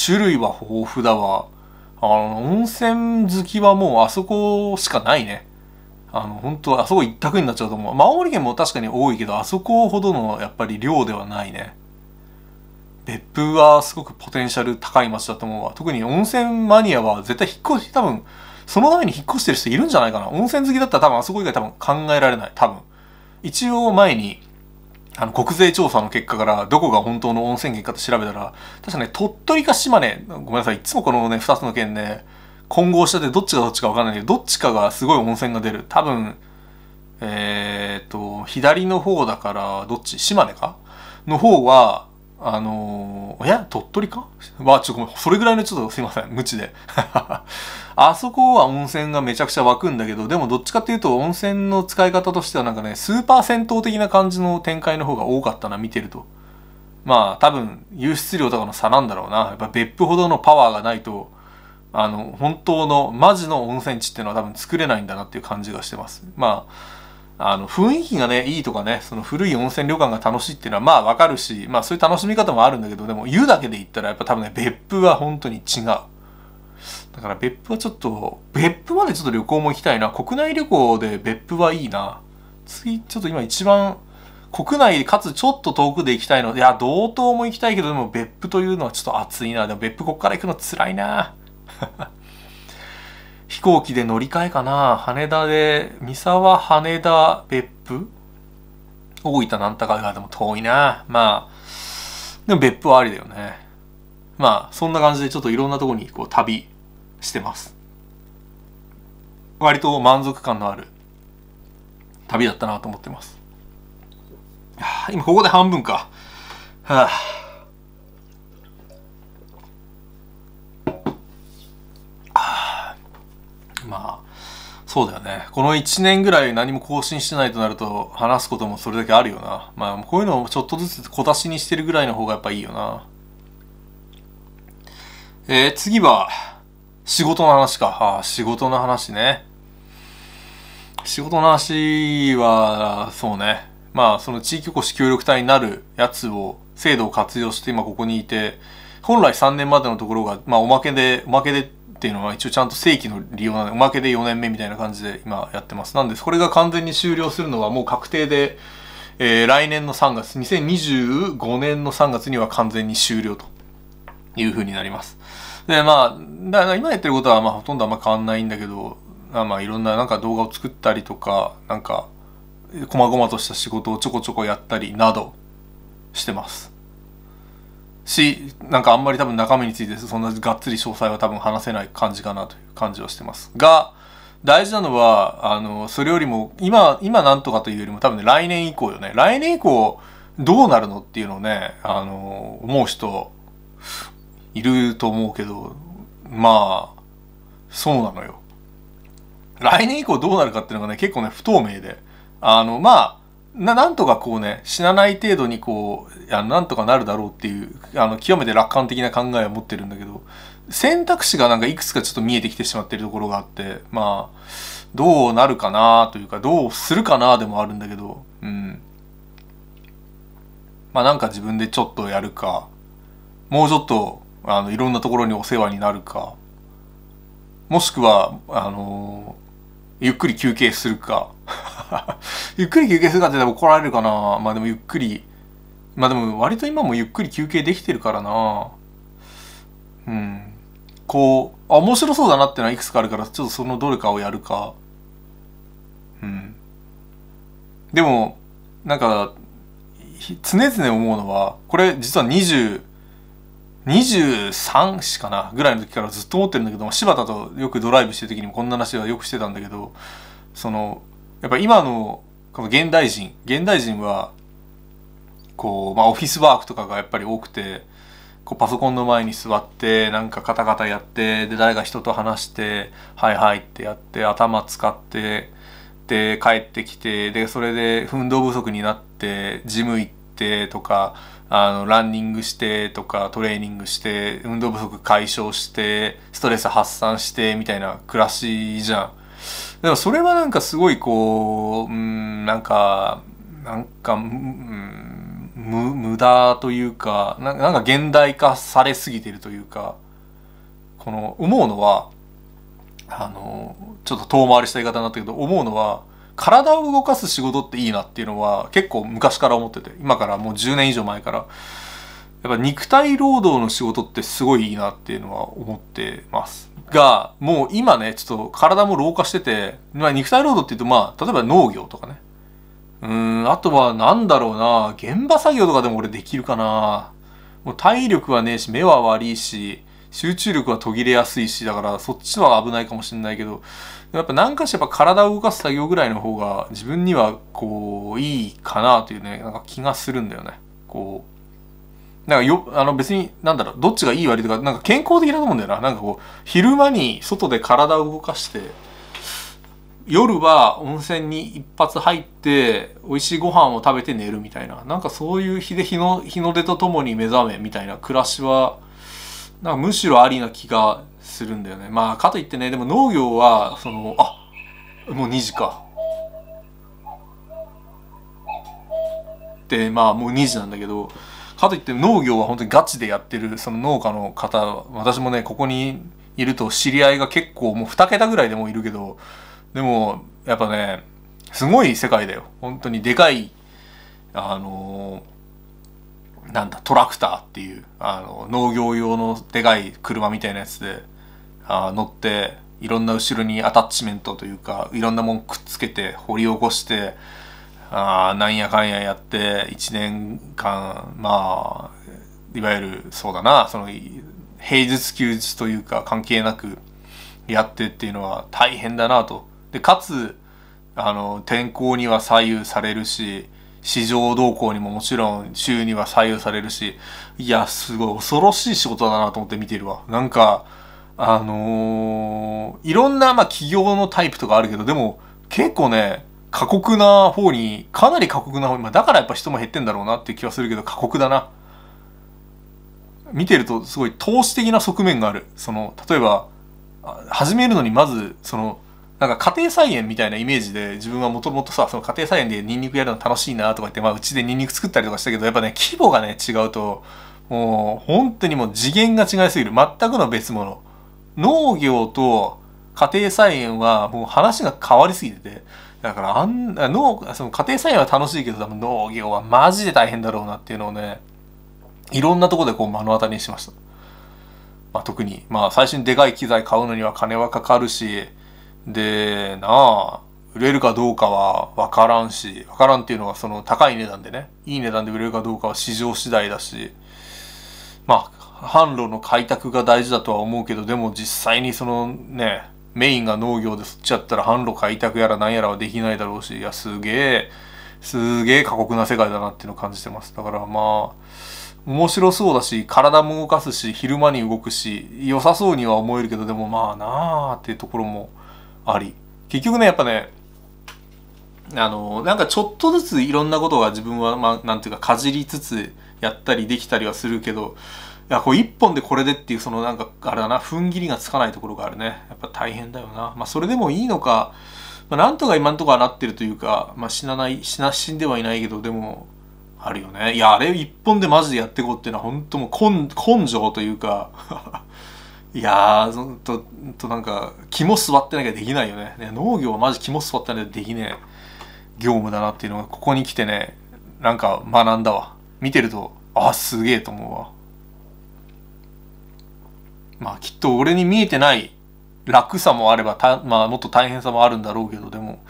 種類は豊富だわ。あの温泉好きはもうあそこしかないね。あの本当あそこ一択になっちゃうと思う。青森県も確かに多いけどあそこほどのやっぱり量ではないね。別府はすごくポテンシャル高い街だと思うわ。特に温泉マニアは絶対引っ越し、多分、そのために引っ越してる人いるんじゃないかな。温泉好きだったら多分あそこ以外多分考えられない。多分。一応前に、あの、国税調査の結果からどこが本当の温泉源かって調べたら、確かね、鳥取か島根、ごめんなさい、いつもこのね、二つの県ね、混合しててどっちがどっちかわかんないけど、どっちかがすごい温泉が出る。多分、えー、っと、左の方だから、どっち？島根か？の方は、あのー、いや、鳥取か？わ、ちょ、ごめん、それぐらいのちょっとすいません、無知で。あそこは温泉がめちゃくちゃ湧くんだけど、でもどっちかっていうと温泉の使い方としてはなんかね、スーパー銭湯的な感じの展開の方が多かったな、見てると。まあ、多分、湧出量とかの差なんだろうな。やっぱ別府ほどのパワーがないと、あの、本当の、マジの温泉地っていうのは多分作れないんだなっていう感じがしてます。まあ、あの雰囲気がねいいとかねその古い温泉旅館が楽しいっていうのはまあわかるしまあそういう楽しみ方もあるんだけどでも湯だけで言ったらやっぱ多分ね別府は本当に違う。だから別府はちょっと別府までちょっと旅行も行きたいな。国内旅行で別府はいいな。次ちょっと今一番国内かつちょっと遠くで行きたいのいや道東も行きたいけどでも別府というのはちょっと暑いな。でも別府こっから行くの辛いな。飛行機で乗り換えかな。羽田で三沢羽田別府？大分なんたかがでも遠いな。まあでも別府はありだよね。まあそんな感じでちょっといろんなとこにこう旅してます。割と満足感のある旅だったなと思ってます。今ここで半分か。はあまあそうだよねこの1年ぐらい何も更新してないとなると話すこともそれだけあるよなまあこういうのをちょっとずつ小出しにしてるぐらいの方がやっぱいいよなえー、次は仕事の話か。ああ、仕事の話ね。仕事の話は、そうね。まあ、その地域おこし協力隊になるやつを、制度を活用して今ここにいて、本来3年までのところが、まあ、おまけで、おまけでっていうのは一応ちゃんと正規の利用なので、おまけで4年目みたいな感じで今やってます。なんで、これが完全に終了するのはもう確定で、えー、来年の3月、2025年の3月には完全に終了という風になります。で、まあ、だから今やってることはまあほとんどあんま変わんないんだけど、まあいろんななんか動画を作ったりとか、なんか、細々とした仕事をちょこちょこやったりなどしてます。し、なんかあんまり多分中身についてそんながっつり詳細は多分話せない感じかなという感じはしてます。が、大事なのは、あの、それよりも、今、今なんとかというよりも多分ね、来年以降よね。来年以降、どうなるのっていうのをね、あの、思う人、いると思うけど、まあ、そうなのよ。来年以降どうなるかっていうのがね、結構ね、不透明で。あの、まあ、な、なんとかこうね、死なない程度にこう、あなんとかなるだろうっていう、あの、極めて楽観的な考えを持ってるんだけど、選択肢がなんかいくつかちょっと見えてきてしまってるところがあって、まあ、どうなるかなというか、どうするかなでもあるんだけど、うん。まあなんか自分でちょっとやるか、もうちょっと、あの、いろんなところにお世話になるか、もしくは、あのゆっくり休憩するか。ゆっくり休憩するかって怒られるかなまあでもゆっくり、まあでも割と今もゆっくり休憩できてるからなうん。こう、あ、面白そうだなってのはいくつかあるから、ちょっとそのどれかをやるか。うん。でも、なんか、常々思うのは、これ実は20、23しかなぐらいの時からずっと思ってるんだけど柴田とよくドライブしてる時にもこんな話はよくしてたんだけどそのやっぱ今のこの現代人現代人はこう、まあ、オフィスワークとかがやっぱり多くてこうパソコンの前に座ってなんかカタカタやってで誰か人と話して「はいはい」ってやって頭使ってで帰ってきてでそれで運動不足になってジム行ってとかあの、ランニングしてとか、トレーニングして、運動不足解消して、ストレス発散して、みたいな暮らしじゃん。でもそれはなんかすごいこう、うん、なんか、なんか、うん、無駄というか、なんか現代化されすぎてるというか、この、思うのは、あの、ちょっと遠回りした言い方になったけど、思うのは、体を動かす仕事っていいなっていうのは結構昔から思ってて、今からもう10年以上前から、やっぱ肉体労働の仕事ってすごいいいなっていうのは思ってます。が、もう今ね、ちょっと体も老化してて、まあ肉体労働って言うとまあ、例えば農業とかね。うん、あとはなんだろうな、現場作業とかでも俺できるかな。もう体力はねえし、目は悪いし、集中力は途切れやすいし、だからそっちは危ないかもしれないけど、やっぱ何かしらやっぱ体を動かす作業ぐらいの方が自分にはこういいかなというね、なんか気がするんだよね。こう。なんかよ、あの別に、なんだろう、どっちがいい悪いとか、なんか健康的だと思うんだよな。なんかこう、昼間に外で体を動かして、夜は温泉に一発入って、美味しいご飯を食べて寝るみたいな。なんかそういう日で日の、日の出とともに目覚めみたいな暮らしは、なんかむしろありな気がするんだよね。まあかといってねでも農業はそのあもう2時か。でまあもう2時なんだけどかといって農業は本当にガチでやってるその農家の方私もねここにいると知り合いが結構もう2桁ぐらいでもいるけどでもやっぱねすごい世界だよ。本当にでかいあのーなんだトラクターっていうあの農業用のでかい車みたいなやつで。あ乗っていろんな後ろにアタッチメントというかいろんなもんくっつけて掘り起こしてあなんやかんややって1年間まあいわゆるそうだなその平日休日というか関係なくやってっていうのは大変だなと。でかつあの天候には左右されるし市場動向にももちろん週には左右されるしいやすごい恐ろしい仕事だなと思って見てるわ。なんかあのー、いろんな、まあ、企業のタイプとかあるけど、でも、結構ね、過酷な方に、かなり過酷な方に、まあ、だからやっぱ人も減ってんだろうなっていう気はするけど、過酷だな。見てると、すごい投資的な側面がある。その、例えば、始めるのにまずそのなんか家庭菜園みたいなイメージで自分はもともとさその家庭菜園でニンニクやるの楽しいなとか言ってまあうちでニンニク作ったりとかしたけどやっぱね規模がね違うともう本当にもう次元が違いすぎる全くの別物農業と家庭菜園はもう話が変わりすぎててだからあん農その家庭菜園は楽しいけど多分農業はマジで大変だろうなっていうのをねいろんなとこでこう目の当たりにしました、まあ、特にまあ最初にでかい機材買うのには金はかかるしでなあ売れるかどうかは分からんし分からんっていうのはその高い値段でねいい値段で売れるかどうかは市場次第だしまあ販路の開拓が大事だとは思うけどでも実際にそのねメインが農業で吸っちゃったら販路開拓やら何やらはできないだろうしいやすげえすげえ過酷な世界だなっていうのを感じてます。だからまあ面白そうだし体も動かすし昼間に動くし良さそうには思えるけどでもまあなあっていうところもあり。結局ねやっぱねあのなんかちょっとずついろんなことが自分はまあなんていうかかじりつつやったりできたりはするけどやこう一本でこれでっていうそのなんかあれだな踏ん切りがつかないところがあるねやっぱ大変だよなまあそれでもいいのか、まあ、なんとか今んとこはなってるというか、まあ、死なない死な死んではいないけどでもあるよねいやあれ一本でマジでやっていこうっていうのは本当もう根根性というか いやー、ほんと、となんか、肝座ってなきゃできないよね。ね農業はマジ肝座ってなきゃできねえ業務だなっていうのが、ここに来てね、なんか学んだわ。見てるとあ、あ、すげえと思うわ。まあきっと俺に見えてない楽さもあればた、まあもっと大変さもあるんだろうけど、でも、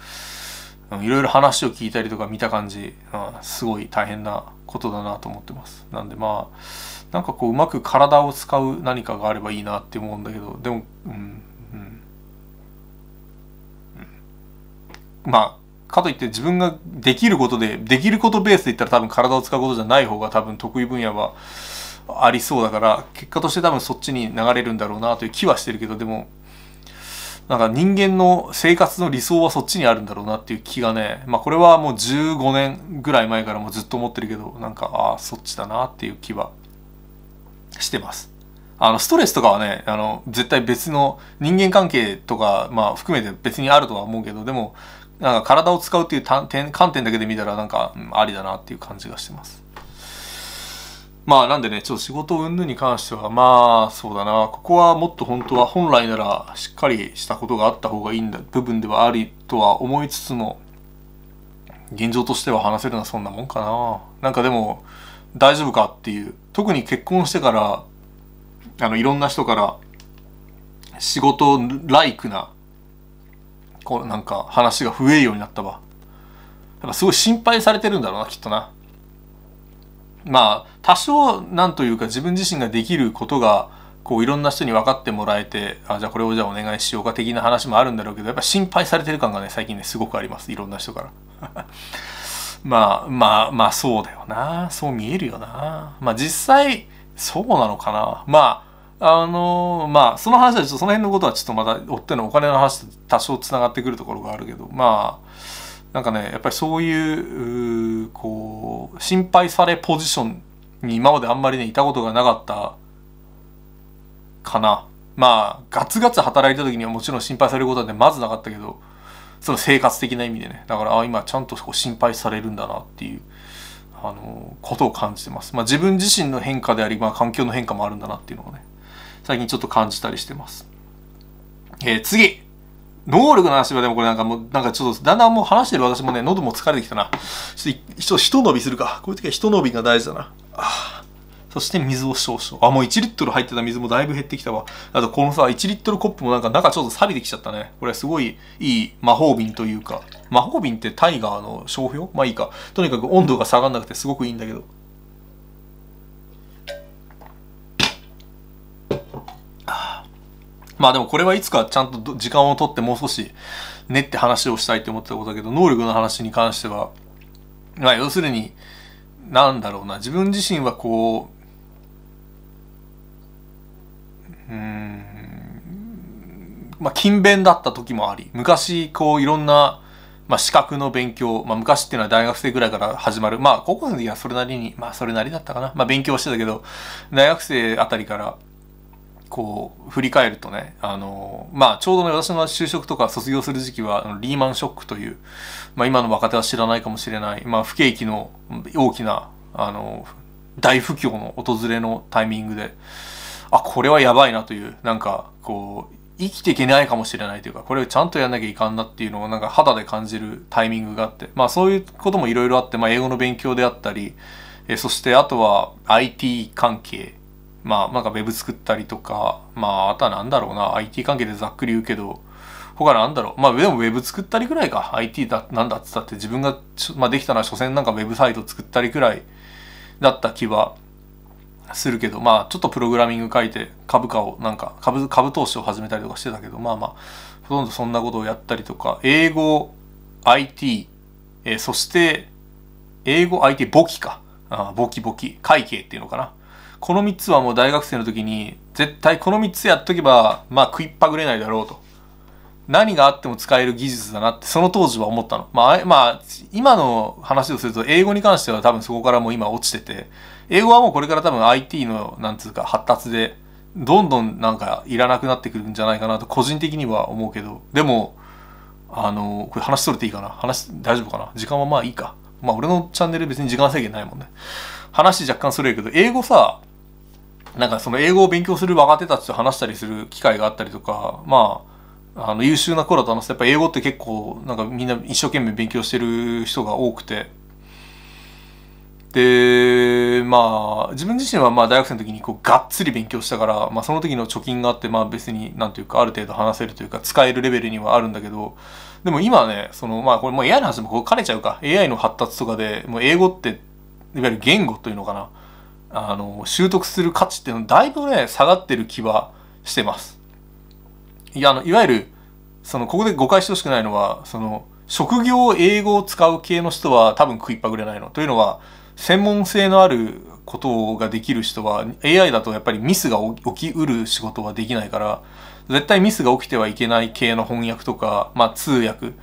いろいろ話を聞いたりとか見た感じ、うん、すごい大変なことだなと思ってます。なんでまあ、なんかこううまく体を使う何かがあればいいなって思うんだけどでもうんうんうんまあかといって自分ができることでできることベースで言ったら多分体を使うことじゃない方が多分得意分野はありそうだから結果として多分そっちに流れるんだろうなという気はしてるけどでもなんか人間の生活の理想はそっちにあるんだろうなっていう気がねまあこれはもう15年ぐらい前からもずっと思ってるけどなんかああそっちだなっていう気はしてます。あの、ストレスとかはね、あの、絶対別の人間関係とか、まあ含めて別にあるとは思うけど、でも、なんか体を使うっていう観点だけで見たらなんか、うん、ありだなっていう感じがしてます。まあなんでね、ちょっと仕事云々に関しては、まあそうだな、ここはもっと本当は本来ならしっかりしたことがあった方がいいんだ、部分ではありとは思いつつも、現状としては話せるのはそんなもんかな。なんかでも、大丈夫かっていう。特に結婚してからあのいろんな人から仕事ライクなこうなんか話が増えるようになったわ。やっぱすごい心配されてるんだろうなきっとな。まあ多少なんというか自分自身ができることがこういろんな人に分かってもらえてあじゃあこれをじゃあお願いしようか的な話もあるんだろうけどやっぱ心配されてる感がね最近ねすごくあります。いろんな人から。まあまあまあそうだよな。そう見えるよな。まあ実際そうなのかな。まああのまあその話はちょっとその辺のことはちょっとまた追ってのお金の話と多少つながってくるところがあるけどまあなんかねやっぱりそういうこう心配されポジションに今まであんまりねいたことがなかったかな。まあガツガツ働いた時にはもちろん心配されることはねまずなかったけどその生活的な意味でね。だからああ今ちゃんとこう心配されるんだなっていうあのことを感じてます、まあ、自分自身の変化であり、まあ、環境の変化もあるんだなっていうのをね最近ちょっと感じたりしてます、えー、次。能力の話はでもこれなんかもうなんかちょっとだんだんもう話してる私もね喉も疲れてきたなちょっとひと伸びするかこういう時はひと伸びが大事だなあそして水を少々。あ、もう1リットル入ってた水もだいぶ減ってきたわ。あとこのさ、1リットルコップもなんか中ちょっと錆びてきちゃったね。これすごいいい魔法瓶というか。魔法瓶ってタイガーの商標？まあいいか。とにかく温度が下がんなくてすごくいいんだけど。まあでもこれはいつかちゃんと時間をとってもう少し練って話をしたいって思ってたことだけど、能力の話に関しては、まあ要するに、なんだろうな、自分自身はこう、うんまあ勤勉だった時もあり昔こういろんな、まあ、資格の勉強、まあ、昔っていうのは大学生ぐらいから始まる。まあ高校生の時はそれなりにまあそれなりだったかな。まあ勉強してたけど大学生あたりからこう振り返るとねあのまあちょうどね私の就職とか卒業する時期はリーマンショックという、まあ、今の若手は知らないかもしれない、まあ、不景気の大きなあの大不況の訪れのタイミングであこれはやばいなというなんかこう生きていけないかもしれないというかこれをちゃんとやんなきゃいかんなっていうのをなんか肌で感じるタイミングがあってまあそういうこともいろいろあって、まあ、英語の勉強であったりえそしてあとは IT 関係まあなんか Web 作ったりとかまああとはなんだろうな IT 関係でざっくり言うけど他なんだろうまあでも Web 作ったりぐらいか。IT だなんだっつったって自分が、まあ、できたのは所詮なんか Web サイト作ったりくらいだった気はするけどまあちょっとプログラミング書いて株価をなんか株株投資を始めたりとかしてたけどまあまあほとんどそんなことをやったりとか英語 IT、えー、そして英語 IT 簿記か。あ簿記簿記。会計っていうのかな。この3つはもう大学生の時に絶対この3つやっとけばまあ食いっぱぐれないだろうと。何があっても使える技術だなってその当時は思ったの。まあまあ今の話をすると英語に関しては多分そこからもう今落ちてて英語はもうこれから多分 IT のなんつうか発達でどんどんなんかいらなくなってくるんじゃないかなと個人的には思うけど。でもあのこれ話しとれていいかな？話大丈夫かな？時間はまあいいか。まあ俺のチャンネル別に時間制限ないもんね。話若干それるけど英語さなんかその英語を勉強する若手たちと話したりする機会があったりとかまああの優秀な頃と話すとやっぱ英語って結構なんかみんな一生懸命勉強してる人が多くて。でまあ自分自身はまあ大学生の時にこうがっつり勉強したから、まあ、その時の貯金があってまあ別になんていうかある程度話せるというか使えるレベルにはあるんだけどでも今ねそのまあこれもう AI の話もこう兼ねちゃうか。AI の発達とかでもう英語っていわゆる言語というのかな。あの習得する価値っていうのはだいぶね下がってる気はしてます。いやあのいわゆるそのここで誤解してほしくないのはその職業英語を使う系の人は多分食いっぱぐれないの。というのは専門性のあることができる人は AI だとやっぱりミスが起きうる仕事はできないから絶対ミスが起きてはいけない系の翻訳とか、まあ、通訳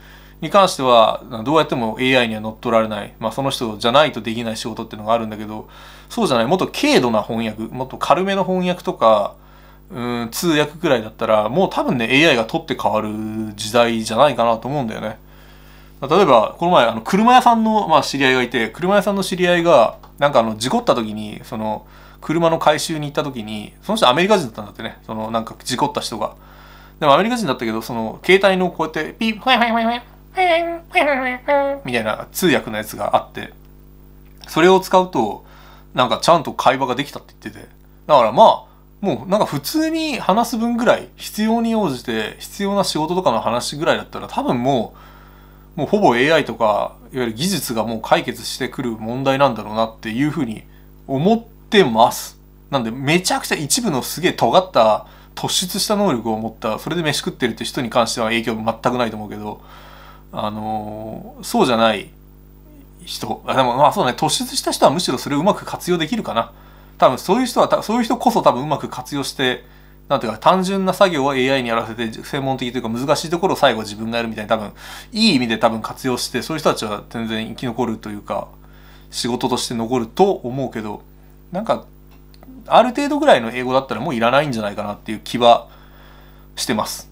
に関してはどうやっても AI には乗っ取られない、まあ、その人じゃないとできない仕事っていうのがあるんだけどそうじゃない。もっと軽度な翻訳。もっと軽めの翻訳とかうん通訳くらいだったらもう多分ね AI が取って変わる時代じゃないかなと思うんだよね。例えばこの前あの車屋さんの、まあ、知り合いがいて車屋さんの知り合いがなんかあの事故った時にその車の回収に行った時にその人アメリカ人だったんだってね。そのなんか事故った人が。でもアメリカ人だったけどその携帯のこうやってピッファイファイファイファイ みたいな通訳のやつがあってそれを使うとなんかちゃんと会話ができたって言っててだからまあもうなんか普通に話す分ぐらい必要に応じて必要な仕事とかの話ぐらいだったら多分もうもうほぼ AI とかいわゆる技術がもう解決してくる問題なんだろうなっていうふうに思ってます。なんでめちゃくちゃ一部のすげえ尖った突出した能力を持ったそれで飯食ってるって人に関しては影響全くないと思うけどあの、そうじゃない人。あでもまあそうね。突出した人はむしろそれをうまく活用できるかな。多分そういう人はそういう人こそ多分うまく活用してなんていうか単純な作業は AI にやらせて専門的というか難しいところを最後自分がやるみたいな多分いい意味で多分活用してそういう人たちは全然生き残るというか仕事として残ると思うけどなんかある程度ぐらいの英語だったらもういらないんじゃないかなっていう気はしてます。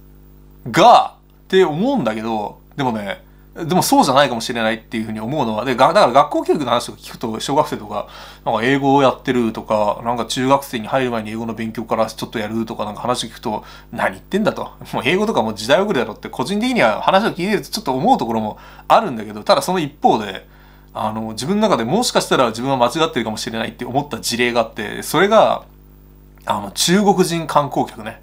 がって思うんだけどでもねでもそうじゃないかもしれないっていうふうに思うのはでだから学校教育の話とか聞くと小学生とかなんか英語をやってるとかなんか中学生に入る前に英語の勉強からちょっとやるとかなんか話聞くと何言ってんだと。もう英語とかもう時代遅れだろって個人的には話を聞いてるとちょっと思うところもあるんだけどただその一方であの自分の中でもしかしたら自分は間違ってるかもしれないって思った事例があってそれがあの中国人観光客ね。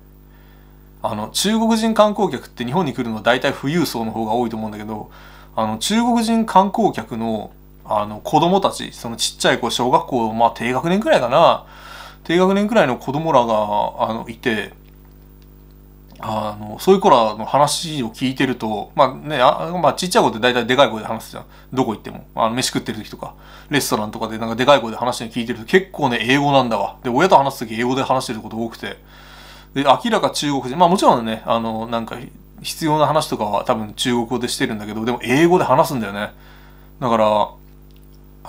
あの中国人観光客って日本に来るのは大体富裕層の方が多いと思うんだけどあの中国人観光客のあの子供たちそのちっちゃい子小学校まあ低学年くらいかな。低学年くらいの子供らがあのいてあのそういう子らの話を聞いてるとまあねあ、まあ、ちっちゃい子って大体でかい声で話すじゃん。どこ行っても。あの飯食ってる時とか。レストランとかでなんかでかい声で話して聞いてると結構ね英語なんだわ。で親と話す時英語で話してること多くて。で明らか中国人まあもちろんねあのなんか必要な話とかは多分中国語でしてるんだけどでも英語で話すんだよねだから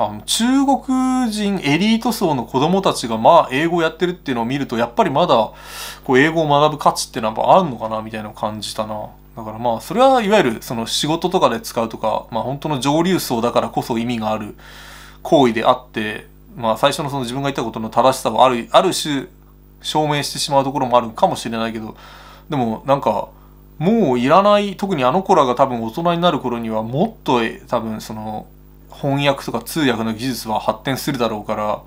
あの中国人エリート層の子供たちがまあ英語やってるっていうのを見るとやっぱりまだこう英語を学ぶ価値ってのはあるのかなみたいな感じたな。だからまあそれはいわゆるその仕事とかで使うとか、まあ本当の上流層だからこそ意味がある行為であって、まあ最初のその自分が言ったことの正しさをある、ある種証明してしまうところもあるかもしれないけど、でもなんかもういらない、特にあの子らが多分大人になる頃にはもっと多分その翻訳とか通訳の技術は発展するだろうから、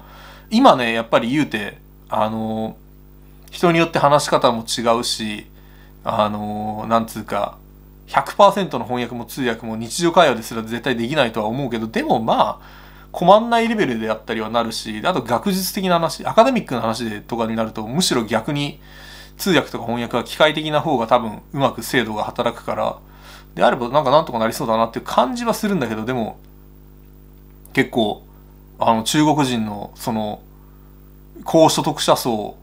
今ね、やっぱり言うて、あの、人によって話し方も違うし、あの、なんつうか、100%の翻訳も通訳も日常会話ですら絶対できないとは思うけど、でもまあ、困んないレベルであったりはなるし、あと学術的な話、アカデミックな話でとかになると、むしろ逆に通訳とか翻訳は機械的な方が多分うまく精度が働くから、であればなんかなんとかなりそうだなっていう感じはするんだけど、でも、結構、あの中国人のその、高所得者層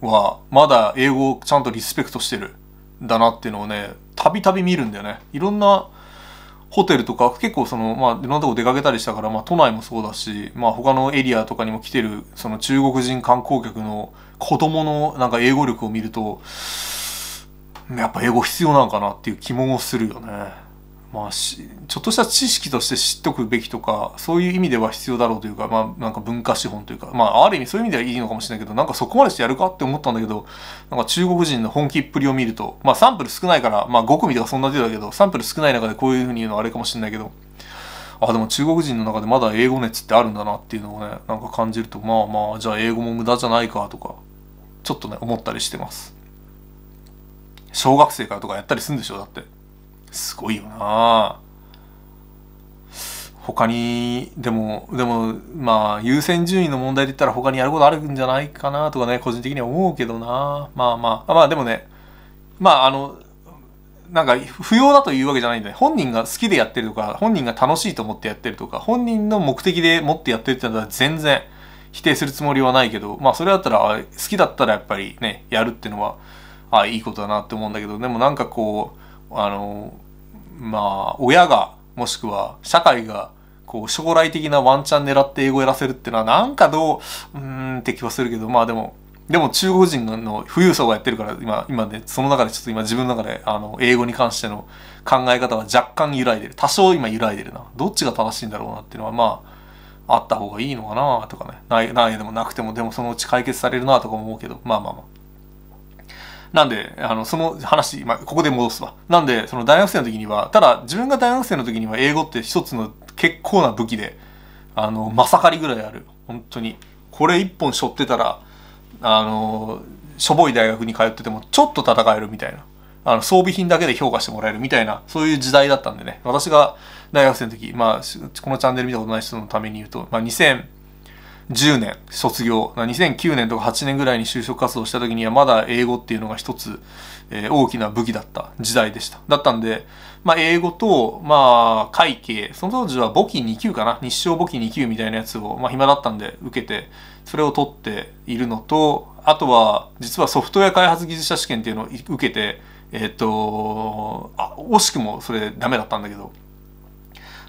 はまだ英語をちゃんとリスペクトしてる。だなっていうのをねたびたび見るんだよねいろんなホテルとか結構そのまあいろんなとこ出かけたりしたから、まあ、都内もそうだし、まあ、他のエリアとかにも来てるその中国人観光客の子供のなんか英語力を見るとやっぱ英語必要なんかなっていう気もするよね。まあ、ちょっとした知識として知っておくべきとかそういう意味では必要だろうというか,、まあ、なんか文化資本というか、まあ、ある意味そういう意味ではいいのかもしれないけどなんかそこまでしてやるかって思ったんだけどなんか中国人の本気っぷりを見ると、まあ、サンプル少ないから、まあ、5組とかそんな程度だけどサンプル少ない中でこういうふうに言うのはあれかもしれないけどあでも中国人の中でまだ英語熱ってあるんだなっていうのをねなんか感じるとまあまあじゃあ英語も無駄じゃないかとかちょっとね思ったりしてます。小学生からとかやったりするんでしょだって。すごいよな他に、でも、でも、まあ、優先順位の問題で言ったら他にやることあるんじゃないかなとかね、個人的には思うけどな。まあまあ、まあでもね、まああの、なんか不要だというわけじゃないんだね。本人が好きでやってるとか、本人が楽しいと思ってやってるとか、本人の目的で持ってやってるってのは全然否定するつもりはないけど、まあそれだったら、好きだったらやっぱりね、やるっていうのは、あいいことだなって思うんだけど、でもなんかこう、あの、まあ、親が、もしくは社会がこう将来的なワンチャン狙って英語やらせるっていうのはなんかどううーんって気はするけどまあでもでも中国人の富裕層がやってるから今今ねその中でちょっと今自分の中であの英語に関しての考え方は若干揺らいでる。多少今揺らいでるな。どっちが正しいんだろうなっていうのはまああった方がいいのかなとかね。ないないでもなくてもでもそのうち解決されるなとか思うけど。まあまあまあ。なんで、あの、その話、まあ、ここで戻すわ。なんで、その大学生の時には、ただ、自分が大学生の時には英語って一つの結構な武器で、あの、まさかりぐらいある。本当に。これ一本背負ってたら、あの、しょぼい大学に通ってても、ちょっと戦えるみたいな。あの、装備品だけで評価してもらえるみたいな、そういう時代だったんでね。私が大学生の時、まあ、このチャンネル見たことない人のために言うと、まあ、2000、10年卒業2009年とか8年ぐらいに就職活動した時にはまだ英語っていうのが一つ、えー、大きな武器だった時代でした。だったんで、まあ、英語と、まあ、会計その当時は簿記2級かな？日照簿記2級みたいなやつを、まあ、暇だったんで受けてそれを取っているのとあとは実はソフトウェア開発技術者試験っていうのを受けてえっ、ー、とあ惜しくもそれダメだったんだけど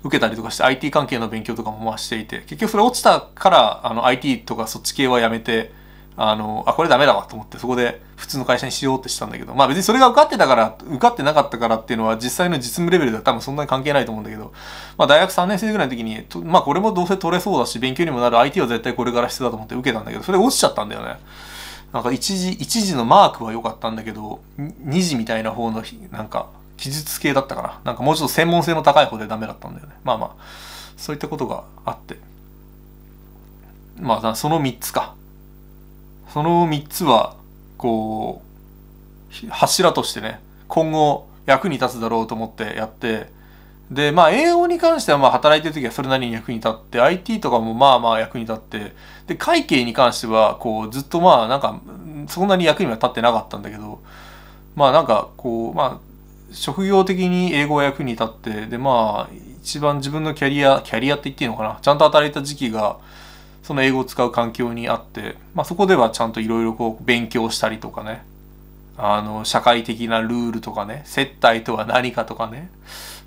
受けたりとかして IT 関係の勉強とかもましていて結局それ落ちたからあの IT とかそっち系はやめてあのあこれダメだわと思ってそこで普通の会社にしようってしたんだけどまあ別にそれが受かってたから受かってなかったからっていうのは実際の実務レベルでは多分そんなに関係ないと思うんだけどまあ大学3年生ぐらいの時にまあこれもどうせ取れそうだし勉強にもなる IT は絶対これから必要だと思って受けたんだけどそれ落ちちゃったんだよね。なんか一時、一時のマークは良かったんだけど、二時みたいな方の、なんか、記述系だったかな。なんかもうちょっと専門性の高い方でダメだったんだよね。まあまあ、そういったことがあって。まあ、その3つか。その3つは、こう、柱としてね、今後役に立つだろうと思ってやって、で、まあ、英語に関しては、まあ、働いてる時はそれなりに役に立って、IT とかもまあまあ役に立って、で、会計に関しては、こう、ずっとまあ、なんか、そんなに役には立ってなかったんだけど、まあ、なんか、こう、まあ、職業的に英語が役に立ってでまあ一番自分のキャリアキャリアって言っていいのかな？ちゃんと働いた時期がその英語を使う環境にあって、まあ、そこではちゃんといろいろこう勉強したりとかね。あの社会的なルールとかね。接待とは何かとかね。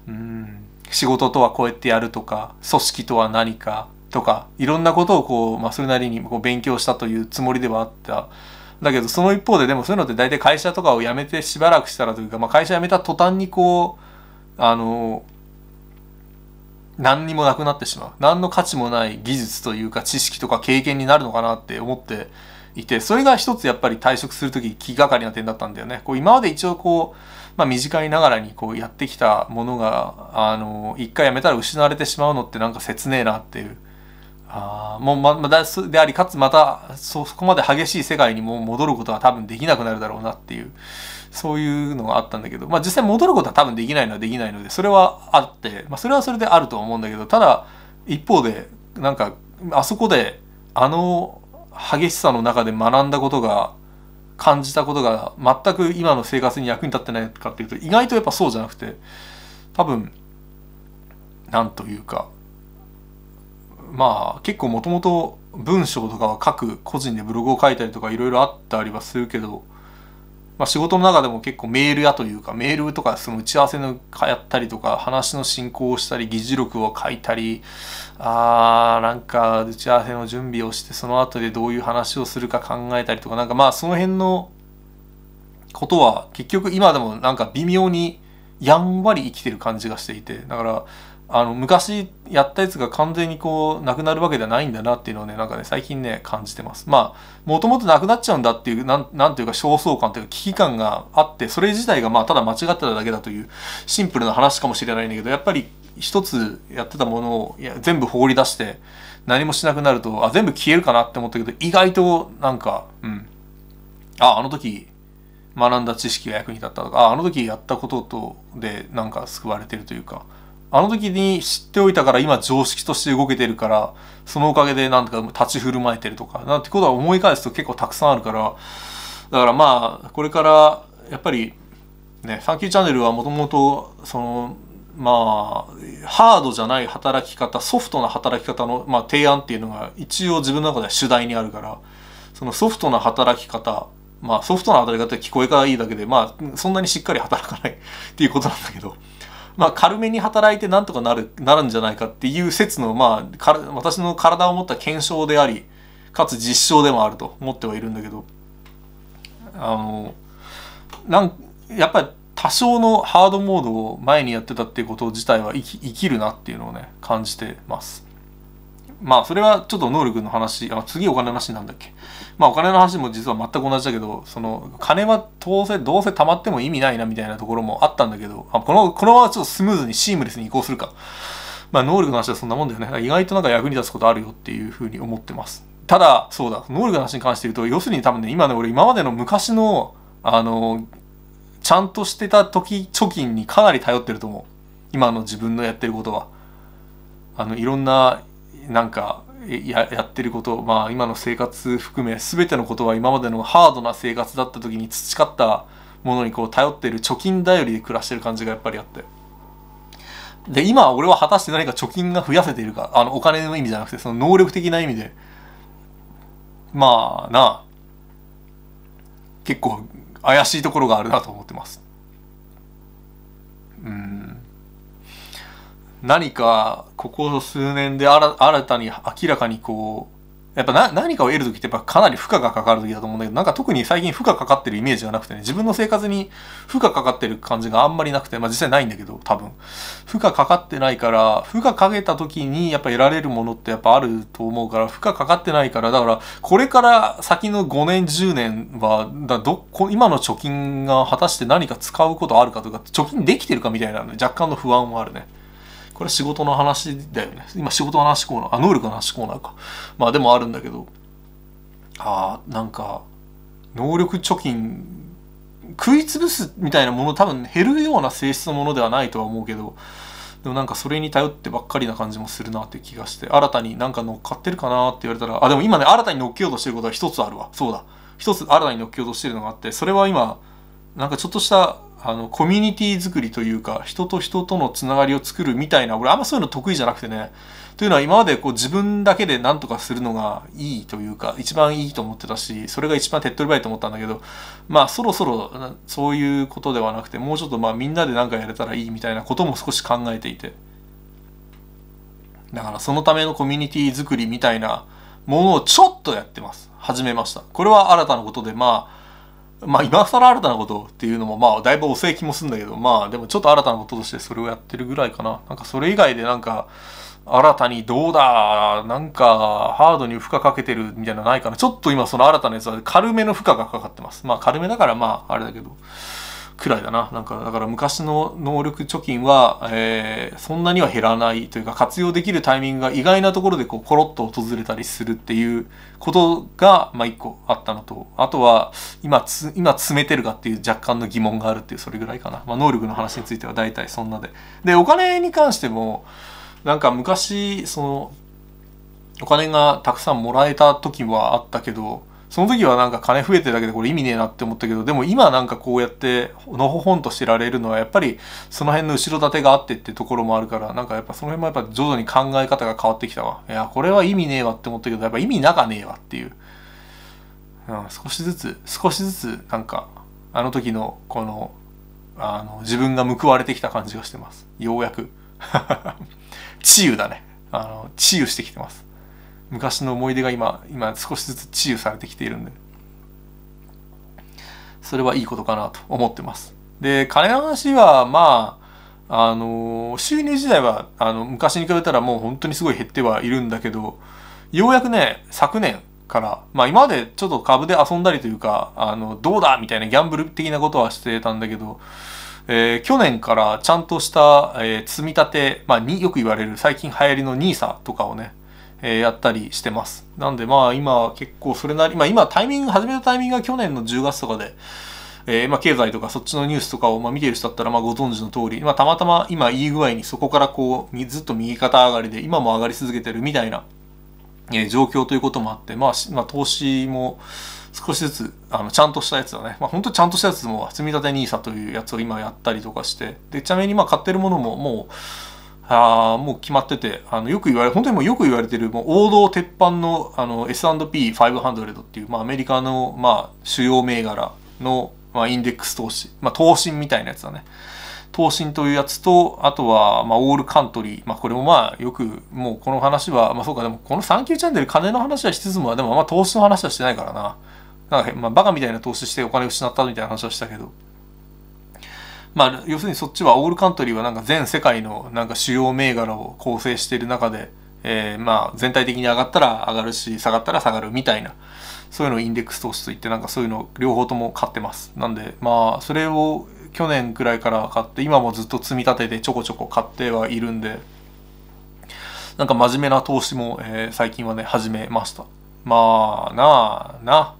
うん。仕事とはこうやってやるとか組織とは何かとかいろんなことをこう、まあ、それなりにこう勉強したというつもりではあっただけどその一方ででもそういうのって大体会社とかを辞めてしばらくしたらというか、まあ、会社辞めた途端にこうあの何にもなくなってしまう何の価値もない技術というか知識とか経験になるのかなって思っていてそれが一つやっぱり退職する時気がかりな点だったんだよね。こう今まで一応こうまあ、短いながらにこうやってきたものがあの一回やめたら失われてしまうのってなんか切ねえなっていうあもうままだでありかつまたそこまで激しい世界にも戻ることは多分できなくなるだろうなっていうそういうのがあったんだけど、まあ、実際戻ることは多分できないのはできないのでそれはあって、まあ、それはそれであると思うんだけどただ一方でなんかあそこであの激しさの中で学んだことが感じたことが全く今の生活に役に立ってないかっていうと意外とやっぱそうじゃなくて多分なんというかまあ結構もともと文章とかは書く個人でブログを書いたりとかいろいろあったりはするけど、まあ、仕事の中でも結構メールやというかメールとかその打ち合わせのやったりとか話の進行をしたり議事録を書いたりあーなんか打ち合わせの準備をしてその後でどういう話をするか考えたりとかなんかまあその辺のことは結局今でもなんか微妙にやんわり生きてる感じがしていてだからあの昔やったやつが完全にこうなくなるわけではないんだなっていうのをねなんかね最近ね感じてます。まあもともとなくなっちゃうんだっていうなんなんていうか焦燥感というか危機感があってそれ自体がまあただ間違ってただけだというシンプルな話かもしれないんだけどやっぱり一つやってたものをいや全部放り出して何もしなくなるとあ全部消えるかなって思ったけど意外となんかうん。ああの時学んだ知識が役に立ったとかああの時やったこととでなんか救われてるというか。あの時に知っておいたから今常識として動けてるからそのおかげでなんとか立ち振る舞えてるとかなんてことは思い返すと結構たくさんあるから。だからまあこれからやっぱりねサンキューチャンネルはもともとそのまあハードじゃない働き方ソフトな働き方の、まあ、提案っていうのが一応自分の中では主題にあるからそのソフトな働き方まあソフトな働き方って聞こえがいいだけでまあそんなにしっかり働かないっていうことなんだけど。まあ、軽めに働いてなんとかなるなるんじゃないかっていう説の、まあ、か私の体を持った検証でありかつ実証でもあると思ってはいるんだけどあのなんやっぱり多少のハードモードを前にやってたっていうこと自体は生き生きるなっていうのをね感じてます。まあそれはちょっと能力の話あ次お金の話なんだっけ？まあお金の話も実は全く同じだけどその金はどうせどうせ貯まっても意味ないなみたいなところもあったんだけどあこのこのままちょっとスムーズにシームレスに移行するか。まあ能力の話はそんなもんだよね。意外となんか役に立つことあるよっていうふうに思ってます。ただそうだ。能力の話に関して言うと要するに多分ね今ね俺今までの昔のあのちゃんとしてた時貯金にかなり頼ってると思う。今の自分のやってることは。あのいろんななんかややってることまあ今の生活含め全てのことは今までのハードな生活だった時に培ったものにこう頼っている貯金頼りで暮らしてる感じがやっぱりあって。で今俺は果たして何か貯金が増やせているかあのお金の意味じゃなくてその能力的な意味で。まあな結構怪しいところがあるなと思ってます。うん。何かここ数年で新たに明らかにこうやっぱ何かを得る時ってやっぱかなり負荷がかかる時だと思うんだけどなんか特に最近負荷かかってるイメージがなくてね自分の生活に負荷かかってる感じがあんまりなくてまあ実際ないんだけど多分負荷かかってないから負荷かけた時にやっぱ得られるものってやっぱあると思うから負荷かかってないからだからこれから先の5年10年はだどこ今の貯金が果たして何か使うことあるかとか貯金できてるかみたいな、ね、若干の不安もあるね。これ仕事の話だよね。今仕事の話コーナー、あ、能力の話コーナーか。まあでもあるんだけど、ああ、なんか、能力貯金、食い潰すみたいなもの多分減るような性質のものではないとは思うけど、でもなんかそれに頼ってばっかりな感じもするなって気がして、新たになんか乗っかってるかなって言われたら、あ、でも今ね、新たに乗っけようとしてることは一つあるわ。そうだ。一つ新たに乗っけようとしてるのがあって、それは今、なんかちょっとしたあのコミュニティ作りというか人と人とのつながりを作るみたいな俺あんまそういうの得意じゃなくてねというのは今までこう自分だけで何とかするのがいいというか一番いいと思ってたしそれが一番手っ取り早いと思ったんだけどまあそろそろそういうことではなくてもうちょっとまあみんなで何かやれたらいいみたいなことも少し考えていてだからそのためのコミュニティ作りみたいなものをちょっとやってます。始めました。これは新たなことで、まあ、まあ今更新たなことっていうのもまあだいぶ遅い気もするんだけど、まあでもちょっと新たなこととしてそれをやってるぐらいかな。なんかそれ以外でなんか、新たにどうだなんかハードに負荷かけてるみたいなのないかなちょっと今その新たなやつは軽めの負荷がかかってます。まあ軽めだからまああれだけど。くらいだな。なんか、だから昔の能力貯金は、えー、そんなには減らないというか、活用できるタイミングが意外なところでこう、コロッと訪れたりするっていうことが、まあ一個あったのと、あとは、今つ、今詰めてるかっていう若干の疑問があるっていう、それぐらいかな。まあ能力の話については大体そんなで。で、お金に関しても、なんか昔、その、お金がたくさんもらえた時はあったけど、その時はなんか金増えてるだけでこれ意味ねえなって思ったけど、でも今なんかこうやってのほほんと知られるのはやっぱりその辺の後ろ盾があってってところもあるから、なんかやっぱその辺もやっぱ徐々に考え方が変わってきたわ。いや、これは意味ねえわって思ったけど、やっぱ意味なかねえわっていう。うん、少しずつ、少しずつなんか、あの時のこの、あの、自分が報われてきた感じがしてます。ようやく。治癒だね。あの、治癒してきてます。昔の思い出が今今少しずつ治癒されてきているんで。それはいいことかなと思ってます。で金の話はまああの収入自体はあの昔に比べたらもう本当にすごい減ってはいるんだけどようやくね昨年からまあ今までちょっと株で遊んだりというかあのどうだみたいなギャンブル的なことはしてたんだけどえー、去年からちゃんとした、えー、積み立て、まあ、によく言われる最近流行りの NISA とかをね、えー、やったりしてます。なんでまあ今結構それなり、まあ今タイミング、始めたタイミングが去年の10月とかで、えー、まあ経済とかそっちのニュースとかをまあ見てる人だったらまあご存知の通り、まあたまたま今いい具合にそこからこうずっと右肩上がりで今も上がり続けてるみたいな、えー、状況ということもあって、まあ、まあ投資も少しずつあのちゃんとしたやつだね、まあ本当ちゃんとしたやつも積み立て NISA というやつを今やったりとかして、で、ちなみにまあ買ってるものももうあもう決まってて、あの、よく言われ、本当にもうよく言われてる、もう王道鉄板の、あの、S&P500 っていう、まあ、アメリカの、まあ、主要銘柄の、まあ、インデックス投資、まあ、投信みたいなやつだね。投信というやつと、あとは、まあ、オールカントリー。まあ、これもまあ、よく、もうこの話は、まあ、そうか、でも、このサンキューチャンネル、金の話はしつつも、でも、まあ、投資の話はしてないからな。なんか、まあ、バカみたいな投資してお金を失ったみたいな話はしたけど。まあ、要するにそっちはオールカントリーはなんか全世界のなんか主要銘柄を構成している中で、えー、まあ全体的に上がったら上がるし下がったら下がるみたいなそういうのをインデックス投資といってなんかそういうの両方とも買ってます。なんでまあそれを去年くらいから買って今もずっと積み立ててちょこちょこ買ってはいるんでなんか真面目な投資も、えー、最近はね始めました。まあなあな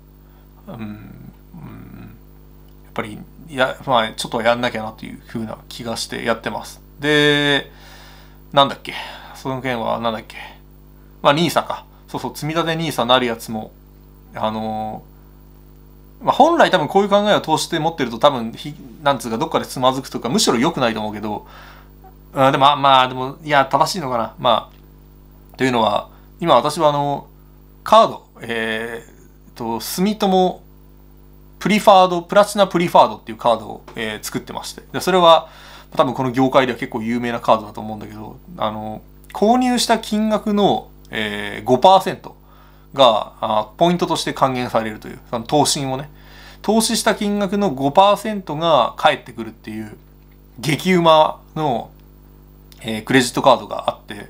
あうん、うん、やっぱりや、まあ、ちょっとやんなきゃなというふうな気がしてやってます。で、なんだっけ？その件はなんだっけ？まあ、NISA か。そうそう、積み立て NISA なるやつも、あのー、まあ、本来多分こういう考えを通して持ってると多分ひ、なんつうかどっかでつまずくとか、むしろ良くないと思うけど、あでも、まあ、でも、いや、正しいのかな。まあ、というのは、今私はあの、カード、えー、と、住友プリファード、プラチナプリファードっていうカードを、えー、作ってまして。で、それは、多分この業界では結構有名なカードだと思うんだけど、あの、購入した金額の、えー、5%があポイントとして還元されるという、その投資をね、投資した金額の5%が返ってくるっていう、激うまの、えー、クレジットカードがあって、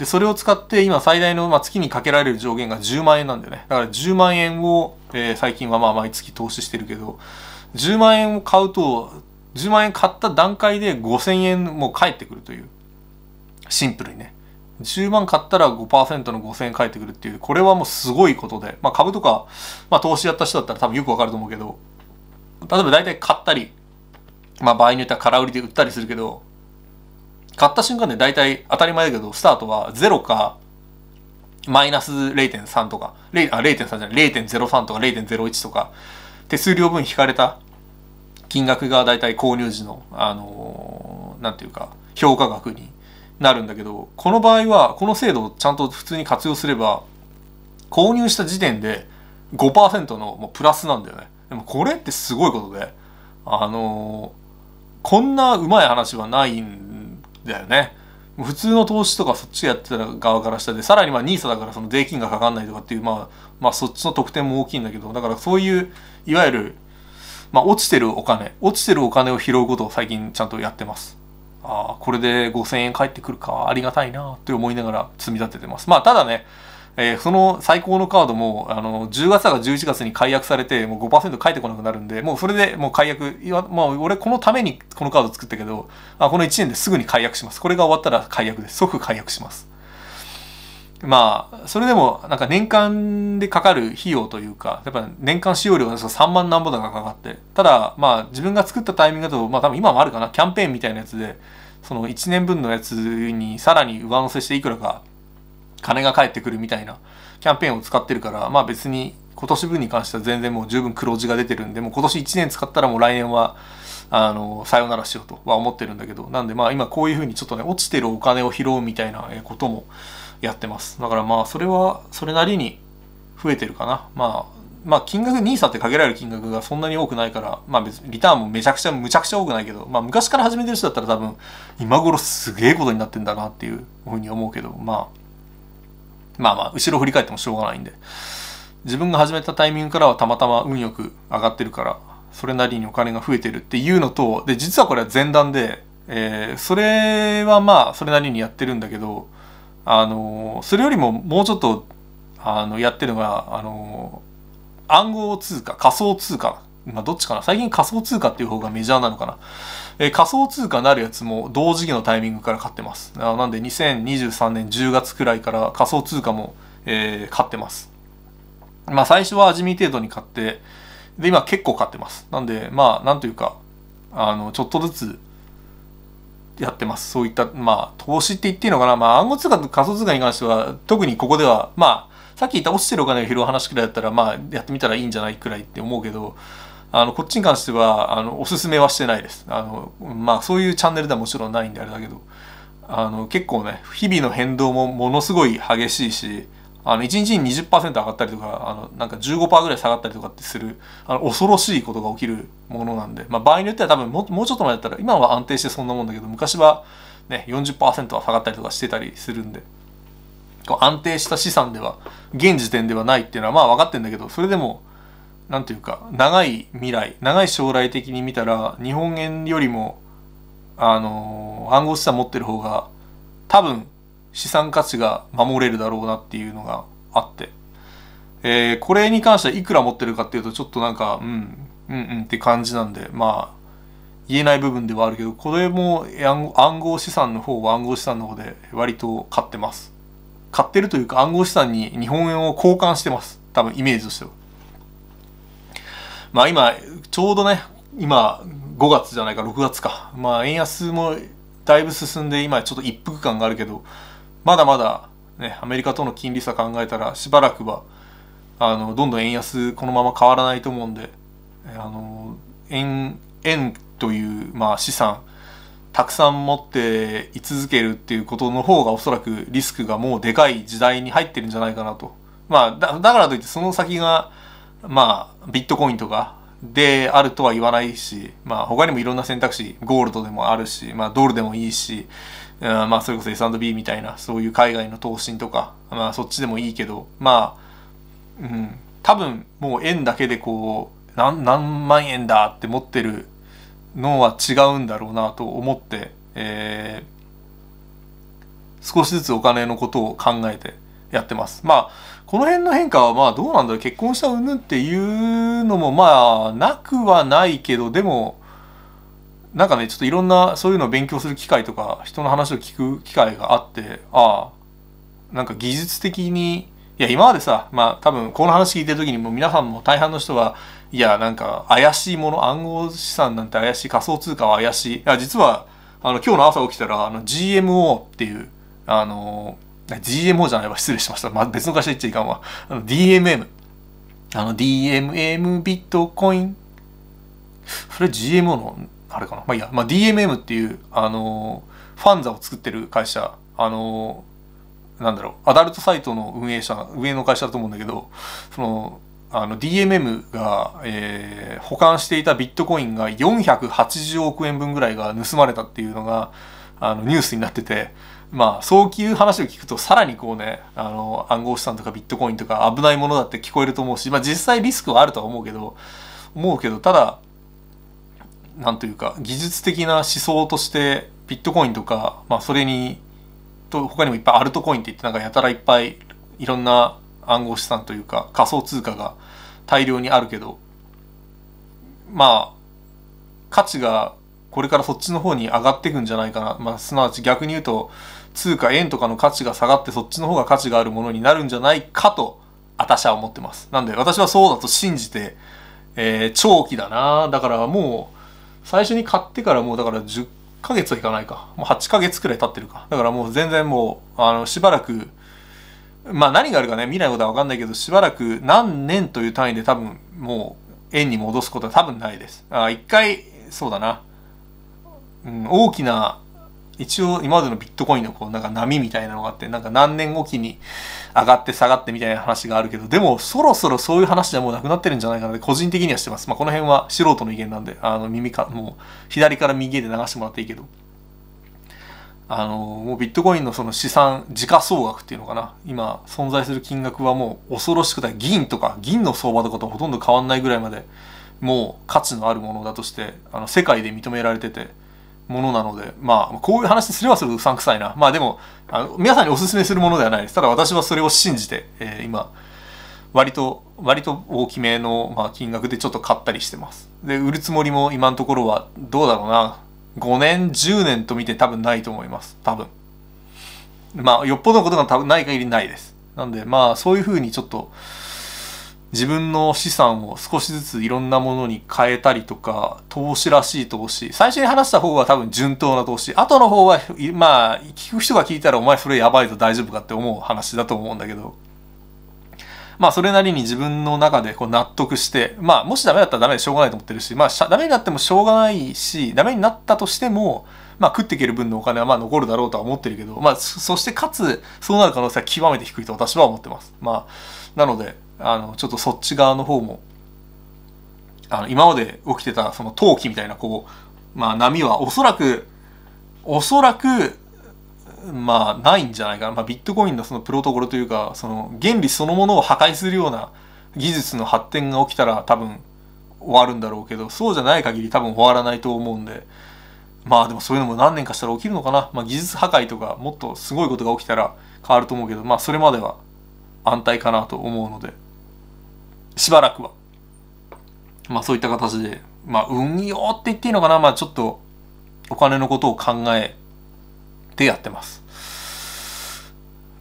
で、それを使って今最大の、まあ、月にかけられる上限が10万円なんだよね。だから10万円を、えー、最近はまあ毎月投資してるけど、10万円を買うと、10万円買った段階で5000円も返ってくるという。シンプルにね。10万買ったら5%の5000円返ってくるっていう、これはもうすごいことで、まあ株とか、まあ投資やった人だったら多分よくわかると思うけど、例えば大体買ったり、まあ場合によっては空売りで売ったりするけど、買った瞬間で大体当たり前だけど、スタートは0か、マイナス0.3とか、0.3じゃない、0.03とか0.01とか、手数料分引かれた金額が大体購入時の、あのー、なんていうか、評価額になるんだけど、この場合は、この制度をちゃんと普通に活用すれば、購入した時点で5%のもうプラスなんだよね。でもこれってすごいことで、あのー、こんなうまい話はないんだよね。普通の投資とかそっちやってた側からしたでさらにまあ NISA だからその税金がかかんないとかっていうまあまあそっちの得点も大きいんだけどだからそういういわゆるまあ落ちてるお金落ちてるお金を拾うことを最近ちゃんとやってますああこれで5000円返ってくるかありがたいなって思いながら積み立ててますまあただねえー、その最高のカードもあの10月か11月に解約されてもう5%返ってこなくなるんでもうそれでもう解約いや、まあ、俺このためにこのカード作ったけどあこの1年ですぐに解約します。これが終わったら解約です。即解約します。まあそれでもなんか年間でかかる費用というかやっぱ年間使用料が3万何ぼだかかかってただまあ自分が作ったタイミングだとまあ多分今もあるかな。キャンペーンみたいなやつでその1年分のやつにさらに上乗せしていくらか金が返ってくるみたいなキャンペーンを使ってるから、まあ別に今年分に関しては全然もう十分黒字が出てるんで、もう今年1年使ったらもう来年は、あの、さよならしようとは思ってるんだけど、なんでまあ今こういうふうにちょっとね、落ちてるお金を拾うみたいなこともやってます。だからまあそれはそれなりに増えてるかな。まあ、まあ金額、NISA って限られる金額がそんなに多くないから、まあ別にリターンもめちゃくちゃ、むちゃくちゃ多くないけど、まあ昔から始めてる人だったら多分今頃すげえことになってんだなっていうふうに思うけど、まあまあまあ、後ろ振り返ってもしょうがないんで。自分が始めたタイミングからはたまたま運よく上がってるから、それなりにお金が増えてるっていうのと、で、実はこれは前段で、えー、それはまあ、それなりにやってるんだけど、あのー、それよりももうちょっと、あの、やってるのが、あのー、暗号通貨、仮想通貨。まあ、どっちかな最近仮想通貨っていう方がメジャーなのかな。え、仮想通貨になるやつも同時期のタイミングから買ってます。なんで2023年10月くらいから仮想通貨も、え、買ってます。まあ最初は地味程度に買って、で今結構買ってます。なんでまあなんというか、あの、ちょっとずつやってます。そういった、まあ投資って言っていいのかな。まあ暗号通貨と仮想通貨に関しては特にここでは、まあさっき言った落ちてるお金を拾う話くらいだったらまあやってみたらいいんじゃないくらいって思うけど、あのこっちに関してはあのおすすめはしてないです。あのまあそういうチャンネルではもちろんないんであれだけど。あの結構ね日々の変動もものすごい激しいしあの1日に20%上がったりとかあのなんか15%ぐらい下がったりとかってするあの恐ろしいことが起きるものなんで、まあ、場合によっては多分ももうちょっと前だったら今は安定してそんなもんだけど昔はね40%は下がったりとかしてたりするんでこう安定した資産では現時点ではないっていうのはまあ分かってんだけどそれでもなんていうか長い未来長い将来的に見たら日本円よりもあの暗号資産持ってる方が多分資産価値が守れるだろうなっていうのがあって、えー、これに関してはいくら持ってるかっていうとちょっとなんかうんうんうんって感じなんでまあ言えない部分ではあるけどこれも暗号資産の方は暗号資産の方で割と買ってます。買ってるというか暗号資産に日本円を交換してます。多分イメージとしては。まあ今、ちょうどね、今、5月じゃないか、6月か。まあ円安もだいぶ進んで、今ちょっと一服感があるけど、まだまだね、アメリカとの金利差考えたら、しばらくは、あの、どんどん円安このまま変わらないと思うんで、あの、円、円という、まあ資産、たくさん持って居続けるっていうことの方がおそらくリスクがもうでかい時代に入ってるんじゃないかなと。まあだ、だからといってその先がまあ、ビットコインとかであるとは言わないし、まあ、他にもいろんな選択肢、ゴールドでもあるし、まあ、ドルでもいいし、うん、まあ、それこそ S&B みたいな、そういう海外の投資とか、まあ、そっちでもいいけど、まあ、うん、多分、もう円だけでこう、何、何万円だって持ってるのは違うんだろうなと思って、えー、少しずつお金のことを考えてやってます。まあ、この辺の変化はまあどうなんだろう結婚したうんぬっていうのもまあなくはないけどでもなんかねちょっといろんなそういうのを勉強する機会とか人の話を聞く機会があってああなんか技術的にいや今までさまあ多分この話聞いてる時にも皆さんも大半の人はいやなんか怪しいもの暗号資産なんて怪しい仮想通貨は怪しい。いや実はあの今日の朝起きたらあの GMO っていうあの GMO じゃないわ、失礼しました。まあ、別の会社言っちゃいかんわ。DMM。あの DMM ビットコイン。それ GMO の、あれかな。まあいいや。まあ DMM っていう、あのファンザを作ってる会社。あのなんだろう、アダルトサイトの運営者、運営の会社だと思うんだけど、その、あの DMM が、えー、保管していたビットコインが480億円分ぐらいが盗まれたっていうのがあのニュースになっててまあそういう話を聞くとさらにこうねあの暗号資産とかビットコインとか危ないものだって聞こえると思うし、まあ、実際リスクはあるとは思うけど思うけどただなんというか技術的な思想としてビットコインとか、まあ、それにと他にもいっぱいアルトコインって言ってなんかやたらいっぱいいろんな暗号資産というか仮想通貨が大量にあるけどまあ価値がこれからそっちの方に上がっていくんじゃないかな、まあ、すなわち逆に言うと通貨円とかの価値が下がってそっちの方が価値があるものになるんじゃないかと私は思ってます。なんで私はそうだと信じて、えー、長期だな。だからもう最初に買ってからもうだから10ヶ月はいかないか。もう8ヶ月くらい経ってるか。だからもう全然もうあのしばらくまあ何があるかね見ないことは分かんないけどしばらく何年という単位で多分もう円に戻すことは多分ないです。あ一回そうだな、うん、大きな一応今までのビットコインのこうなんか波みたいなのがあってなんか何年おきに上がって下がってみたいな話があるけどでもそろそろそういう話じゃもうなくなってるんじゃないかなって個人的にはしてます。まあこの辺は素人の意見なんであの耳かもう左から右へで流してもらっていいけど。あのもうビットコインのその資産時価総額っていうのかな。今存在する金額はもう恐ろしくて銀とか銀の相場とかとほとんど変わんないぐらいまでもう価値のあるものだとしてあの世界で認められててものなのでまあこういう話すればするとうさんくさいな。まあでもあの皆さんにおすすめするものではないです。ただ私はそれを信じて、えー、今割と割と大きめの、まあ、金額でちょっと買ったりしてます。で売るつもりも今のところはどうだろうな。5年10年と見て多分ないと思います。多分。まあよっぽどのことが多分ない限りないです。なんでまあそういうふうにちょっと自分の資産を少しずついろんなものに変えたりとか投資らしい投資。最初に話した方は多分順当な投資。後の方はまあ聞く人が聞いたらお前それやばいぞ大丈夫かって思う話だと思うんだけど。まあそれなりに自分の中でこう納得して、まあもしダメだったらダメでしょうがないと思ってるし、まあダメになってもしょうがないし、ダメになったとしても、まあ食っていける分のお金はまあ残るだろうとは思ってるけど、まあそしてかつそうなる可能性は極めて低いと私は思ってます。まあなので、あのちょっとそっち側の方も、あの今まで起きてたその陶器みたいなこう、まあ波はおそらく、おそらくまあないんじゃないかな、まあ、ビットコインのそのプロトコルというかその原理そのものを破壊するような技術の発展が起きたら多分終わるんだろうけどそうじゃない限り多分終わらないと思うんで。まあでもそういうのも何年かしたら起きるのかな、まあ、技術破壊とかもっとすごいことが起きたら変わると思うけどまあそれまでは安泰かなと思うので。しばらくは。まあそういった形で。まあ運用って言っていいのかな。まあちょっとお金のことを考えてやってます。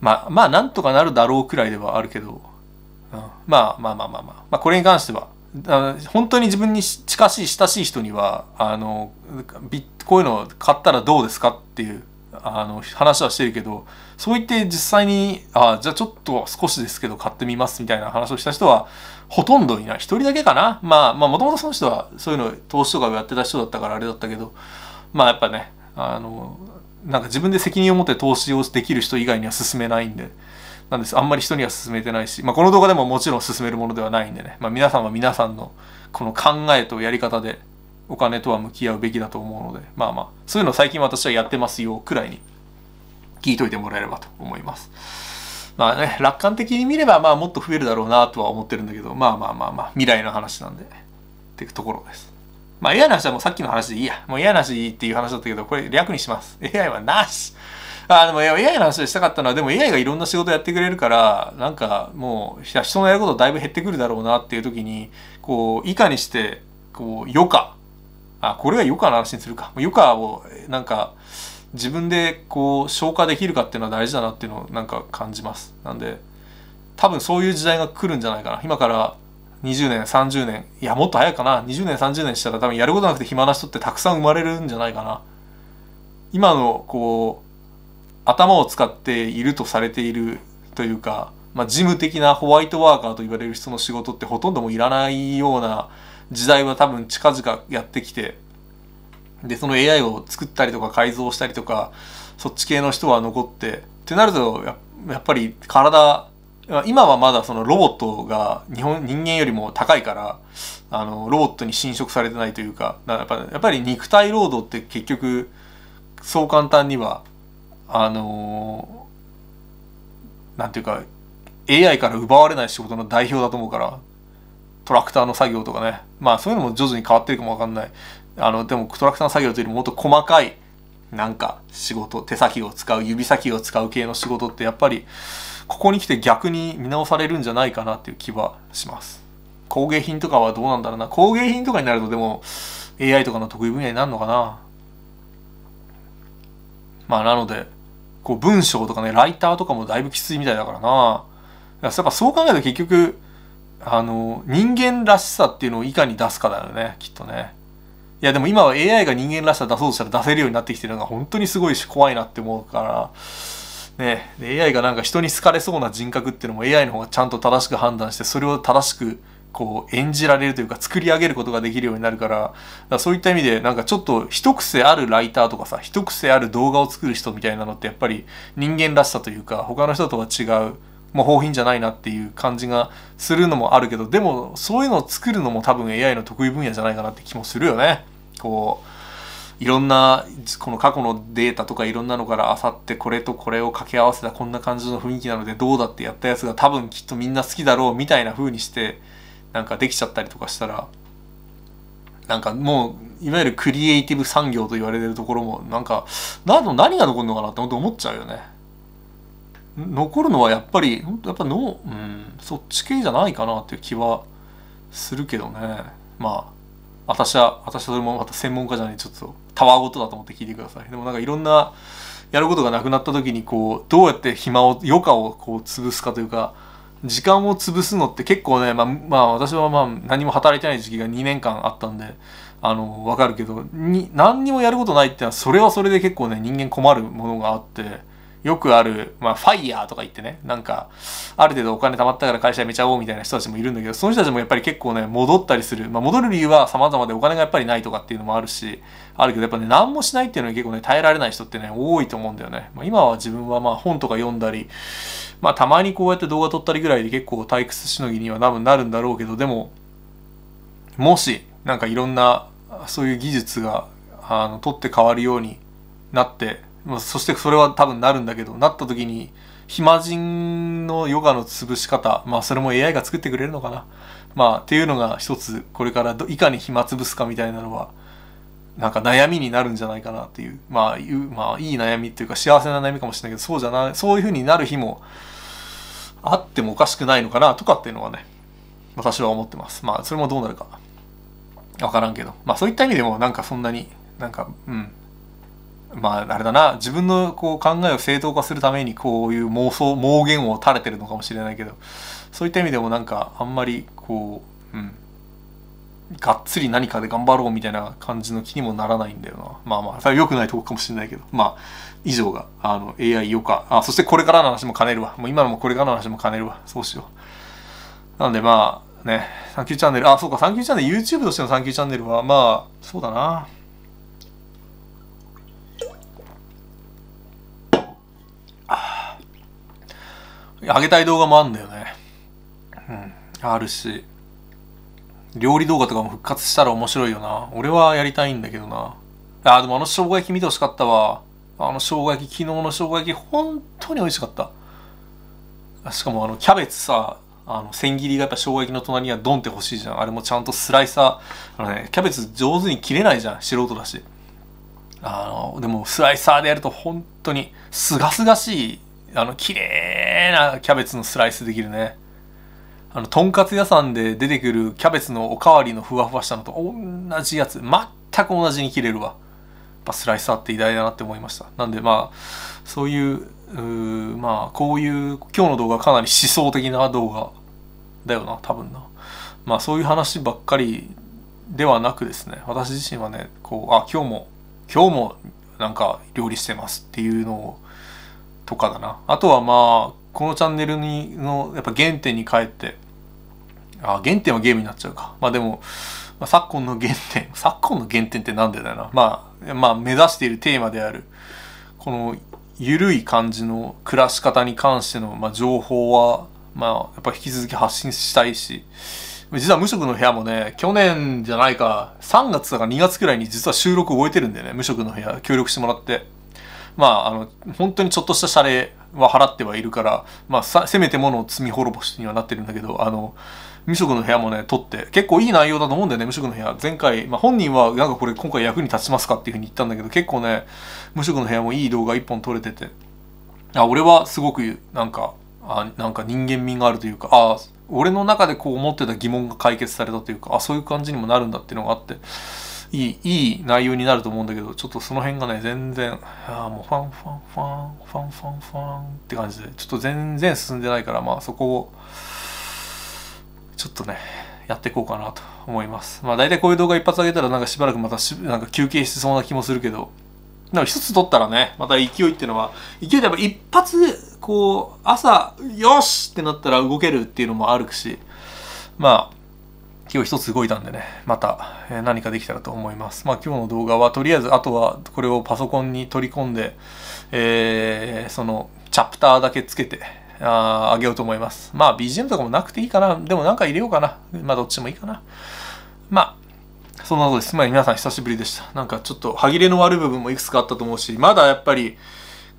まあ、まあ、なんとかなるだろうくらいではあるけど、うん、まあまあまあまあまあ、まあ、これに関しては、本当に自分に近しい親しい人にはあのこういうの買ったらどうですかっていうあの話はしてるけどそう言って実際にあじゃあちょっと少しですけど買ってみますみたいな話をした人はほとんどいない。一人だけかな。まあまあもともとその人はそういうの投資とかをやってた人だったからあれだったけど。まあやっぱねあのなんか自分で責任を持って投資をできる人以外には進めないんで、なんです。あんまり人には進めてないし、まあ、この動画でももちろん進めるものではないんでね、まあ、皆さんは皆さんのこの考えとやり方でお金とは向き合うべきだと思うので、まあまあ、そういうの最近私はやってますよ、くらいに聞いといてもらえればと思います。まあね、楽観的に見れば、まあもっと増えるだろうなとは思ってるんだけど、まあまあまあまあ、未来の話なんで、っていうところです。まあ AI の話はもうさっきの話でいいや。もう AI の話っていう話だったけど、これ略にします。AI はなし。あ、でも AI の話でしたかったのは、でも AI がいろんな仕事やってくれるから、なんかもう人のやることだいぶ減ってくるだろうなっていう時に、こう、いかにして、こう、余暇。あ、これは余暇の話にするか。余暇を、なんか、自分でこう消化できるかっていうのは大事だなっていうのをなんか感じます。なんで多分そういう時代が来るんじゃないかな。今から20年30年いやもっと早いかな20年30年したら多分やることなくて暇な人ってたくさん生まれるんじゃないかな今のこう頭を使っているとされているというか、まあ、事務的なホワイトワーカーと言われる人の仕事ってほとんどもいらないような時代は多分近々やってきてでその AI を作ったりとか改造したりとかそっち系の人は残ってってなるとやっぱり体今はまだそのロボットが日本人間よりも高いからあのロボットに侵食されてないというかやっぱやっぱり肉体労働って結局そう簡単にはあのー、なんていうか AI から奪われない仕事の代表だと思うからトラクターの作業とかね。まあそういうのも徐々に変わってるかもわかんない。あのでもトラクターの作業というよりもっと細かいなんか仕事手先を使う指先を使う系の仕事ってやっぱりここに来て逆に見直されるんじゃないかなっていう気はします。工芸品とかはどうなんだろうな。工芸品とかになるとでも AI とかの得意分野になるのかな。まあなのでこう文章とかねライターとかもだいぶきついみたいだからな。やっぱそう考えると結局あの人間らしさっていうのをいかに出すかだよねきっとね。いやでも今は AI が人間らしさ出そうとしたら出せるようになってきてるのが本当にすごいし怖いなって思うからね AI がなんか人に好かれそうな人格っていうのも AI の方がちゃんと正しく判断してそれを正しくこう演じられるというか作り上げることができるようになるからからそういった意味でなんかちょっと一癖あるライターとかさ一癖ある動画を作る人みたいなのってやっぱり人間らしさというか他の人とは違うもう法品じゃないなっていう感じがするのもあるけどでもそういうのを作るのも多分 AI の得意分野じゃないかなって気もするよね。こういろんなこの過去のデータとかいろんなのからあさってこれとこれを掛け合わせたこんな感じの雰囲気なのでどうだってやったやつが多分きっとみんな好きだろうみたいな風にしてなんかできちゃったりとかしたらなんかもういわゆるクリエイティブ産業と言われてるところもなんか何何が残るのかなって思っちゃうよね。残るのはやっぱりやっぱの、うん、そっち系じゃないかなっていう気はするけどね。まあ私は私はそれもまた専門家じゃないちょっとたわごとだと思って聞いてください。でもなんかいろんなやることがなくなった時にこうどうやって暇を余暇をこう潰すかというか時間を潰すのって結構ねまあ、まあ、私はまあ何も働いてない時期が2年間あったんであの分かるけどに何にもやることないってのはそれはそれで結構ね人間困るものがあってよくある、まあ、ファイヤーとか言ってね、なんか、ある程度お金貯まったから会社辞めちゃおうみたいな人たちもいるんだけど、その人たちもやっぱり結構ね、戻ったりする。まあ、戻る理由は様々でお金がやっぱりないとかっていうのもあるし、あるけど、やっぱね、何もしないっていうのは結構ね、耐えられない人ってね、多いと思うんだよね。まあ、今は自分はまあ本とか読んだり、まあ、たまにこうやって動画撮ったりぐらいで結構退屈しのぎには多分なるんだろうけど、でも、もし、なんかいろんな、そういう技術が、あの、取って変わるようになって、まそしてそれは多分なるんだけどなった時に暇人のヨガの潰し方まあそれも AI が作ってくれるのかな。まあっていうのが一つこれからいかに暇潰すかみたいなのはなんか悩みになるんじゃないかなっていう。まあいうまあいい悩みっていうか幸せな悩みかもしれないけどそうじゃないそういうふうになる日もあってもおかしくないのかなとかっていうのはね私は思ってます。まあそれもどうなるか。わからんけど。まあそういった意味でもなんかそんなになんかうん。まああれだな。自分のこう考えを正当化するためにこういう妄想妄言を垂れてるのかもしれないけどそういった意味でもなんかあんまりこううん。がっつり何かで頑張ろうみたいな感じの気にもならないんだよな。まあまあそれは良くないとこかもしれないけど。まあ以上があの AI 余暇あそしてこれからの話も兼ねるわ。もう今のもこれからの話も兼ねるわ。そうしよう。なんでまあねサンキューチャンネル。あそうかサンキューチャンネル。YouTube としてのサンキューチャンネルはまあそうだな。上げたい動画もあるんだよね。うん。あるし、料理動画とかも復活したら面白いよな。俺はやりたいんだけどな。あ、でもあの生姜焼き見てほしかったわ。あの生姜焼き、昨日の生姜焼き、本当に美味しかった。しかもあの、キャベツさ、あの、千切りがやっぱ生姜焼きの隣にはドンって欲しいじゃん。あれもちゃんとスライサー、あのね、キャベツ上手に切れないじゃん。素人だし。あの、でもスライサーでやると本当にすがすがしいあの綺麗なキャベツのスライスできるね。あのとんかつ屋さんで出てくるキャベツのおかわりのふわふわしたのと同じやつ。全く同じに切れるわ。やっぱスライサーって偉大だなって思いました。なんでまあそういうまあこういう今日の動画はかなり思想的な動画だよな多分な。まあそういう話ばっかりではなくですね。私自身はねこうあ今日も今日もなんか料理してますっていうのをとかだな。あとはまあこのチャンネルにのやっぱ原点に帰ってあ原点はゲームになっちゃうか。まあでも、まあ、昨今の原点 昨今の原点って何でだよな。まあまあ目指しているテーマであるこの緩い感じの暮らし方に関しての、まあ、情報はまあやっぱ引き続き発信したいし実は無職の部屋もね、去年じゃないか、3月とか2月くらいに実は収録を終えてるんだよね、無職の部屋、協力してもらって。まあ、あの、本当にちょっとした謝礼は払ってはいるから、まあ、せめてものを罪滅ぼしにはなってるんだけど、あの、無職の部屋もね、撮って、結構いい内容だと思うんだよね、無職の部屋。前回、まあ、本人は、なんかこれ今回役に立ちますかっていうふうに言ったんだけど、結構ね、無職の部屋もいい動画一本撮れてて、あ、俺はすごく、なんか、あなんか人間味があるというか、あ俺の中でこう思ってた疑問が解決されたというか、あそういう感じにもなるんだっていうのがあって、いい、いい内容になると思うんだけど、ちょっとその辺がね、全然、ああ、もうファンファンファン、ファンファンファンって感じで、ちょっと全然進んでないから、まあそこを、ちょっとね、やっていこうかなと思います。まあ大体こういう動画一発上げたらなんかしばらくまたなんか休憩しそうな気もするけど、なんか一つ撮ったらね、また勢いっていうのは、勢いでやっぱ一発、こう、朝、よしってなったら動けるっていうのもあるし、まあ、今日一つ動いたんでね、また何かできたらと思います。まあ今日の動画はとりあえずあとはこれをパソコンに取り込んで、えー、そのチャプターだけつけてあげようと思います。まあ BGM とかもなくていいかな。でもなんか入れようかな。まあどっちもいいかな。まあ、そんなことです。まあ皆さん久しぶりでした。なんかちょっと歯切れの悪い部分もいくつかあったと思うし、まだやっぱり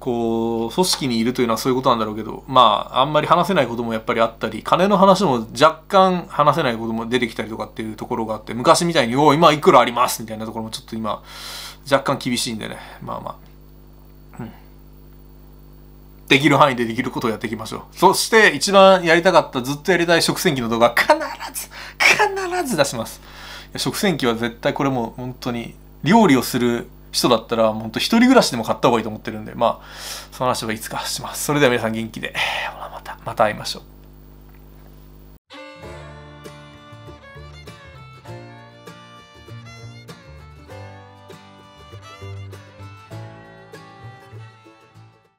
こう、組織にいるというのはそういうことなんだろうけど、まあ、あんまり話せないこともやっぱりあったり、金の話も若干話せないことも出てきたりとかっていうところがあって、昔みたいに、おお今いくらありますみたいなところもちょっと今、若干厳しいんでね、まあまあ、うん。できる範囲でできることをやっていきましょう。そして、一番やりたかった、ずっとやりたい食洗機の動画、必ず、必ず出します。食洗機は絶対これも本当に、料理をする人だったら、本当一人暮らしでも買った方がいいと思ってるんで、まあ、その話はいつかします。それでは皆さん元気で、また、また会いましょう。